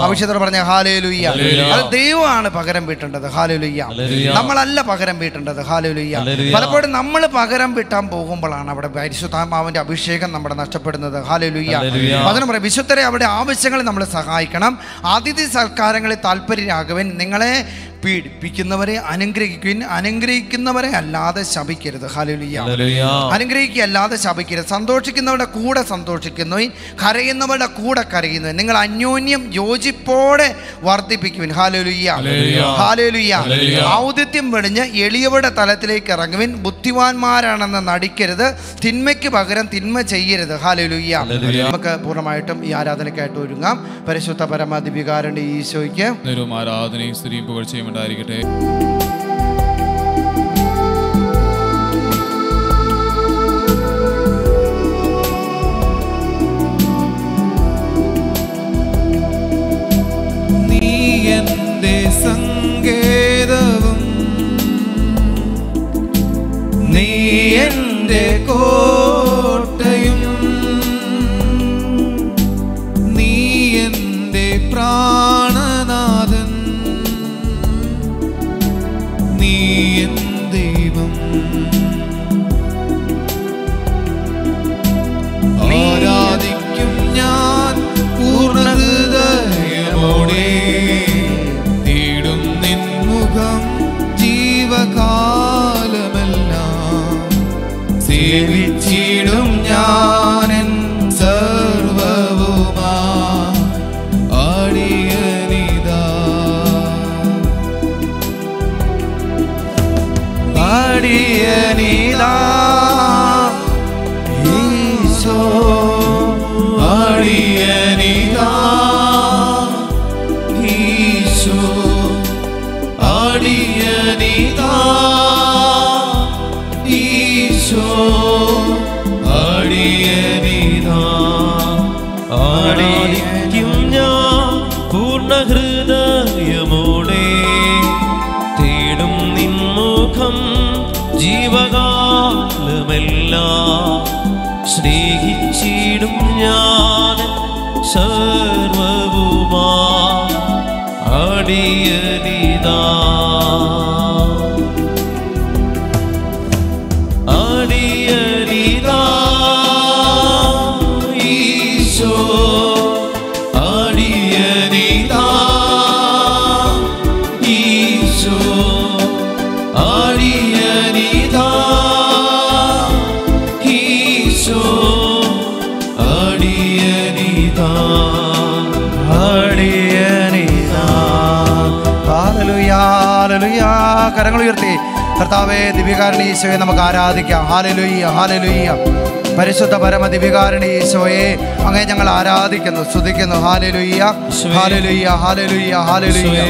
ഭവിഷ്യത്തോട് പറഞ്ഞ ഹാലലുയ്യ. അത് ദൈവമാണ് പകരം വീട്ടേണ്ടത്. ഹാലലുയ്യ. നമ്മളല്ല പകരം വീട്ടേണ്ടത്. ഹാലലുയ്യ. പലപ്പോഴും നമ്മൾ പകരം വിട്ടാൻ പോകുമ്പോഴാണ് അവിടെ പരിശുദ്ധാത്മാവിന്റെ അഭിഷേകം നമ്മുടെ നഷ്ടപ്പെടുന്നത്. ഹാലലുയ്യ അതിന് പറയാം വിശുദ്ധരെ അവിടെ ആവശ്യങ്ങൾ നമ്മൾ സഹായിക്കണം. അതിഥി സൽക്കാരങ്ങളിൽ താല്പര്യരാകുവൻ. നിങ്ങളെ പീഡിപ്പിക്കുന്നവരെ അനുഗ്രഹിക്കുവിൻ അനുഗ്രഹിക്കുന്നവരെ അല്ലാതെ ശപിക്കരുത്. ഹലുലിയ അനുഗ്രഹിക്കുക അല്ലാതെ ശപിക്കരുത്. സന്തോഷിക്കുന്നവരുടെ കൂടെ സന്തോഷിക്കുന്നു. കരയുന്നവരുടെ കൂടെ കരയുന്നു. നിങ്ങൾ അന്യോന്യം യോജിപ്പോടെ വർദ്ധിപ്പിക്കുവിൻ. ഹാലുലിയ. ഹല്ലേലൂയ. ഔദിത്യം വെടിഞ്ഞ് എളിയവരുടെ തലത്തിലേക്ക് ഇറങ്ങുവിൻ. ബുദ്ധിമാന്മാരാണെന്ന് നടിക്കരുത്. തിന്മയ്ക്ക് പകരം തിന്മ ചെയ്യരുത്. ഹാലുലുയ്യ. നമുക്ക് പൂർണമായിട്ടും ഈ ആരാധനയ്ക്കായിട്ട് ഒരുങ്ങാം. പരിശുദ്ധ പരമാധിപികാരന്റെ ഈശോയ്ക്ക് ആരാധനയും സ്ത്രീയും പുകഴ്ചയും ഉണ്ടായിരിക്കട്ടെ. സങ്കേതവും നീ എന്റെ കോട്ടയും body കർത്താവെ ദിവ്യകാരണ ഈശോയെ നമുക്ക് ആരാധിക്കാം. ഹാലലുയ്യ ഹാലലുയ്യ പരിശുദ്ധ പരമ ദിവ്യകാരണ ഈശോയെ അങ്ങനെ ഞങ്ങൾ ആരാധിക്കുന്നു സ്തുതിക്കുന്നു. ഹാലലുയ്യ ഹാലലുയ്യ ഹാലലുയ്യ ഹാലലുയ്യ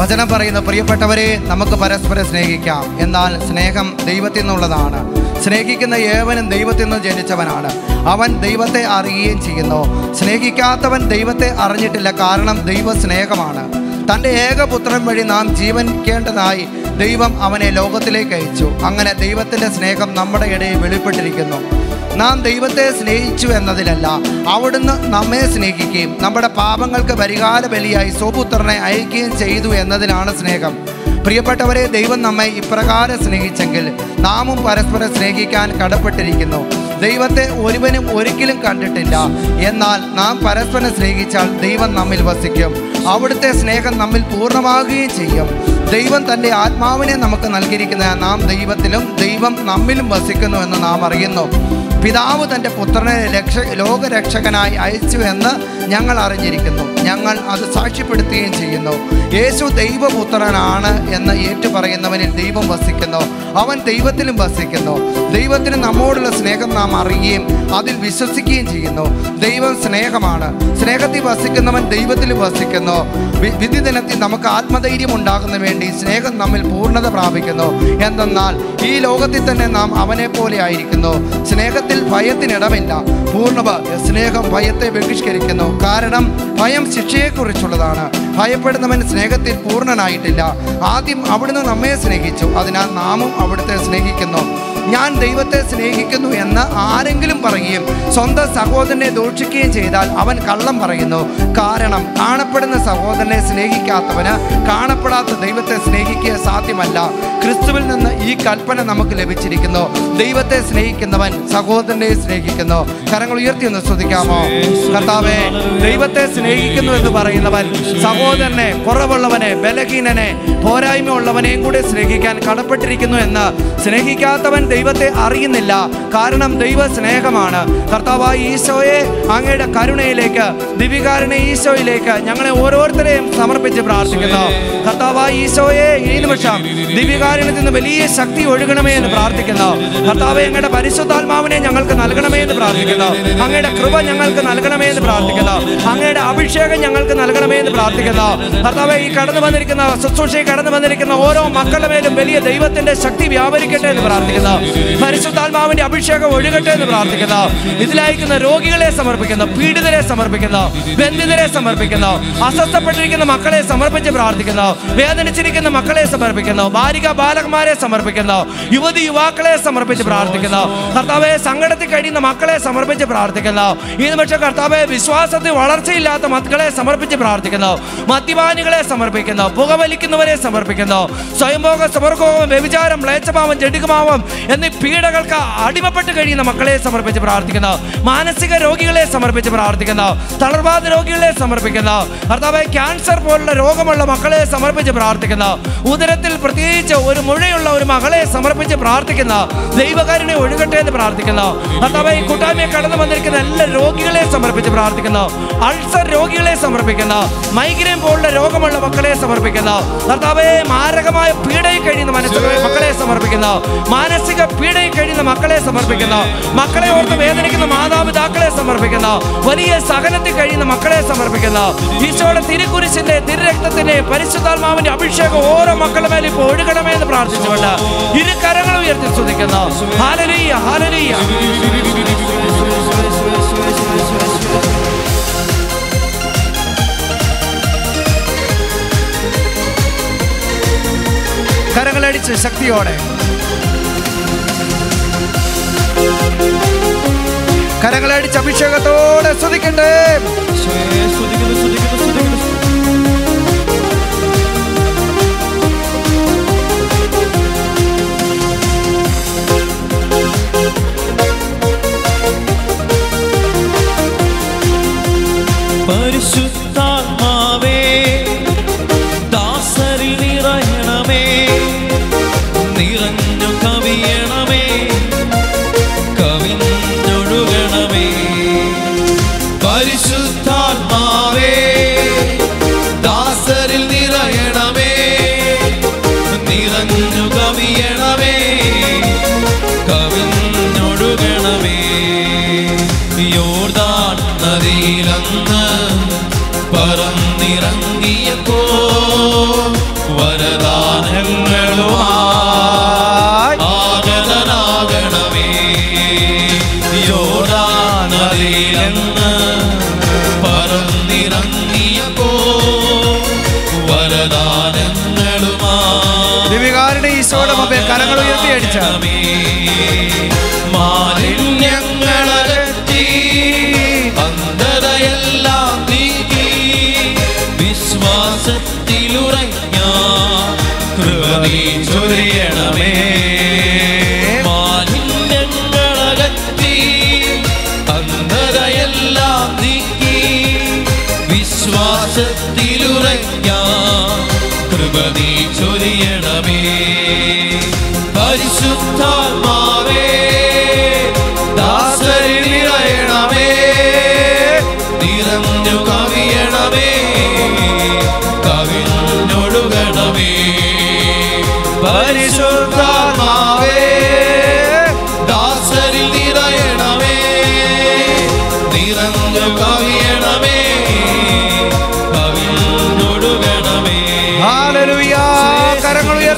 വചനം പറയുന്ന പ്രിയപ്പെട്ടവരെ നമുക്ക് പരസ്പരം സ്നേഹിക്കാം. എന്നാൽ സ്നേഹം ദൈവത്തിൽ നിന്നുള്ളതാണ്. സ്നേഹിക്കുന്ന ഏവനും ദൈവത്തിൽ നിന്ന് ജനിച്ചവനാണ്. അവൻ ദൈവത്തെ അറിയുകയും ചെയ്യുന്നു. സ്നേഹിക്കാത്തവൻ ദൈവത്തെ അറിഞ്ഞിട്ടില്ല കാരണം ദൈവ സ്നേഹമാണ് തന്റെ ഏകപുത്രൻ വഴി നാം ജീവനിക്കേണ്ടതായി ദൈവം അവനെ ലോകത്തിലേക്ക് അയച്ചു. അങ്ങനെ ദൈവത്തിന്റെ സ്നേഹം നമ്മുടെ ഇടയിൽ വെളിപ്പെട്ടിരിക്കുന്നു. നാം ദൈവത്തെ സ്നേഹിച്ചു എന്നതിലല്ല അവിടുന്ന് നമ്മെ സ്നേഹിക്കുകയും നമ്മുടെ പാപങ്ങൾക്ക് പരിഹാര ബലിയായി സ്വപുത്രനെ അയക്കുകയും ചെയ്തു എന്നതിലാണ് സ്നേഹം. പ്രിയപ്പെട്ടവരെ ദൈവം നമ്മെ ഇപ്രകാരം സ്നേഹിച്ചെങ്കിൽ നാമും പരസ്പരം സ്നേഹിക്കാൻ കടപ്പെട്ടിരിക്കുന്നു. ദൈവത്തെ ഒരുവനും ഒരിക്കലും കണ്ടിട്ടില്ല. എന്നാൽ നാം പരസ്പരം സ്നേഹിച്ചാൽ ദൈവം നമ്മിൽ വസിക്കും. അവിടുത്തെ സ്നേഹം നമ്മിൽ പൂർണമാകുകയും ചെയ്യും. ദൈവം തന്റെ ആത്മാവിനെ നമുക്ക് നൽകിയിരിക്കുന്ന നാം ദൈവത്തിലും ദൈവം നമ്മിലും വസിക്കുന്നു എന്ന് നാം അറിയുന്നു. പിതാവ് തന്റെ പുത്രനെ രക്ഷ ലോകരക്ഷകനായി അയച്ചു എന്ന് ഞങ്ങൾ അറിഞ്ഞിരിക്കുന്നു. ഞങ്ങൾ അത് സാക്ഷ്യപ്പെടുത്തുകയും ചെയ്യുന്നു. യേശു ദൈവപുത്രനാണ് എന്ന് ഏറ്റുപറയുന്നവനിൽ ദൈവം വസിക്കുന്നു. അവൻ ദൈവത്തിലും വസിക്കുന്നു. ദൈവത്തിന് നമ്മോടുള്ള സ്നേഹം നാം അറിയുകയും അതിൽ വിശ്വസിക്കുകയും ചെയ്യുന്നു. ദൈവം സ്നേഹമാണ്. സ്നേഹത്തിൽ വസിക്കുന്നവൻ ദൈവത്തിൽ വസിക്കുന്നു. വിധി ദിനത്തിൽ നമുക്ക് ആത്മധൈര്യം ഉണ്ടാകുന്ന വേണ്ടി സ്നേഹം നമ്മിൽ പൂർണത പ്രാപിക്കുന്നു. എന്തെന്നാൽ ഈ ലോകത്തിൽ തന്നെ നാം അവനെ പോലെ ആയിരിക്കുന്നു. സ്നേഹത്തിൽ ഭയത്തിനിടമില്ല. പൂർണ സ്നേഹം ഭയത്തെ ബഹിഷ്കരിക്കുന്നു. കാരണം ഭയം ശിക്ഷയെക്കുറിച്ചുള്ളതാണ്. ഭയപ്പെടുന്നവൻ സ്നേഹത്തിൽ പൂർണനായിട്ടില്ല. ആദ്യം അവിടുന്ന് നമ്മെ സ്നേഹിച്ചു. അതിനാൽ നാമും അവിടുത്തെ സ്നേഹിക്കുന്നു. ഞാൻ ദൈവത്തെ സ്നേഹിക്കുന്നു എന്ന് ആരെങ്കിലും പറയുകയും സ്വന്തം സഹോദരനെ ദൂഷിക്കുകയും ചെയ്താൽ അവൻ കള്ളം പറയുന്നു. കാരണം കാണപ്പെടുന്ന സഹോദരനെ സ്നേഹിക്കാത്തവന് കാണപ്പെടാത്ത ദൈവത്തെ സ്നേഹിക്കുക സാധ്യമല്ല. ക്രിസ്തുവിൽ നിന്ന് ഈ കൽപ്പന നമുക്ക് ലഭിച്ചിരിക്കുന്നു. ദൈവത്തെ സ്നേഹിക്കുന്നവൻ സഹോദരനെ സ്നേഹിക്കുന്നു. കരങ്ങൾ ഉയർത്തി ഒന്ന് ശ്രദ്ധിക്കാമോ കർത്താവേ ദൈവത്തെ സ്നേഹിക്കുന്നു എന്ന് പറയുന്നവൻ സഹോദരനെ കുറവുള്ളവനെ ബലഹീനനെ പോരായ്മ ഉള്ളവനെയും കൂടെ സ്നേഹിക്കാൻ കടപ്പെട്ടിരിക്കുന്നു എന്ന് സ്നേഹിക്കാത്തവൻ ദൈവത്തെ അറിയുന്നില്ല. കാരണം ദൈവ സ്നേഹമാണ് കർത്താവായി ഈശോയെ അങ്ങയുടെ കരുണയിലേക്ക് ദിവികാരണ ഈശോയിലേക്ക് ഞങ്ങളെ ഓരോരുത്തരെയും സമർപ്പിച്ച് പ്രാർത്ഥിക്കുന്നു. കർത്താവായി ഈശോയെ ഈ നിമിഷം ദിവികാരണത്തിൽ നിന്ന് വലിയ ശക്തി ഒഴുകണമേ എന്ന് പ്രാർത്ഥിക്കുന്നു. കർത്താവ് ഞങ്ങളുടെ പരിശുദ്ധാത്മാവിനെ ഞങ്ങൾക്ക് നൽകണമേ എന്ന് പ്രാർത്ഥിക്കുന്നു. അങ്ങയുടെ കൃപ ഞങ്ങൾക്ക് നൽകണമേ എന്ന് പ്രാർത്ഥിക്കുന്നു. അങ്ങയുടെ അഭിഷേകം ഞങ്ങൾക്ക് നൽകണമേ എന്ന് പ്രാർത്ഥിക്കുന്നു. കർത്താവ് ഈ കടന്നു വന്നിരിക്കുന്ന ശുശ്രൂഷയിൽ കടന്നു വന്നിരിക്കുന്ന ഓരോ മക്കളുടെ മേലും വലിയ ദൈവത്തിന്റെ ശക്തി വ്യാപരിക്കട്ടെ എന്ന് പ്രാർത്ഥിക്കുന്നു. പരിശുദ്ധാത്മാവിന്റെ അഭിഷേകം ഒഴുകട്ടെ എന്ന് പ്രാർത്ഥിക്കുന്ന. ഇതിലായിരിക്കുന്ന രോഗികളെ സമർപ്പിക്കുന്ന പീഡിതരെ സമർപ്പിക്കുന്ന ബന്ധിതരെ സമർപ്പിക്കുന്ന അസ്വസ്ഥപ്പെട്ടിരിക്കുന്ന മക്കളെ സമർപ്പിച്ച് പ്രാർത്ഥിക്കുന്ന വേദനിച്ചിരിക്കുന്ന മക്കളെ സമർപ്പിക്കുന്ന ബാലിക ബാലകന്മാരെ സമർപ്പിക്കുന്ന യുവതി യുവാക്കളെ സമർപ്പിച്ച് പ്രാർത്ഥിക്കുന്ന. കർത്താവെ സങ്കടത്തിൽ കഴിയുന്ന മക്കളെ സമർപ്പിച്ച് പ്രാർത്ഥിക്കുന്ന. ഈ നിമിഷം കർത്താവെ വിശ്വാസത്തിൽ വളർച്ചയില്ലാത്ത മക്കളെ സമർപ്പിച്ച് പ്രാർത്ഥിക്കുന്നു. മദ്യപാനികളെ സമർപ്പിക്കുന്നു പുകവലിക്കുന്നവരെ സമർപ്പിക്കുന്നു. സ്വയംഭോഗ സമർക്കവും വ്യഭിചാരം മ്ലേച്ഛഭാവം ജഡികമാവം എന്നീ പീഡകൾക്ക് അടിമപ്പെട്ട് കഴിയുന്ന മക്കളെ സമർപ്പിച്ച് പ്രാർത്ഥിക്കുന്നു. മാനസിക രോഗികളെ സമർപ്പിച്ച് പ്രാർത്ഥിക്കുന്നു. തളർവാദ രോഗികളെ സമർപ്പിക്കുന്നു. കർത്താവെ ക്യാൻസർ പോലുള്ള രോഗമുള്ള മക്കളെ സമർപ്പിച്ച് പ്രാർത്ഥിക്കുന്നു. ഉദരത്തിൽ പ്രത്യേകിച്ച് ഒരു മുഴയുള്ള ഒരു മകളെ സമർപ്പിച്ച് പ്രാർത്ഥിക്കുന്ന. ദൈവകാരുണ്യെ ഒഴുകട്ടെ എന്ന് പ്രാർത്ഥിക്കുന്നു. കർത്താവെ ഈ കൂട്ടായ്മയെ കടന്നു വന്നിരിക്കുന്ന എല്ലാ രോഗികളെ സമർപ്പിച്ച് പ്രാർത്ഥിക്കുന്നു. അൾസർ രോഗികളെ സമർപ്പിക്കുന്നു. മൈഗ്രെയിൻ പോലുള്ള രോഗമുള്ള മക്കളെ സമർപ്പിക്കുന്നു. കർത്താവെ മാരകമായ പീഡയിൽ കഴിയുന്ന മനസ്സിലെ മക്കളെ സമർപ്പിക്കുന്നു. മാനസിക പീഡയിൽ കഴിയുന്ന മക്കളെ സമർപ്പിക്കുന്നു. മക്കളെ ഓർത്ത് വേദനിക്കുന്ന മാതാപിതാക്കളെ സമർപ്പിക്കുന്നു. വലിയ സഹനത്തിൽ കഴിയുന്ന മക്കളെ സമർപ്പിക്കുന്നു. ഈശോയുടെ തിരുക്കുരിശിന്റെ തിരുരക്തത്തിന്റെ പരിശുദ്ധാത്മാവിന്റെ അഭിഷേകം ഓരോ മക്കളുടെ മേലും ഇപ്പോൾ ഒഴുകണമേ എന്ന് പ്രാർത്ഥിച്ചുകൊണ്ട് ഇരു കരങ്ങൾ ഉയർത്തി സ്തുതിക്കുന്നു. ഹാലലീയ ഹാലലീയ കരങ്ങളടിച്ച് ശക്തിയോടെ. കരങ്ങളടിച്ച് അഭിഷേകത്തോടെ ശ്രദ്ധിക്കണ്ടേ സ്തുതിക്കുന്നു സ്തുതിക്കുന്നു സ്തുതിക്കുന്നു.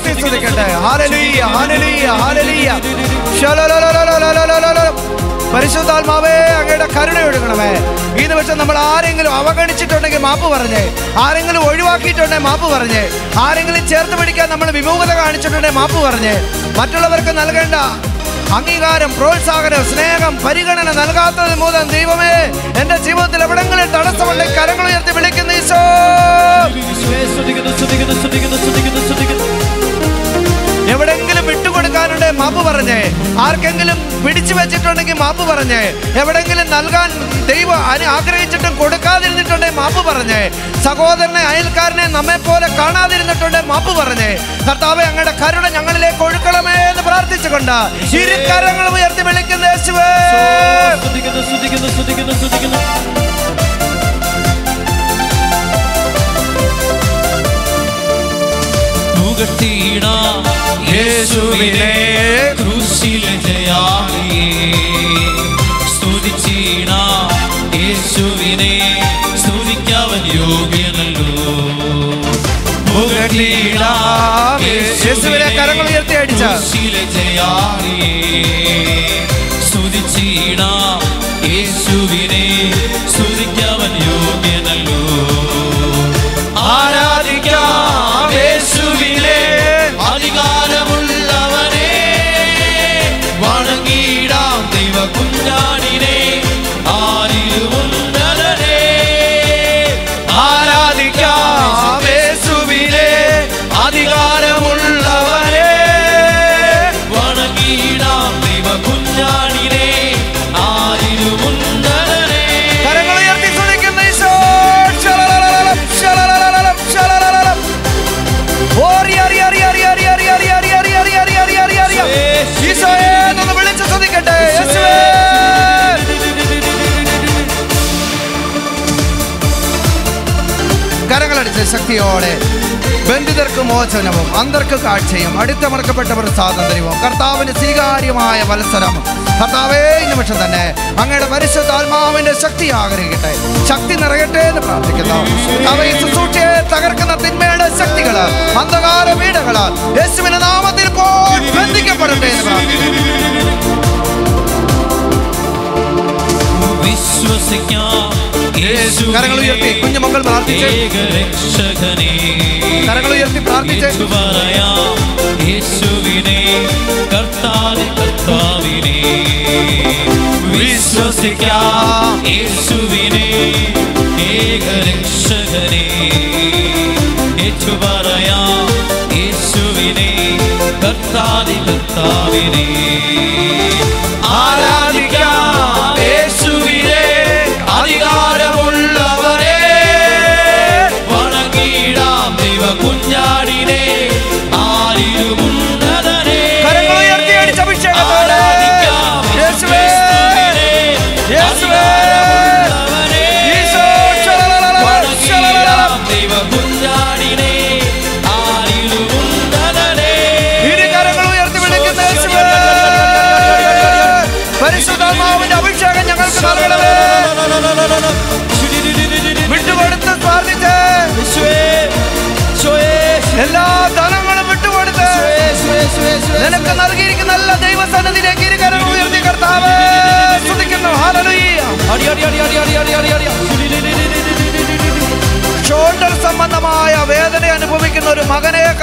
ഉയർത്തി സ്തുതിക്കട്ടെ ഹാലലൂയ ഹാലലൂയ ഹാലലൂയ പരിശുദ്ധാത്മാവേ അങ്ങയുടെ കരുണയൊഴുകണമേ ഈ ദിവസം നമ്മൾ ആരെങ്കിലും അവഗണിച്ചിട്ടുണ്ടെങ്കിൽ മാപ്പ് പറഞ്ഞേ. ആരെങ്കിലും ഒഴിവാക്കിയിട്ടുണ്ടെങ്കിൽ മാപ്പ് പറഞ്ഞേ. ആരെങ്കിലും ചേർത്ത് പിടിക്കാൻ നമ്മൾ വിമുഖത കാണിച്ചിട്ടുണ്ടെങ്കിൽ മാപ്പ് പറഞ്ഞേ. മറ്റുള്ളവർക്ക് നൽകേണ്ട അംഗീകാരം പ്രോത്സാഹനം സ്നേഹം പരിഗണന നൽകാത്തത് മൂലം ദൈവമേ എന്റെ ജീവിതത്തിൽ എവിടെങ്കിലും തടസ്സമുണ്ടെങ്കിൽ കരങ്ങൾ ഉയർത്തി വിളിക്കുന്ന ഈശോ. എവിടെങ്കിലും വിട്ടുകൊടുക്കാനുണ്ടെ മാപ്പ് പറഞ്ഞേ. ആർക്കെങ്കിലും പിടിച്ചു വെച്ചിട്ടുണ്ടെങ്കിൽ മാപ്പ് പറഞ്ഞേ. എവിടെങ്കിലും നൽകാൻ ദൈവം അനു ആഗ്രഹിച്ചിട്ടും കൊടുക്കാതിരുന്നിട്ടുണ്ടെങ്കിൽ മാപ്പ് പറഞ്ഞേ. സഹോദരനെ അയൽക്കാരനെ നമ്മെ പോലെ കാണാതിരുന്നിട്ടുണ്ടെ മാപ്പ് പറഞ്ഞേ. കർത്താവ് ഞങ്ങളുടെ കരുണ ഞങ്ങളിലേക്ക് ഒഴുക്കണമേ എന്ന് പ്രാർത്ഥിച്ചുകൊണ്ട് ഇരു കരങ്ങളും ഉയർത്തി വിളിക്കുന്ന യേശുവേ. സ്തുതിക്കുന്നു സ്തുതിക്കുന്നു സ്തുതിക്കുന്നു സ്തുതിക്കുന്നു. പുകഴ്ത്തിയിട യേശുവിനെ ക്രൂശിലെ ജയാളിയെ. സ്തുതിച്ചിട യേശുവിനെ സ്തുതിക്കവൻ യോഗ്യനല്ലോ. യേശുവിനെ കരങ്ങൾ ഉയർത്തി അടിച്ച. സ്തുതിച്ചിട യേശുവിനെ സ്തുതിക്കവൻ യോഗ്യനല്ലോ. ശക്തിയോടെ ബന്ധിതർക്ക് മോചനവും അന്തർക്ക് കാഴ്ചയും അടിത്തമർക്കപ്പെട്ടവർ സ്വാതന്ത്ര്യവും കർത്താവിന് സ്വീകാര്യമായ മത്സരം കർത്താവേ നിമിഷം തന്നെ അങ്ങയുടെ പരിശുദ്ധാത്മാവിന്റെ ശക്തി ആഗ്രഹിക്കട്ടെ. ശക്തി നിറയട്ടെ എന്ന് പ്രാർത്ഥിക്കുന്നു. അവ ഈ ശുശ്രൂഷയെ തകർക്കുന്ന തിന്മയുടെ ശക്തികൾ അന്ധകാര വീടുകൾ യേശുവിന്റെ നാമത്തിൽ പോയി ബന്ധിക്കപ്പെടട്ടെ എന്ന് പ്രാർത്ഥിക്കുന്നു. വിശ്വസിക്കാം. കരങ്ങൾ ഉയർത്തി കുഞ്ഞുമക്കൾ പ്രാർത്ഥിച്ച്. ഏകരക്ഷകനെ കരങ്ങൾ ഉയർത്തി പ്രാർത്ഥിച്ച്. പറയാം. യേശുവിനെ കർത്താവ് കർത്താവിനെ. വിശ്വസിക്കാം. യേശുവിനെ ഏകരക്ഷകനെ. യേശു പറയാം. യേശുവിനെ കർത്താവ് കർത്താവിനെ. ആരാധിക്കാം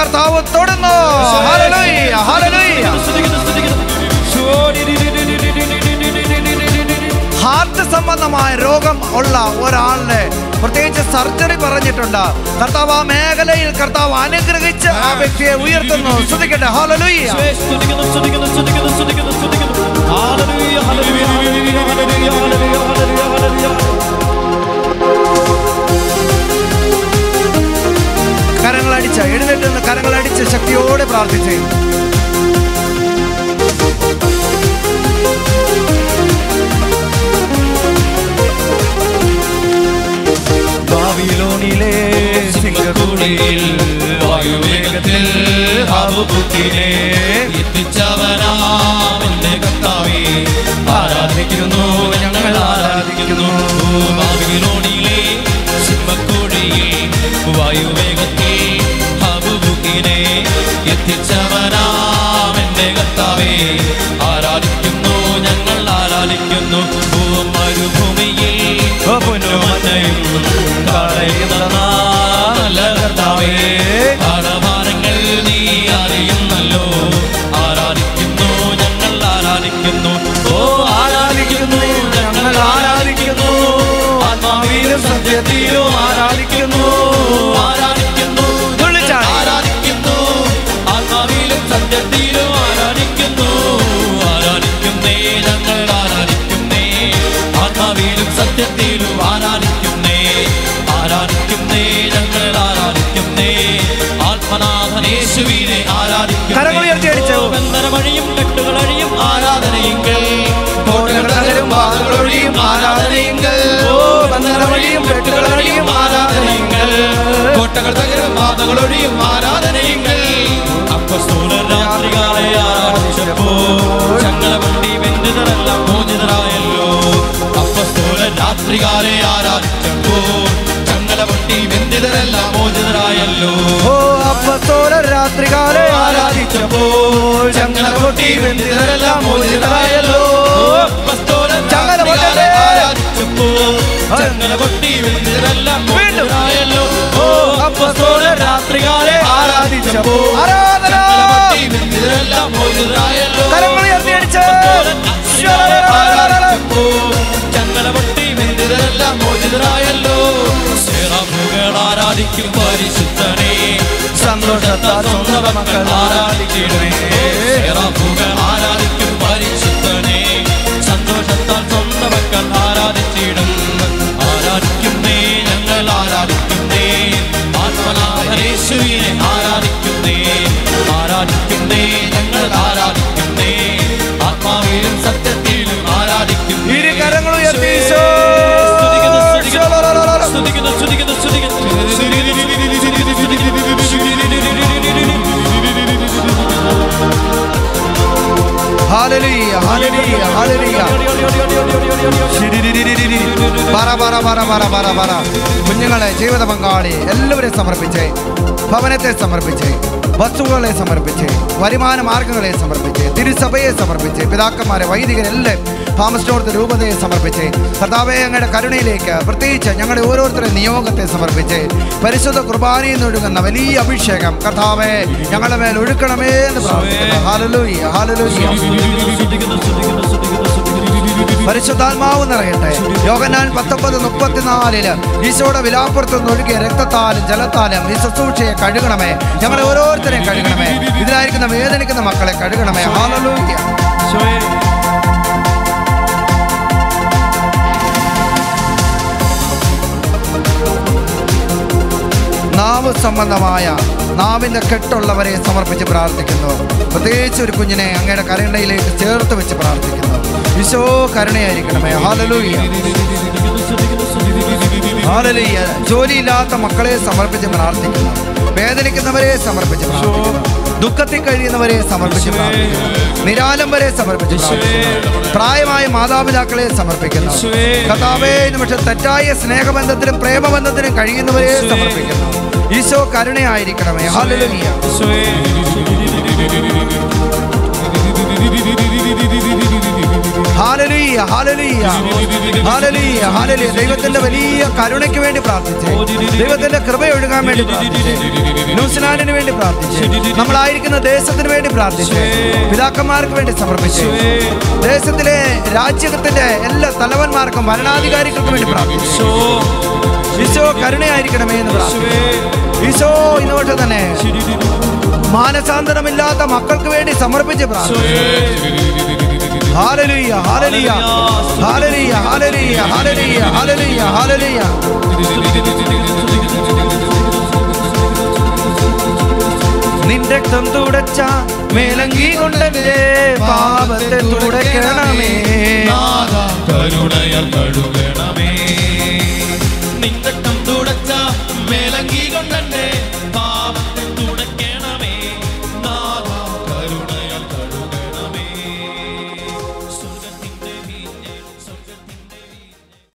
കർത്താവ് തൊടുന്നു. ഹാർട്ട് സംബന്ധമായ രോഗം ഉള്ള ഒരാളിനെ പ്രത്യേകിച്ച് സർജറി പറഞ്ഞിട്ടുണ്ട്. കർത്താവ് ആ മേഖലയിൽ കർത്താവ് അനുഗ്രഹിച്ച് ആ വ്യക്തിയെ ഉയർത്തുന്നു. ശ്രദ്ധിക്കട്ടെ ഹോലലുയ്യ ഹോലലുയ്യ ഹോലലുയ്യ ഹോലലുയ്യ ഹോലലുയ്യ ഹോലലുയ്യ കരങ്ങളടിച്ച് എഴുന്നേറ്റ് നിന്ന് കരങ്ങളടിച്ച് ശക്തിയോടെ പ്രാർത്ഥിച്ചു. ബാബിലോണിലെ സിംഗക്കുടിയിൽ വായുവേഗത്തിൽ ഹാബുക്കുക്കിനെ എത്തിച്ചവനാമെന്റെ കർത്താവേ. ആരാധിക്കുന്നു ഞങ്ങൾ ആരാധിക്കുന്നു. ആരാധിച്ചപ്പോൾ ചങ്ങലകൊട്ടി ബന്ധിതരെല്ലാം മോചിതരായല്ലോ. ചങ്ങല പൊട്ടട്ടെ. ആരാധിച്ചപ്പോൾ ചങ്ങലകൊട്ടി ബന്ധിതരെല്ലാം മോചിതരായല്ലോ. ഓ അപ്പസ്തോലൻ രാത്രികാലെ ആരാധിച്ചപ്പോ. ആരാധന. ബന്ധിതരെല്ലാം മോചിതരായല്ലോ. ഉയർത്തി അടിച്ച്. അപ്പസ്തോലൻ രാത്രികാലെ ആരാധിച്ചപ്പോൾ ചങ്ങലകൊട്ടി മോചിതരായല്ലോ. സേറാഫുകൾ ആരാധിക്കും പരിശുദ്ധനെ. സന്തോഷത്താൽ സ്വന്തം മക്കൾ ആരാധിക്കണേ ആരാധിക്കും പരിശുദ്ധനെ. സന്തോഷത്താൽ സ്വന്തം മക്കൾ ആരാധിച്ചിടും. ആരാധിക്കുന്നേ ഞങ്ങൾ ആരാധിക്കുന്നേ. ആത്മനാഥേശുവിനെ ആരാധിക്കുന്നേ. ആരാധിക്കുന്നേ ഹാലലൂയ, ഹാലലൂയ, ഹാലലൂയ. ശിരിരിരിരിരിരി. പറ പറ പറ പറ പറ പറ കുഞ്ഞുങ്ങളെ ജീവിത പങ്കാളി എല്ലാവരെയും സമർപ്പിച്ചേ ഭവനത്തെ സമർപ്പിച്ച് വസ്തുക്കളെ സമർപ്പിച്ച് വരുമാന മാർഗങ്ങളെ സമർപ്പിച്ച് തിരുസഭയെ സമർപ്പിച്ച് പിതാക്കന്മാരെ വൈദികരെല്ലാം താമസിച്ചോർത്ത് രൂപതയെ സമർപ്പിച്ച്. കർത്താവെ ഞങ്ങളുടെ കരുണയിലേക്ക് പ്രത്യേകിച്ച് ഞങ്ങളുടെ ഓരോരുത്തരുടെ നിയോഗത്തെ സമർപ്പിച്ച്. പരിശുദ്ധ കുർബാനയിൽ നിന്ന് ഒഴുകുന്ന വലിയ അഭിഷേകം. കർത്താവെ ഞങ്ങളുടെ മേൽ ഒഴുക്കണമേ എന്ന് പ്രാർത്ഥിക്കുന്നു. ഹാലലൂയ ഹാലലൂയ പരിശുദ്ധാത്മാവ് നിറയട്ടെ. യോഗനാൻ പത്തൊമ്പത് മുപ്പത്തിനാലിൽ ഈശോയുടെ വിലാപ്പുറത്ത് നിന്ന് ഒഴുകിയ രക്തത്താലും ജലത്താലും ഈ ശുശ്രൂഷയെ കഴുകണമേ. ഞങ്ങളെ ഓരോരുത്തരെയും കഴുകണമേ. ഇതിലായിരിക്കുന്ന വേദനിക്കുന്ന മക്കളെ കഴുകണമേ. ഹാലലൂയ ഈശോയെ, നാവ് സംബന്ധമായ നാവിന്റെ കെട്ടുള്ളവരെ സമർപ്പിച്ച് പ്രാർത്ഥിക്കുന്നു. പ്രത്യേകിച്ച് ഒരു കുഞ്ഞിനെ അങ്ങയുടെ കരണ്ടയിലേക്ക് ചേർത്ത് വെച്ച് പ്രാർത്ഥിക്കുന്നു. ഈശോ കരുണയായിരിക്കണമേ. ഹാലലൂയ. ഹാലലൂയ ജോലിയില്ലാത്ത മക്കളെ സമർപ്പിച്ച് പ്രാർത്ഥിക്കുന്നു. വേദനിക്കുന്നവരെ സമർപ്പിച്ച് ദുഃഖത്തിൽ കഴിയുന്നവരെ സമർപ്പിച്ച് നിരാലംബരെ സമർപ്പിച്ച് പ്രായമായ മാതാപിതാക്കളെ സമർപ്പിക്കുന്നു. കഥാവേ നിമിഷം തെറ്റായ സ്നേഹബന്ധത്തിനും പ്രേമബന്ധത്തിനും കഴിയുന്നവരെ സമർപ്പിക്കുന്നു. ഈശോ കരുണയായിരിക്കണമേ. ഹാലലൂയ ദൈവത്തിന്റെ വലിയ കരുണയ്ക്ക് വേണ്ടി പ്രാർത്ഥിച്ചേ. ദൈവത്തിന്റെ കൃപ ഒഴുകാൻ വേണ്ടി പ്രാർത്ഥിച്ചേ. ന്യൂസിലാൻഡിന് വേണ്ടി പ്രാർത്ഥിച്ചേ. നമ്മളായിരിക്കുന്ന ദേശത്തിന് വേണ്ടി പ്രാർത്ഥിച്ചേ. പിതാക്കന്മാർക്ക് വേണ്ടി സമർപ്പിച്ചു. ദേശത്തിലെ രാജ്യത്തിന്റെ എല്ലാ തലവന്മാർക്കും ഭരണാധികാരികൾക്കും വേണ്ടി പ്രാർത്ഥിച്ചു. ഈശോ കരുണയായിരിക്കണമേ എന്ന് പ്രാർത്ഥിച്ചു. ഈശോ ഇതോട്ട് തന്നെ മാനസാന്തരമില്ലാത്ത മക്കൾക്ക് വേണ്ടി സമർപ്പിച്ച് പ്രാർത്ഥിച്ചു. ഹാലലുയ hallelujah, hallelujah, hallelujah, hallelujah, hallelujah, hallelujah. നിന്റെ രക്തം തുടച്ച മേലങ്കി കൊണ്ടെന്റെ പാപത്തെ തുടയ്ക്കണമേ കരുണയർ കഴുകണം